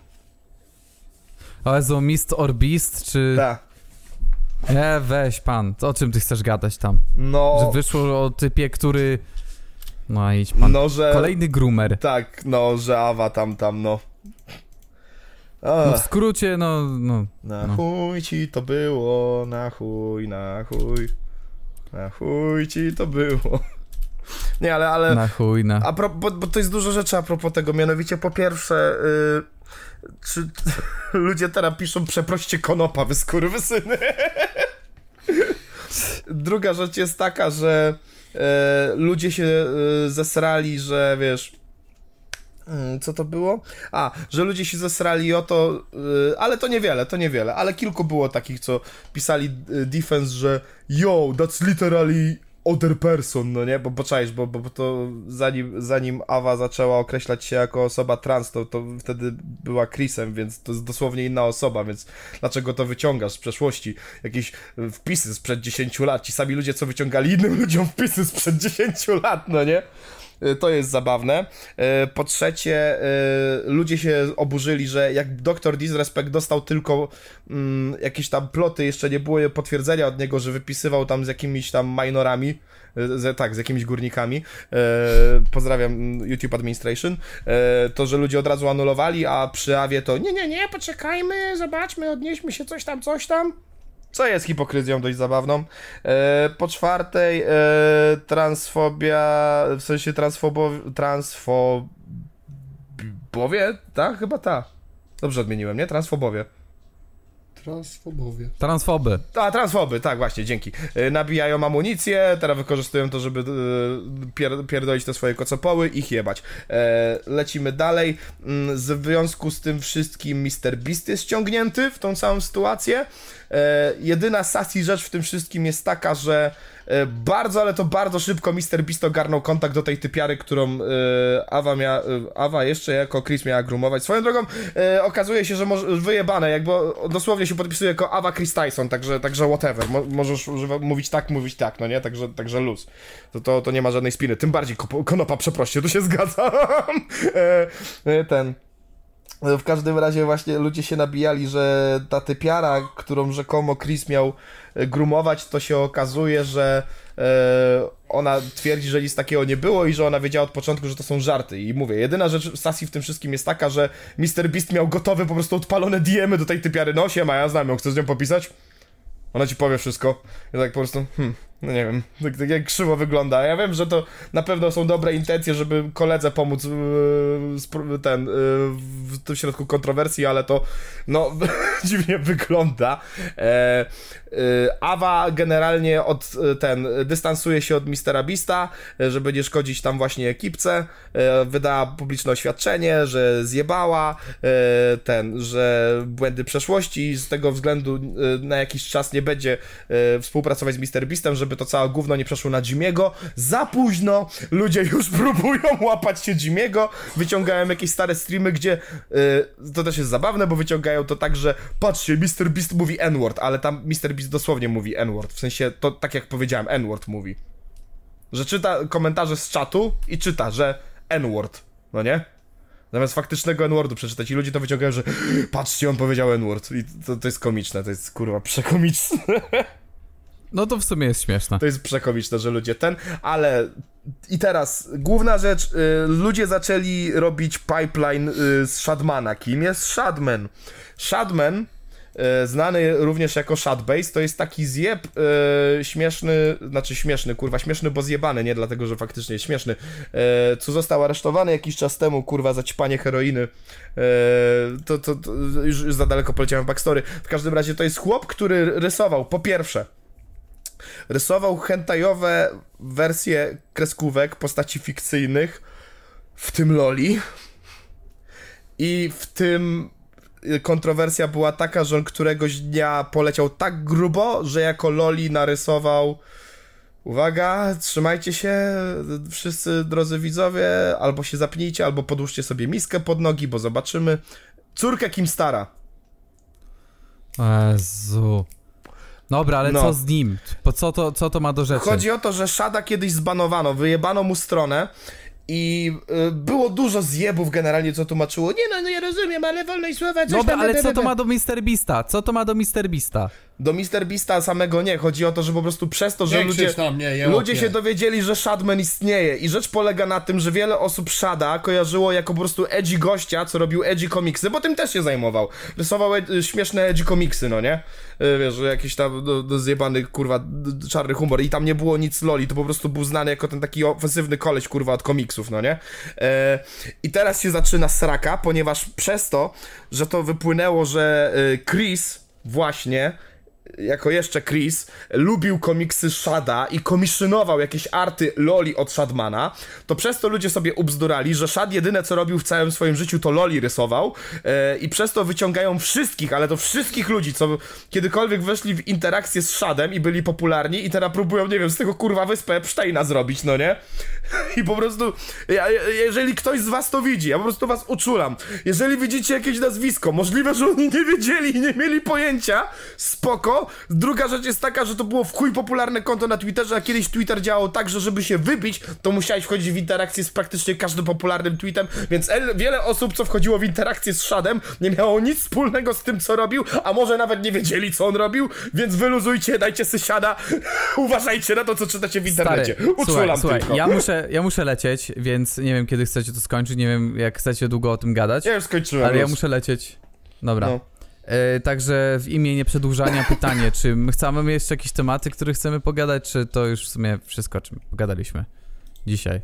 Ale zo Mist or Beast, czy... Tak. E, weź pan, to o czym ty chcesz gadać tam? No, Że wyszło o typie, który... No idź pan. no, że... Kolejny groomer. Tak, no, że Awa tam, tam, no. No w skrócie, no, no. na no. chuj ci to było, na chuj, na chuj. Na chuj ci to było. Nie, ale, ale... Na chuj, na... A pro, bo, bo to jest dużo rzeczy a propos tego, mianowicie po pierwsze, y, czy ludzie teraz piszą przeproście konopa, wy skurwysyny. Druga rzecz jest taka, że ludzie się e, zesrali, że wiesz. mm, Co to było? A, że ludzie się zesrali o to, y, ale to niewiele, to niewiele, ale kilku było takich, co pisali defense, że yo, that's literally other person, no nie? Bo, bo czaisz, bo, bo, bo to zanim, zanim Awa zaczęła określać się jako osoba trans, to, to wtedy była Chrisem, więc to jest dosłownie inna osoba, więc dlaczego to wyciągasz z przeszłości? Jakieś y, wpisy sprzed 10 lat, ci sami ludzie, co wyciągali innym ludziom wpisy sprzed 10 lat, no nie? Y, To jest zabawne. Y, Po trzecie, y, ludzie się oburzyli, że jak Dr. Disrespect dostał tylko mm, jakieś tam ploty, jeszcze nie było potwierdzenia od niego, że wypisywał tam z jakimiś tam minorami, z, tak, z jakimiś górnikami. Y, Pozdrawiam mm, YouTube Administration. Y, To, że ludzie od razu anulowali, a przy Awie to nie, nie, nie, poczekajmy, zobaczmy, odnieśmy się coś tam, coś tam. Co jest hipokryzją dość zabawną. E, po czwartej, e, transfobia, w sensie transfobo, transfobowie, tak? Chyba ta. Dobrze odmieniłem, nie? Transfobowie. Transfobowie. Transfoby. A, transfoby, tak, właśnie, dzięki. E, nabijają amunicję, teraz wykorzystują to, żeby e, pier, pierdolić te swoje kocopoły i ich jebać. E, lecimy dalej. Mm, W związku z tym wszystkim Mr. Beast jest ściągnięty w tą samą sytuację. E, jedyna sassy rzecz w tym wszystkim jest taka, że bardzo, ale to bardzo szybko Mr. Beast ogarnął kontakt do tej typiary, którą e, Awa miała, e, Awa jeszcze jako Chris miała grumować. Swoją drogą e, okazuje się, że może, wyjebane, jakby dosłownie się podpisuje jako Awa Chris Tyson, także, także whatever. Mo, możesz używa, mówić tak, mówić tak, no nie? Także, także luz. To, to, to nie ma żadnej spiny. Tym bardziej konopa, przeproście, tu się zgadzam. e, W każdym razie właśnie ludzie się nabijali, że ta typiara, którą rzekomo Chris miał e, grumować, to się okazuje, że e, ona twierdzi, że nic takiego nie było i że ona wiedziała od początku, że to są żarty. I mówię, jedyna rzecz Sassy w tym wszystkim jest taka, że Mr. Beast miał gotowe po prostu odpalone diemy do tej typiary. No siema, ja znam ją, chcesz z nią popisać? Ona ci powie wszystko. I tak po prostu, hmm, no nie wiem, tak, tak jak krzywo wygląda. Ja wiem, że to na pewno są dobre intencje, żeby koledze pomóc yy, ten, yy, w tym środku kontrowersji, ale to, no, dziwnie wygląda. E, yy, Awa generalnie od ten, dystansuje się od Mistera Beasta, yy, żeby nie szkodzić tam właśnie ekipce. Yy, wydała publiczne oświadczenie, że zjebała yy, ten, że błędy przeszłości i z tego względu na jakiś czas nie będzie współpracować z Mr. Beastem, żeby to całe gówno nie przeszło na Jimiego. Za późno, ludzie już próbują łapać się Jimiego, wyciągają jakieś stare streamy, gdzie yy, to też jest zabawne, bo wyciągają to tak, że patrzcie, Mr. Beast mówi N-word, ale tam Mr. Beast dosłownie mówi N-word, w sensie to tak jak powiedziałem, N-word mówi. Że czyta komentarze z czatu i czyta, że N-word, no nie? Zamiast faktycznego N-wordu przeczytać i ludzie to wyciągają, że patrzcie, on powiedział N-word i to, to jest komiczne, to jest kurwa przekomiczne. No to w sumie jest śmieszne. To jest przekomiczne, że ludzie ten, ale i teraz główna rzecz, y, ludzie zaczęli robić pipeline y, z Shadmana. Kim jest Shadman? Shadman, y, znany również jako Shadbase, to jest taki zjeb y, śmieszny, znaczy śmieszny, kurwa, śmieszny, bo zjebany, nie dlatego, że faktycznie jest śmieszny, y, co został aresztowany jakiś czas temu, kurwa, za ćpanie heroiny. Y, to, to, to już, już za daleko poleciałem backstory. W każdym razie to jest chłop, który rysował, po pierwsze, rysował hentajowe wersje kreskówek postaci fikcyjnych, w tym Loli. I w tym y, kontrowersja była taka, że on któregoś dnia poleciał tak grubo, że jako Loli narysował Uwaga, trzymajcie się, wszyscy drodzy widzowie, albo się zapnijcie, albo podłóżcie sobie miskę pod nogi, bo zobaczymy. Córkę Kim Stara. Jezu. Dobra, ale No. co z nim? Po co to, co to ma do rzeczy? Chodzi o to, że Shada kiedyś zbanowano, wyjebano mu stronę i y, było dużo zjebów generalnie, co tłumaczyło. Nie no, no ja rozumiem, ale wolność słowa, coś Dobra, tam... ale be, co be, to ma do Mr. Beasta? Co to ma do Mr. Beasta? Do Mr. Beasta samego nie. Chodzi o to, że po prostu przez to, że Nie ludzie... mnie, je Ludzie się dowiedzieli, że Shadman istnieje i rzecz polega na tym, że wiele osób Shada kojarzyło jako po prostu edgy gościa, co robił edgy komiksy, bo tym też się zajmował. Rysował ed- śmieszne edgy komiksy, no nie? Y, Wiesz, że jakiś tam do, do zjebany, kurwa, czarny humor i tam nie było nic loli, to po prostu był znany jako ten taki ofensywny koleś, kurwa, od komiksów, no nie? E, I teraz się zaczyna sraka, ponieważ przez to, że to wypłynęło, że y, Chris właśnie jako jeszcze Chris, lubił komiksy Shada i komiszynował jakieś arty Loli od Shadmana, to przez to ludzie sobie ubzdurali, że Shad jedyne co robił w całym swoim życiu to Loli rysował e, i przez to wyciągają wszystkich, ale to wszystkich ludzi, co kiedykolwiek weszli w interakcję z Shadem i byli popularni i teraz próbują, nie wiem, z tego kurwa wyspę Epsteina zrobić, no nie? I po prostu, ja, jeżeli ktoś z was to widzi, ja po prostu was uczulam, jeżeli widzicie jakieś nazwisko, możliwe, że oni nie wiedzieli i nie mieli pojęcia, spoko. Druga rzecz jest taka, że to było w chuj popularne konto na Twitterze, a kiedyś Twitter działał tak, że żeby się wybić, to musiałeś wchodzić w interakcję z praktycznie każdym popularnym tweetem, więc el- wiele osób, co wchodziło w interakcję z Shadem, nie miało nic wspólnego z tym, co robił, a może nawet nie wiedzieli, co on robił, więc wyluzujcie, dajcie sobie siada, uważajcie na to, co czytacie w internecie. Stary, Uczulam słuchaj, słuchaj, tylko. ja muszę, ja muszę lecieć, więc nie wiem kiedy chcecie to skończyć, nie wiem jak chcecie długo o tym gadać, Ja już skończyłem. ale ja muszę lecieć. Dobra. No. E, także w imię nieprzedłużania pytanie, czy my chcemy jeszcze jakieś tematy, które chcemy pogadać, czy to już w sumie wszystko, o czym pogadaliśmy dzisiaj?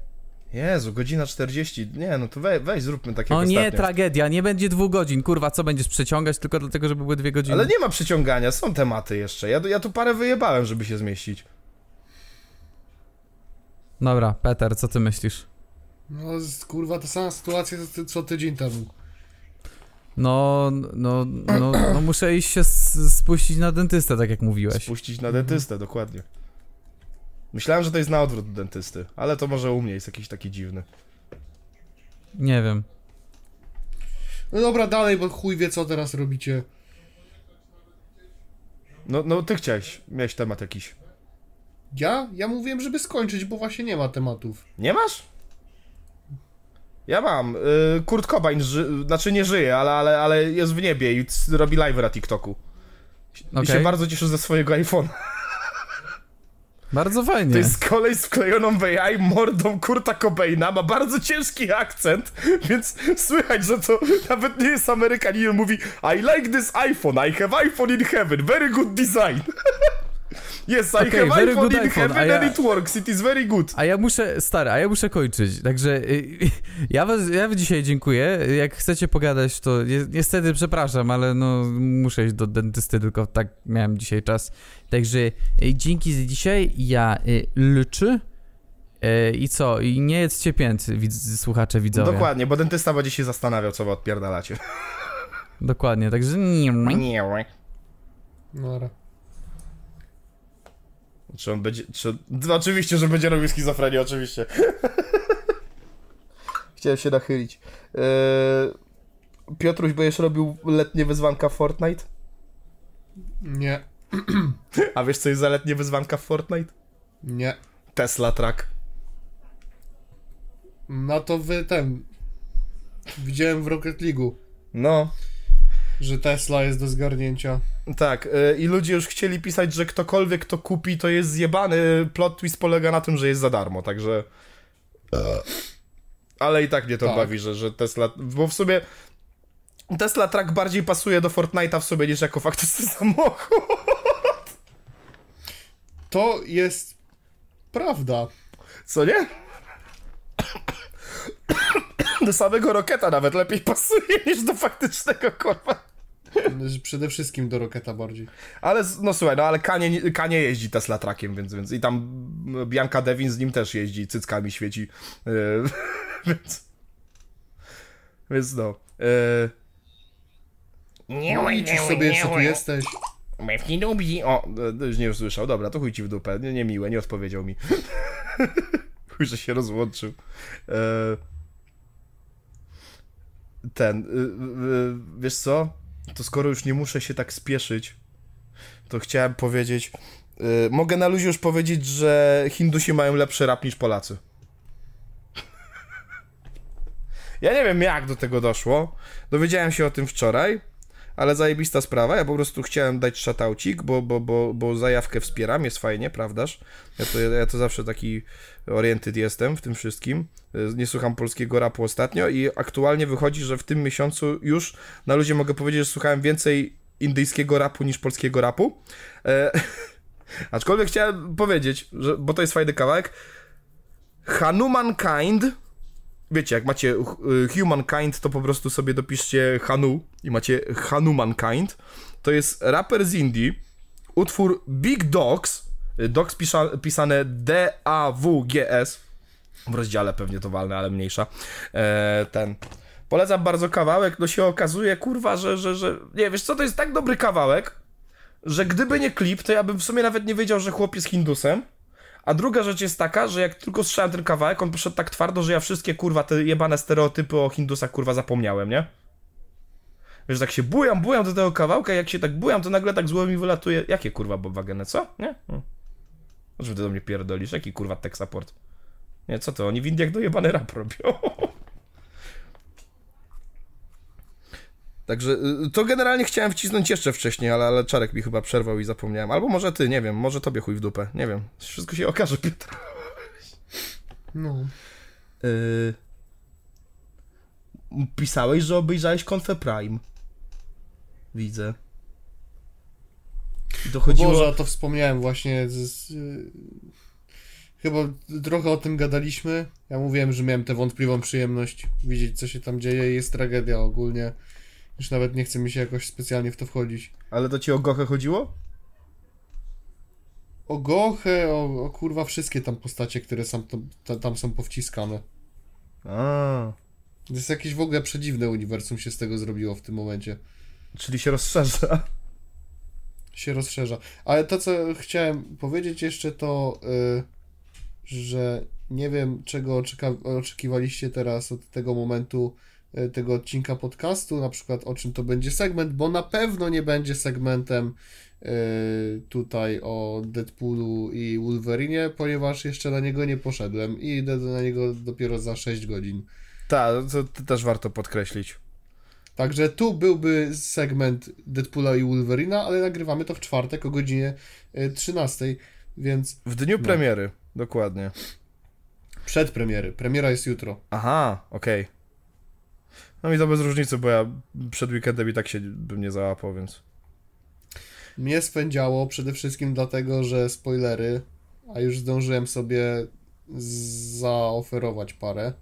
Jezu, godzina 40. Nie, no to weź, weź zróbmy tak jak O nie, tragedia, nie będzie dwóch godzin, kurwa, co będziesz przeciągać tylko dlatego, żeby były dwie godziny? Ale nie ma przyciągania, są tematy jeszcze. Ja, ja tu parę wyjebałem, żeby się zmieścić. Dobra, Peter, co ty myślisz? No, kurwa, ta sama sytuacja co, ty, co tydzień temu. No, no, no, no muszę iść się spuścić na dentystę, tak jak mówiłeś. Spuścić na dentystę, dokładnie. Myślałem, że to jest na odwrót do dentysty, ale to może u mnie jest jakiś taki dziwny. Nie wiem. No dobra, dalej, bo chuj wie, co teraz robicie. No, no ty chciałeś, miałeś temat jakiś. Ja? Ja mówiłem, żeby skończyć, bo właśnie nie ma tematów. Nie masz? Ja mam. Y, Kurt Cobain, ży, znaczy nie żyje, ale, ale, ale jest w niebie i robi live na TikToku. I Okej. się bardzo cieszę ze swojego iPhone'a. Bardzo fajnie. To jest kolej z wklejoną w AI mordą Kurta Cobaina, ma bardzo ciężki akcent, więc słychać, że to nawet nie jest Amerykanin, mówi I like this iPhone, I have iPhone in heaven, very good design. yes, I Okej, have very iPhone good in iPhone, heaven a ja- and it works, it is very good. A ja muszę, stary, a ja muszę kończyć, także y, ja was, ja wam dzisiaj dziękuję, jak chcecie pogadać, to ni- niestety przepraszam, ale no muszę iść do dentysty, tylko tak miałem dzisiaj czas, także y, dzięki za dzisiaj, ja y, lczy i co, i nie jedzcie pięt, widz, słuchacze, widzowie. Dokładnie, bo dentysta będzie się zastanawiał, co wy odpierdalacie. Dokładnie, także nie, Nie. Nara. Czy on będzie. Czy... No, oczywiście, że będzie robił schizofrenię, oczywiście. Chciałem się nachylić. Eee... Piotruś, będziesz robił letnie wyzwanka w Fortnite? Nie. A wiesz, co jest za letnie wyzwanka w Fortnite? Nie. Tesla Track. Na to wy ten. Widziałem w Rocket League'u, No, że Tesla jest do zgarnięcia. tak. e, I ludzie już chcieli pisać, że ktokolwiek to kupi, to jest zjebany. Plot twist polega na tym, że jest za darmo, także. Ale i tak mnie to Tak. bawi, że, że Tesla. Bo w sumie. Tesla Track bardziej pasuje do Fortnite'a w sobie niż jako faktyczny samochód. To jest prawda. Co nie? Do samego Roketa nawet lepiej pasuje niż do faktycznego korpa. Przede wszystkim do Rocketa bardziej. Ale no słuchaj, no ale Kanie, Kanie jeździ Tesla Trackiem, więc, więc i tam Bianca Devin z nim też jeździ, cyckami świeci. Yy, więc. Więc no. Yy, Liczysz sobie jeszcze tu jesteś. Nie lubi. O, e, już nie usłyszał. Dobra, to chuj ci w dupę. Nie, nie miłe, nie odpowiedział mi. chuj, że się rozłączył. E, ten, y, y, wiesz co? To skoro już nie muszę się tak spieszyć, to chciałem powiedzieć. y, mogę na luzie już powiedzieć, że Hindusi mają lepszy rap niż Polacy. Ja nie wiem, jak do tego doszło. Dowiedziałem się o tym wczoraj, ale zajebista sprawa. Ja po prostu chciałem dać szataucik, bo, bo, bo, bo zajawkę wspieram, jest fajnie, prawdaż? Ja to, ja to zawsze taki oriented jestem w tym wszystkim. Nie słucham polskiego rapu ostatnio i aktualnie wychodzi, że w tym miesiącu już na ludzie mogę powiedzieć, że słuchałem więcej indyjskiego rapu niż polskiego rapu. E, aczkolwiek chciałem powiedzieć, że, bo to jest fajny kawałek. Hanumankind wiecie, jak macie y, Humankind, to po prostu sobie dopiszcie Hanu i macie Hanumankind. To jest raper z Indii, utwór Big Dogs, y, Dogs pisza, pisane D-A-W-G-S, w rozdziale pewnie to walne, ale mniejsza, e, ten... Polecam bardzo kawałek, no się okazuje, kurwa, że, że, że... Nie, wiesz co, to jest tak dobry kawałek, że gdyby nie klip, to ja bym w sumie nawet nie wiedział, że chłop jest Hindusem. A druga rzecz jest taka, że jak tylko słyszałem ten kawałek, on poszedł tak twardo, że ja wszystkie kurwa te jebane stereotypy o Hindusach kurwa zapomniałem, nie? Wiesz, tak się bujam, bujam do tego kawałka, jak się tak bujam, to nagle tak z mi wylatuje. Jakie kurwa Bobwageny, co? Nie? Hmm. Czym ty do mnie pierdolisz? Jaki kurwa tech support? Nie, co to? Oni w Indiach dojebany rap robią. Także y, to generalnie chciałem wcisnąć jeszcze wcześniej, ale, ale Czarek mi chyba przerwał i zapomniałem. Albo może ty, nie wiem, może tobie chuj w dupę, nie wiem. Wszystko się okaże, Piotr. No. Yy... Pisałeś, że obejrzałeś Konfę Prime. Widzę. Dochodziło... Boże, to wspomniałem właśnie z, z, Chyba trochę o tym gadaliśmy. Ja mówiłem, że miałem tę wątpliwą przyjemność widzieć, co się tam dzieje. Jest tragedia ogólnie. Już nawet nie chce mi się jakoś specjalnie w to wchodzić. Ale to ci o Gochę chodziło? O Gochę, o, o kurwa wszystkie tam postacie, które są, tam, tam są powciskane. A, To jest jakieś w ogóle przedziwne uniwersum się z tego zrobiło w tym momencie. czyli się rozszerza. Się rozszerza. Ale to, co chciałem powiedzieć jeszcze, to, y, że nie wiem, czego oczekiwaliście teraz od tego momentu, tego odcinka podcastu, na przykład o czym to będzie segment, bo na pewno nie będzie segmentem y, tutaj o Deadpoolu i Wolverine, ponieważ jeszcze na niego nie poszedłem i idę na niego dopiero za 6 godzin. Tak, to, to też warto podkreślić. Także tu byłby segment Deadpoola i Wolverina, ale nagrywamy to w czwartek o godzinie y, 13, więc W dniu No. premiery, dokładnie. przed premiery. Premiera jest jutro. Aha, okej. No mi to bez różnicy, bo ja przed weekendem i tak się bym nie załapał, więc... Mnie spędziało przede wszystkim dlatego, że spoilery, a już zdążyłem sobie zaoferować parę.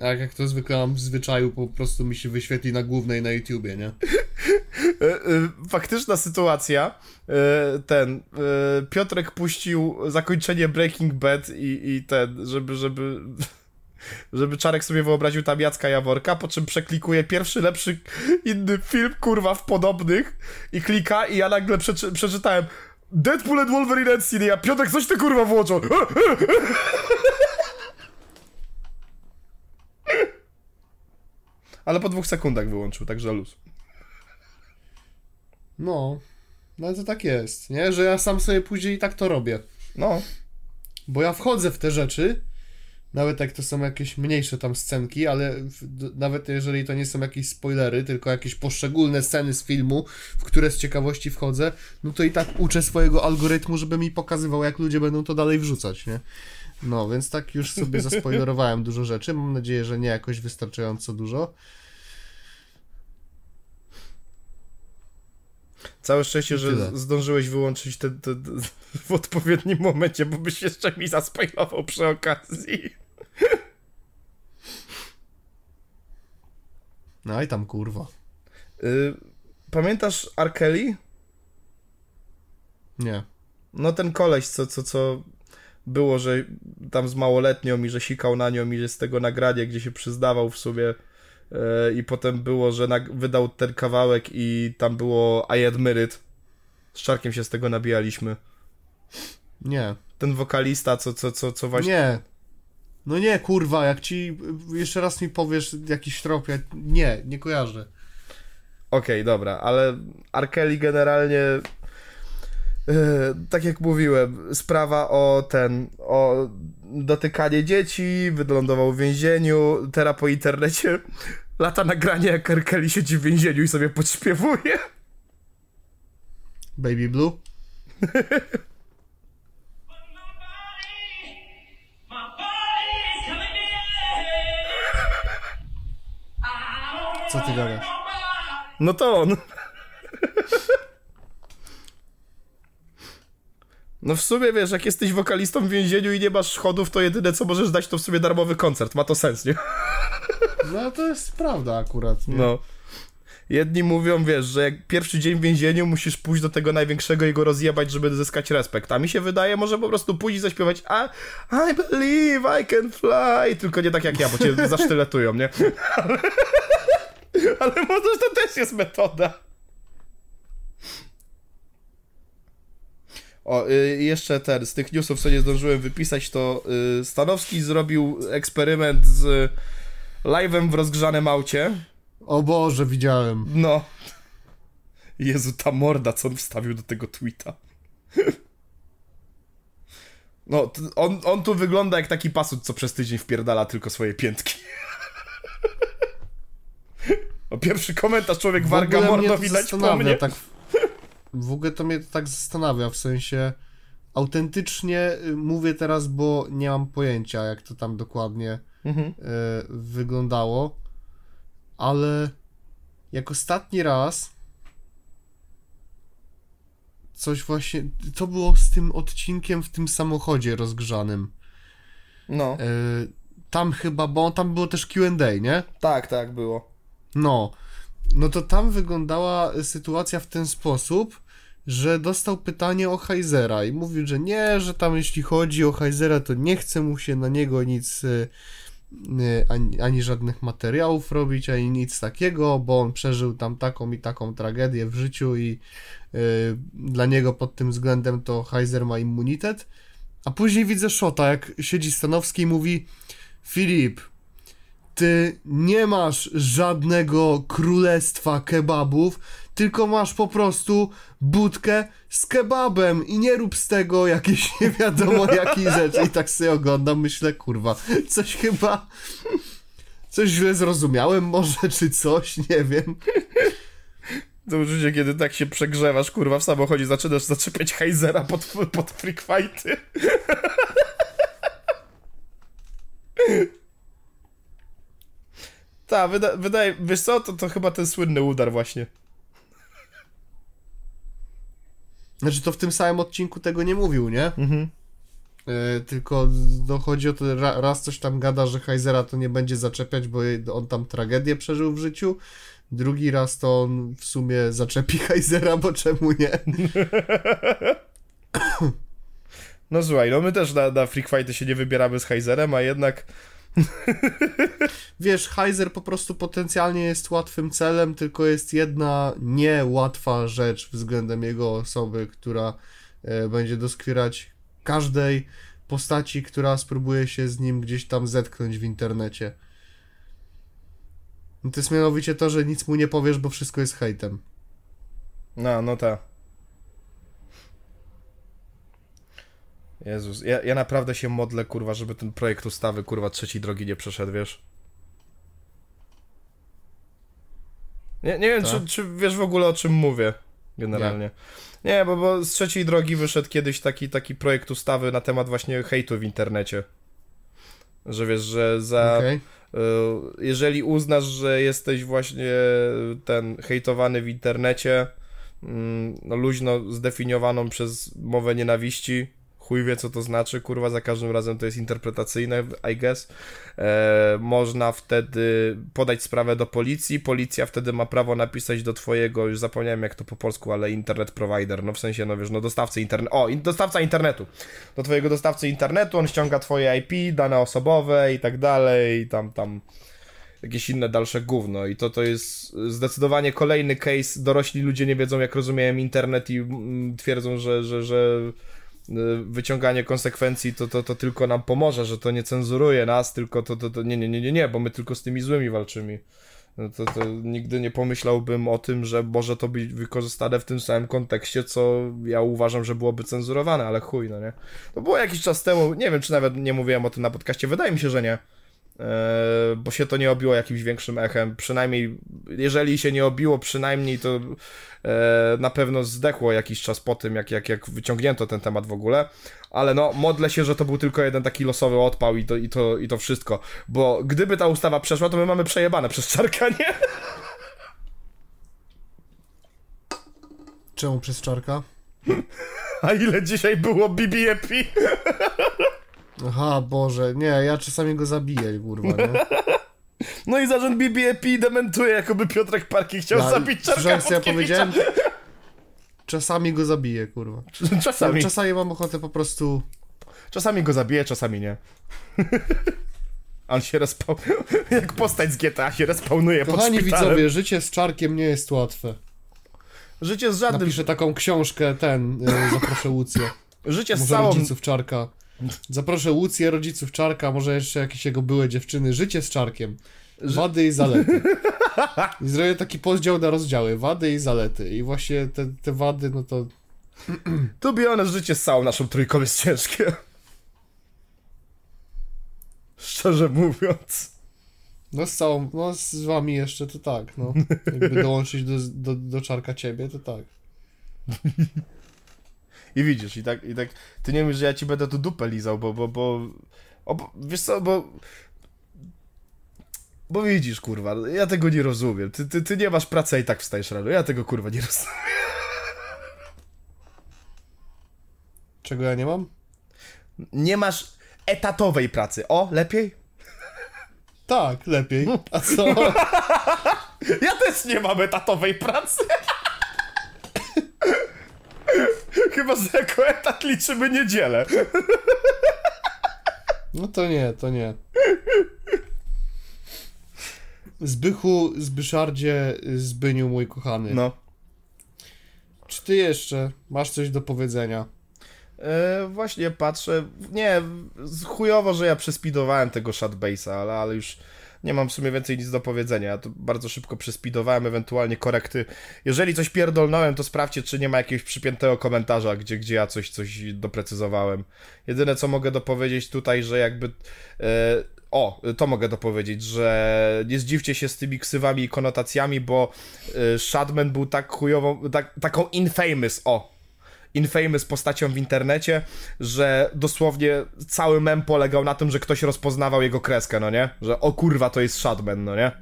Tak jak to zwykle mam w zwyczaju, po prostu mi się wyświetli na głównej na YouTubie, nie? E, e, Faktyczna sytuacja. e, Ten. Piotrek puścił zakończenie Breaking Bad i, i ten, żeby, żeby. Żeby Czarek sobie wyobraził tam Jacka Jaworka, po czym przeklikuje pierwszy lepszy inny film, kurwa, w podobnych i klika i ja nagle przeczy, przeczytałem Deadpool and Wolverine and Cine, a Piotrek coś ty kurwa włączą. Ale po dwóch sekundach wyłączył, także luz. No, no to tak jest, nie? Że ja sam sobie później i tak to robię. No, Bo ja wchodzę w te rzeczy, nawet jak to są jakieś mniejsze tam scenki, ale w, nawet jeżeli to nie są jakieś spoilery, tylko jakieś poszczególne sceny z filmu, w które z ciekawości wchodzę, no to i tak uczę swojego algorytmu, żeby mi pokazywał, jak ludzie będą to dalej wrzucać, nie? No, więc tak już sobie zaspoilerowałem dużo rzeczy. Mam nadzieję, że nie jakoś wystarczająco dużo. Całe szczęście, że tyle. zdążyłeś wyłączyć te, te, te w odpowiednim momencie, bo byś jeszcze mi zaspoilował przy okazji. No i tam kurwa. Y, pamiętasz R. Kelly? Nie. No ten koleś, co, co, co było, że tam z małoletnią i że sikał na nią i że z tego nagranie, gdzie się przyznawał w sumie e, i potem było, że wydał ten kawałek i tam było I admit it. Z Czarkiem się z tego nabijaliśmy. Nie. Ten wokalista, co, co, co, co właśnie... Nie. No nie, kurwa, jak ci jeszcze raz mi powiesz jakiś trop, ja... nie, nie kojarzę. Okej, dobra, ale Arkeli generalnie tak jak mówiłem, sprawa o ten, o dotykanie dzieci, wylądował w więzieniu, teraz po internecie lata nagrania jak Arkeli siedzi w więzieniu i sobie podśpiewuje. Baby Blue? Co ty gadasz? No to on. No w sumie wiesz, jak jesteś wokalistą w więzieniu i nie masz schodów, to jedyne co możesz dać to w sumie darmowy koncert. Ma to sens, nie? No to jest prawda akurat, nie? No. Jedni mówią, wiesz, że jak pierwszy dzień w więzieniu musisz pójść do tego największego i go rozjebać, żeby zyskać respekt. A mi się wydaje, może po prostu pójść i zaśpiewać I, I believe I can fly. Tylko nie tak jak ja, bo cię zasztyletują, nie? Ale, ale może to też jest metoda. O, y, jeszcze ten, z tych newsów, co nie zdążyłem wypisać, to y, Stanowski zrobił eksperyment z live'em w rozgrzanym aucie. O Boże, widziałem. No. Jezu, ta morda, co on wstawił do tego tweeta. No, on, on tu wygląda jak taki pasut, co przez tydzień wpierdala tylko swoje piętki. O, pierwszy komentarz, człowiek warga ogóle mnie mordo to widać po mnie. Tak, w ogóle to mnie to tak zastanawia, w sensie autentycznie y, mówię teraz, bo nie mam pojęcia, jak to tam dokładnie Mhm. y, wyglądało, ale jak ostatni raz coś właśnie, to było z tym odcinkiem w tym samochodzie rozgrzanym. No, Y, tam chyba, bo tam było też Q&A, nie? tak, tak było. No, no to tam wyglądała sytuacja w ten sposób, że dostał pytanie o Heizera i mówił, że nie, że tam jeśli chodzi o Heizera, to nie chce mu się na niego nic, y, y, ani, ani żadnych materiałów robić, ani nic takiego, bo on przeżył tam taką i taką tragedię w życiu i y, dla niego pod tym względem to Heizer ma immunitet. A później widzę Szota, jak siedzi Stanowski i mówi Filip, ty nie masz żadnego królestwa kebabów, tylko masz po prostu budkę z kebabem i nie rób z tego jakieś nie wiadomo jakiej rzeczy. I tak sobie oglądam, myślę, kurwa, coś chyba, coś źle zrozumiałem może, czy coś, nie wiem. To uczucie, kiedy tak się przegrzewasz, kurwa, w samochodzie, zaczynasz zaczepiać Heizera pod, pod freak fighty. Tak, wyda, wydaje, wiesz co, to, to chyba ten słynny udar właśnie. Znaczy to w tym samym odcinku tego nie mówił, nie? Mhm. E, tylko dochodzi o to, ra, raz coś tam gada, że Heizera to nie będzie zaczepiać, bo on tam tragedię przeżył w życiu. Drugi raz to on w sumie zaczepi Heizera, bo czemu nie? No słuchaj, no my też na, na freak fighty się nie wybieramy z Heizerem, a jednak Wiesz, Heizer po prostu potencjalnie jest łatwym celem, tylko jest jedna niełatwa rzecz względem jego osoby, która e, będzie doskwierać każdej postaci, która spróbuje się z nim gdzieś tam zetknąć w internecie. To jest mianowicie to, że nic mu nie powiesz, bo wszystko jest hejtem. No, no ta. Jezus, ja, ja naprawdę się modlę, kurwa, żeby ten projekt ustawy, kurwa, trzeciej drogi nie przeszedł, wiesz? Nie, nie wiem, Tak? czy, czy wiesz w ogóle o czym mówię, generalnie. Nie, bo, bo z trzeciej drogi wyszedł kiedyś taki, taki projekt ustawy na temat właśnie hejtu w internecie. Że wiesz, że za... Okej? Y, Jeżeli uznasz, że jesteś właśnie ten hejtowany w internecie, mm, no luźno zdefiniowaną przez mowę nienawiści, chuj wie co to znaczy, kurwa, za każdym razem to jest interpretacyjne, I guess. E, można wtedy podać sprawę do policji, policja wtedy ma prawo napisać do twojego, już zapomniałem jak to po polsku, ale internet provider, no w sensie, no wiesz, no dostawcy internetu, o, in, dostawca internetu, do twojego dostawcy internetu, on ściąga twoje IP, dane osobowe i tak dalej, i tam, tam jakieś inne dalsze gówno. I to to jest zdecydowanie kolejny case, dorośli ludzie nie wiedzą jak rozumieją internet i mm, twierdzą, że, że, że wyciąganie konsekwencji to, to, to tylko nam pomoże, że to nie cenzuruje nas, tylko to, to, to nie, nie, nie, nie, nie, bo my tylko z tymi złymi walczymy. No to, to nigdy nie pomyślałbym o tym, że może to być wykorzystane w tym samym kontekście, co ja uważam, że byłoby cenzurowane, ale chuj, no nie. To było jakiś czas temu, nie wiem, czy nawet nie mówiłem o tym na podcaście, wydaje mi się, że nie. E, bo się to nie obiło jakimś większym echem. Przynajmniej, jeżeli się nie obiło, przynajmniej to e, na pewno zdechło jakiś czas po tym, jak, jak, jak wyciągnięto ten temat w ogóle. Ale no, modlę się, że to był tylko jeden taki losowy odpał i to, i to, i to wszystko. Bo gdyby ta ustawa przeszła, to my mamy przejebane przez czarkanie. Czemu przez czarka? A ile dzisiaj było BBEP? Aha, Boże, nie, ja czasami go zabiję, kurwa, nie? No i zarząd BBEP dementuje, jakoby Piotrek Parki chciał Ja- zabić czarka ja powiedziałem? Czasami go zabiję, kurwa. Czasami, Czasami mam ochotę po prostu... czasami go zabije, czasami nie. On się respawnuje, jak postać z GTA się respawnuje pod Kochani szpitalem. widzowie, życie z czarkiem nie jest łatwe. Życie z żadnym, Napiszę taką książkę, ten, y, zaproszę Łucję. życie z Może całą, rodziców czarka. Zaproszę Łucję, rodziców czarka, może jeszcze jakieś jego byłe dziewczyny. Życie z czarkiem. Wady i zalety. I zrobię taki podział na rozdziały. Wady i zalety. I właśnie te, te wady, no to... to be honest, życie z całą naszą trójką jest ciężkie. Szczerze mówiąc. No z całą, no z wami jeszcze to tak, no. Jakby dołączyć do, do, do czarka ciebie, to tak. I widzisz, i tak, i tak, ty nie wiesz, że ja ci będę tu dupę lizał, bo, bo, bo, o, wiesz co, bo, bo widzisz, kurwa, ja tego nie rozumiem, ty, ty, ty nie masz pracy i tak wstajesz rano, ja tego, kurwa, nie rozumiem. Czego ja nie mam? Nie masz etatowej pracy, o, lepiej? Tak, lepiej. A co? Ja też nie mam etatowej pracy. Chyba, że jako etat liczymy niedzielę. No to nie, to nie. Zbychu, Zbyszardzie, Zbyniu, mój kochany. No. Czy ty jeszcze masz coś do powiedzenia? E, właśnie patrzę. Nie, chujowo, że ja przespidowałem tego Shadbase'a, ale, ale już nie mam w sumie więcej nic do powiedzenia. Ja to bardzo szybko przespidowałem, ewentualnie korekty. Jeżeli coś pierdolnąłem, to sprawdźcie, czy nie ma jakiegoś przypiętego komentarza, gdzie, gdzie ja coś, coś doprecyzowałem. Jedyne, co mogę dopowiedzieć tutaj, że jakby. E, o, to mogę dopowiedzieć, że nie zdziwcie się z tymi ksywami i konotacjami, bo e, Shadman był tak chujową, tak, taką infamous, o, infamous postacią w internecie, że dosłownie cały mem polegał na tym, że ktoś rozpoznawał jego kreskę, no nie? Że o kurwa, to jest Shadman, no nie?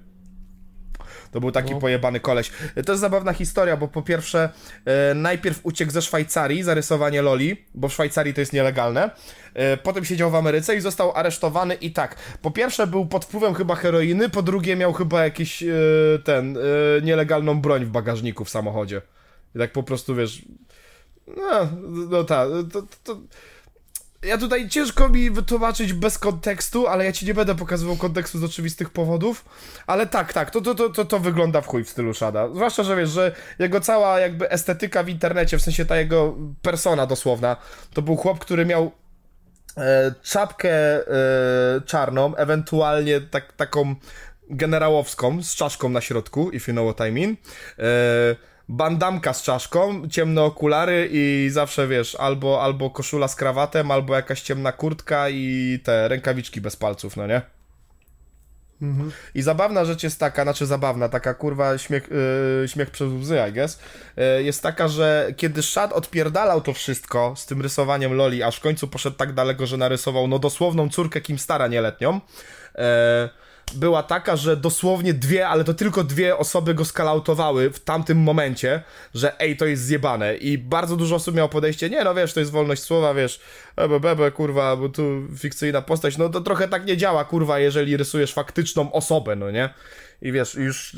To był taki No. pojebany koleś. To jest zabawna historia, bo po pierwsze e, najpierw uciekł ze Szwajcarii za rysowanie loli, bo w Szwajcarii to jest nielegalne. E, potem siedział w Ameryce i został aresztowany i tak. Po pierwsze był pod wpływem chyba heroiny, po drugie miał chyba jakiś e, ten e, nielegalną broń w bagażniku w samochodzie. I tak po prostu wiesz, no, no tak, to, to, ja tutaj ciężko mi wytłumaczyć bez kontekstu, ale ja ci nie będę pokazywał kontekstu z oczywistych powodów, ale tak, tak, to, to, to, to, to wygląda w chuj w stylu Shada. Zwłaszcza, że wiesz, że jego cała jakby estetyka w internecie, w sensie ta jego persona dosłowna, to był chłop, który miał e, czapkę e, czarną, ewentualnie tak, taką generałowską z czaszką na środku, if you know what I mean. E, bandamka z czaszką, ciemne okulary i zawsze wiesz, albo, albo koszula z krawatem, albo jakaś ciemna kurtka i te rękawiczki bez palców, no nie? Mhm. I zabawna rzecz jest taka, znaczy zabawna, taka kurwa śmiech, yy, śmiech przez łzy, I guess, yy, jest taka, że kiedy Shad odpierdalał to wszystko z tym rysowaniem Loli, aż w końcu poszedł tak daleko, że narysował no dosłowną córkę Kim Stara nieletnią, yy, była taka, że dosłownie dwie, ale to tylko dwie osoby go skalautowały w tamtym momencie, że ej, to jest zjebane. I bardzo dużo osób miało podejście, nie no wiesz, to jest wolność słowa, wiesz, ebe, bebe, kurwa, bo tu fikcyjna postać. No to trochę tak nie działa, kurwa, jeżeli rysujesz faktyczną osobę, no nie? I wiesz, już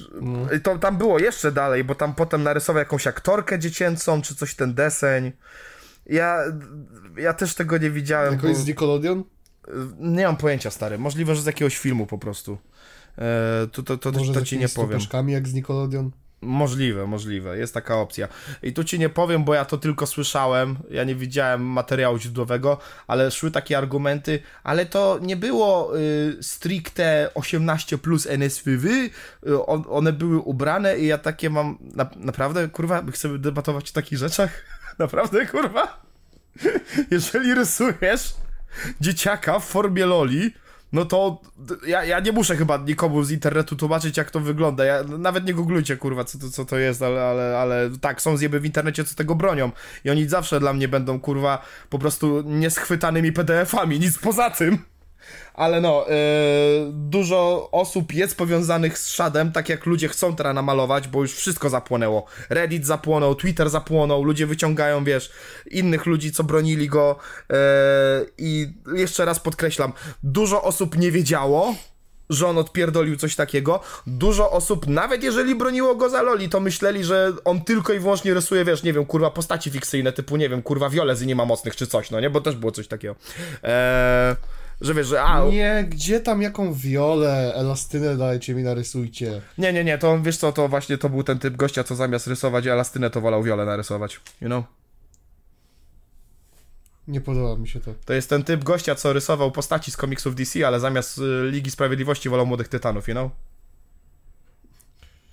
i to tam było jeszcze dalej, bo tam potem narysował jakąś aktorkę dziecięcą, czy coś ten deseń. Ja, ja też tego nie widziałem. Jakoś bo- z Nickelodeon? Nie mam pojęcia, stary. Możliwe, że z jakiegoś filmu po prostu. E, to, to, to, Może to ci nie powiem. stopeczkami jak z Nickelodeon? Możliwe, możliwe. Jest taka opcja. I tu ci nie powiem, bo ja to tylko słyszałem. Ja nie widziałem materiału źródłowego, ale szły takie argumenty, ale to nie było y, stricte 18 plus NSFW. Y, on, one były ubrane i ja takie mam. Na, naprawdę, kurwa, chcemy debatować o takich rzeczach? naprawdę, kurwa? Jeżeli rysujesz dzieciaka w formie loli, no to ja, ja nie muszę chyba nikomu z internetu tłumaczyć, jak to wygląda. Ja, nawet nie googlujcie, kurwa, co to, co to jest, ale, ale, ale tak, są zjeby w internecie, co tego bronią. I oni zawsze dla mnie będą, kurwa, po prostu nieschwytanymi PDF-ami, nic poza tym. Ale no, yy, dużo osób jest powiązanych z Shadem, tak jak ludzie chcą teraz namalować, bo już wszystko zapłonęło. Reddit zapłonął, Twitter zapłonął, ludzie wyciągają, wiesz, innych ludzi, co bronili go. Yy, I jeszcze raz podkreślam, dużo osób nie wiedziało, że on odpierdolił coś takiego. Dużo osób, nawet jeżeli broniło go za loli, to myśleli, że on tylko i wyłącznie rysuje, wiesz, nie wiem, kurwa, postaci fikcyjne, typu, nie wiem, kurwa, Violezy nie ma mocnych czy coś, no nie? Bo też było coś takiego. Eee, że wiesz, że a, Nie, gdzie tam jaką wiolę, elastynę dajcie mi narysujcie. Nie, nie, nie, to wiesz co, to właśnie to był ten typ gościa, co zamiast rysować elastynę, to wolał wiolę narysować, you know? Nie podoba mi się to. To jest ten typ gościa, co rysował postaci z komiksów DC, ale zamiast y, Ligi Sprawiedliwości wolał Młodych Tytanów, you know?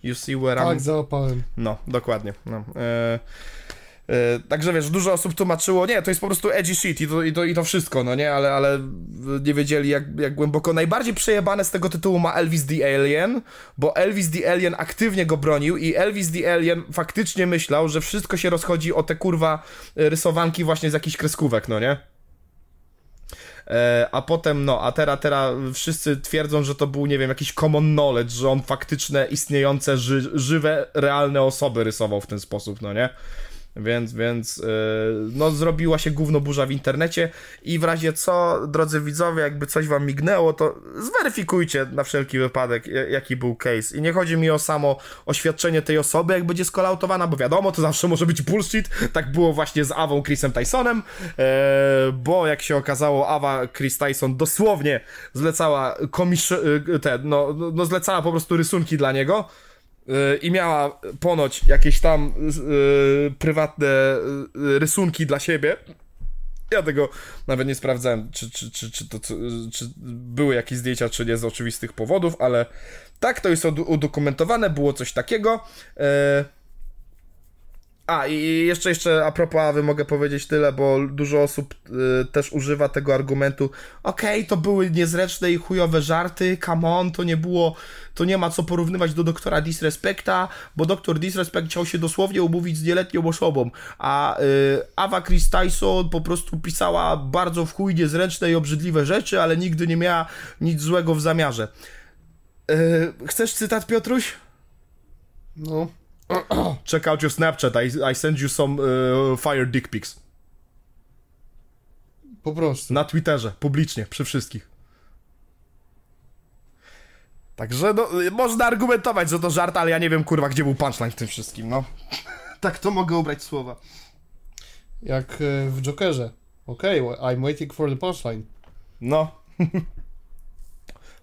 You see where I'm... Tak, załapałem. No, dokładnie. No. E, także wiesz, dużo osób tłumaczyło, nie, to jest po prostu edgy shit i to, i to, i to wszystko, no nie, ale, ale nie wiedzieli jak, jak głęboko. Najbardziej przejebane z tego tytułu ma Elvis the Alien, bo Elvis the Alien aktywnie go bronił i Elvis the Alien faktycznie myślał, że wszystko się rozchodzi o te kurwa rysowanki właśnie z jakichś kreskówek, no nie? E, a potem, no, a teraz, teraz wszyscy twierdzą, że to był, nie wiem, jakiś common knowledge, że on faktyczne, istniejące, ży, żywe, realne osoby rysował w ten sposób, no nie? Więc, więc, e, no, zrobiła się gówno burza w internecie i w razie co, drodzy widzowie, jakby coś wam mignęło, to zweryfikujcie na wszelki wypadek, ja- jaki był case. I nie chodzi mi o samo oświadczenie tej osoby, jak będzie skolautowana, bo wiadomo, to zawsze może być bullshit. Tak było właśnie z Awą Chrisem Tysonem, e, bo jak się okazało, Awa Chris Tyson dosłownie zlecała komisz... e, te, no, no, no zlecała po prostu rysunki dla niego. E, I miała ponoć jakieś tam e, prywatne e, rysunki dla siebie. Ja tego nawet nie sprawdzałem, czy, czy, czy, czy, to, czy były jakieś zdjęcia, czy nie z oczywistych powodów, ale tak, to jest udokumentowane, było coś takiego. E, A, i jeszcze, jeszcze a propos Awy mogę powiedzieć tyle, bo dużo osób y, też używa tego argumentu okej, to były niezręczne i chujowe żarty, come on, to nie było, to nie ma co porównywać do doktora Disrespecta, bo doktor Disrespect chciał się dosłownie umówić z nieletnią osobą, a y, Ava Chris Tyson po prostu pisała bardzo w chuj niezręczne i obrzydliwe rzeczy, ale nigdy nie miała nic złego w zamiarze. Y, chcesz cytat, Piotruś? No. Check out your Snapchat. I, I send you some uh, fire dick pics. Po prostu. Na Twitterze, publicznie, przy wszystkich. Także no, y, można argumentować, że to żart, ale ja nie wiem, kurwa, gdzie był punchline w tym wszystkim, no. tak to mogę ubrać słowa. Jak e, w Jokerze. Okej, okay, I'm waiting for the punchline. No.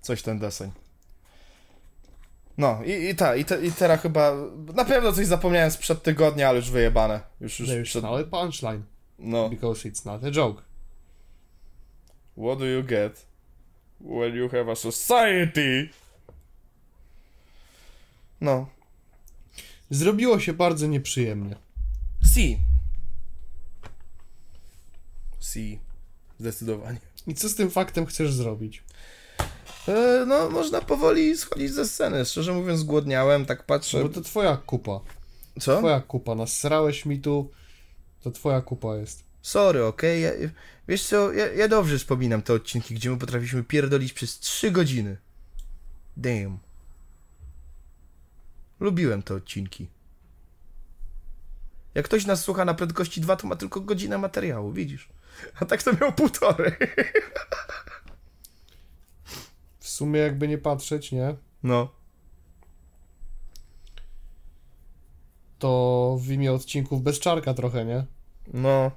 Coś ten deseń. No, i, i ta, i, te, i teraz chyba, na pewno coś zapomniałem sprzed tygodnia, ale już wyjebane. Już, już There's przed, punchline. no. Because it's not a joke. What do you get when you have a society? No. Zrobiło się bardzo nieprzyjemnie. Si. Si. Zdecydowanie. I co z tym faktem chcesz zrobić? E, no, można powoli schodzić ze sceny. Szczerze mówiąc, głodniałem, tak patrzę. Bo to twoja kupa. Co? Twoja kupa. Nasrałeś mi tu. To twoja kupa jest. Sorry, okej? Ja, wiesz co, ja, ja dobrze wspominam te odcinki, gdzie my potrafiliśmy pierdolić przez 3 godziny. Damn. Lubiłem te odcinki. Jak ktoś nas słucha na prędkości 2, to ma tylko godzinę materiału, widzisz? A tak to miał półtorej. W sumie jakby nie patrzeć, nie? No. To w imię odcinków bez czarka trochę, nie? No.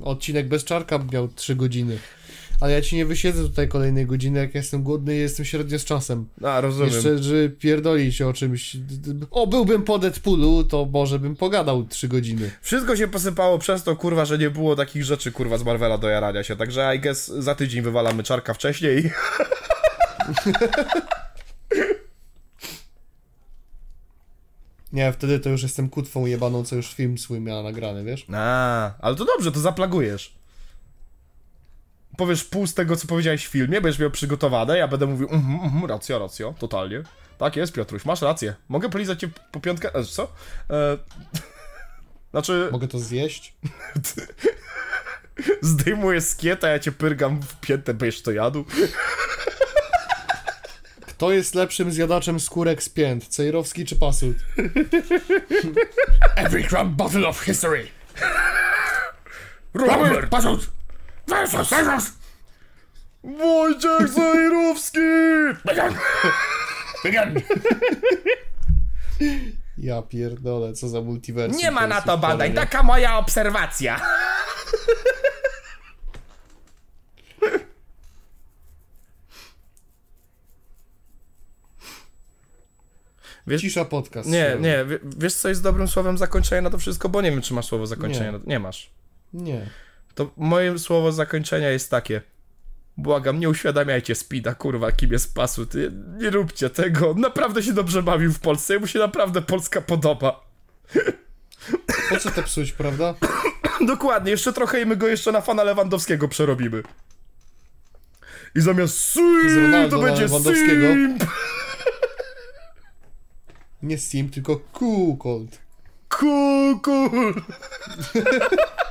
Odcinek bez czarka miał 3 godziny. Ale ja ci nie wysiedzę tutaj kolejnej godziny, jak jestem głodny i jestem średnio z czasem. A, rozumiem. Jeszcze, że pierdoli się o czymś. O, byłbym po Deadpoolu, to może bym pogadał 3 godziny. Wszystko się posypało przez to, kurwa, że nie było takich rzeczy, kurwa, z Marvela do jarania się. Także I guess za tydzień wywalamy czarka wcześniej. Nie, wtedy to już jestem kutwą jebaną, co już film swój miała nagrany, wiesz? A, ale to dobrze, to zaplagujesz. Powiesz pół z tego, co powiedziałeś w filmie, będziesz miał przygotowane, ja będę mówił, mhm, mhm, racja, racja, totalnie. Tak jest, Piotruś, masz rację. Mogę polizać cię po piątkę, e, co? E... Znaczy, Mogę to zjeść? zdejmuję skieta, ja cię pyrgam w piętę, będziesz to jadł. Kto jest lepszym zjadaczem skórek z pięt? Cejrowski czy Pasut? Every crumb bottle of history. Robert Pasut versus versus Wojciech Zajrowski! Begin. Begin. Ja pierdolę, co za multiversum. Nie ma na to badań, taka moja obserwacja. Wiesz, Cisza podcast. nie, nie, wie- wiesz co jest dobrym słowem zakończenia na to wszystko? Bo nie wiem, czy masz słowo zakończenia. Nie. Na to. Nie masz. Nie. To moje słowo zakończenia jest takie. Błagam, nie uświadamiajcie Spida, kurwa, kim jest Pasut. Nie, nie róbcie tego. Naprawdę się dobrze bawił w Polsce. Jemu się naprawdę Polska podoba. Po co to psuć, prawda? Dokładnie, jeszcze trochę i my go jeszcze na fana Lewandowskiego przerobimy. I zamiast SIM to będzie Lewandowskiego. SIM. Nie Steam, tylko Cool Cold. Cool, cool.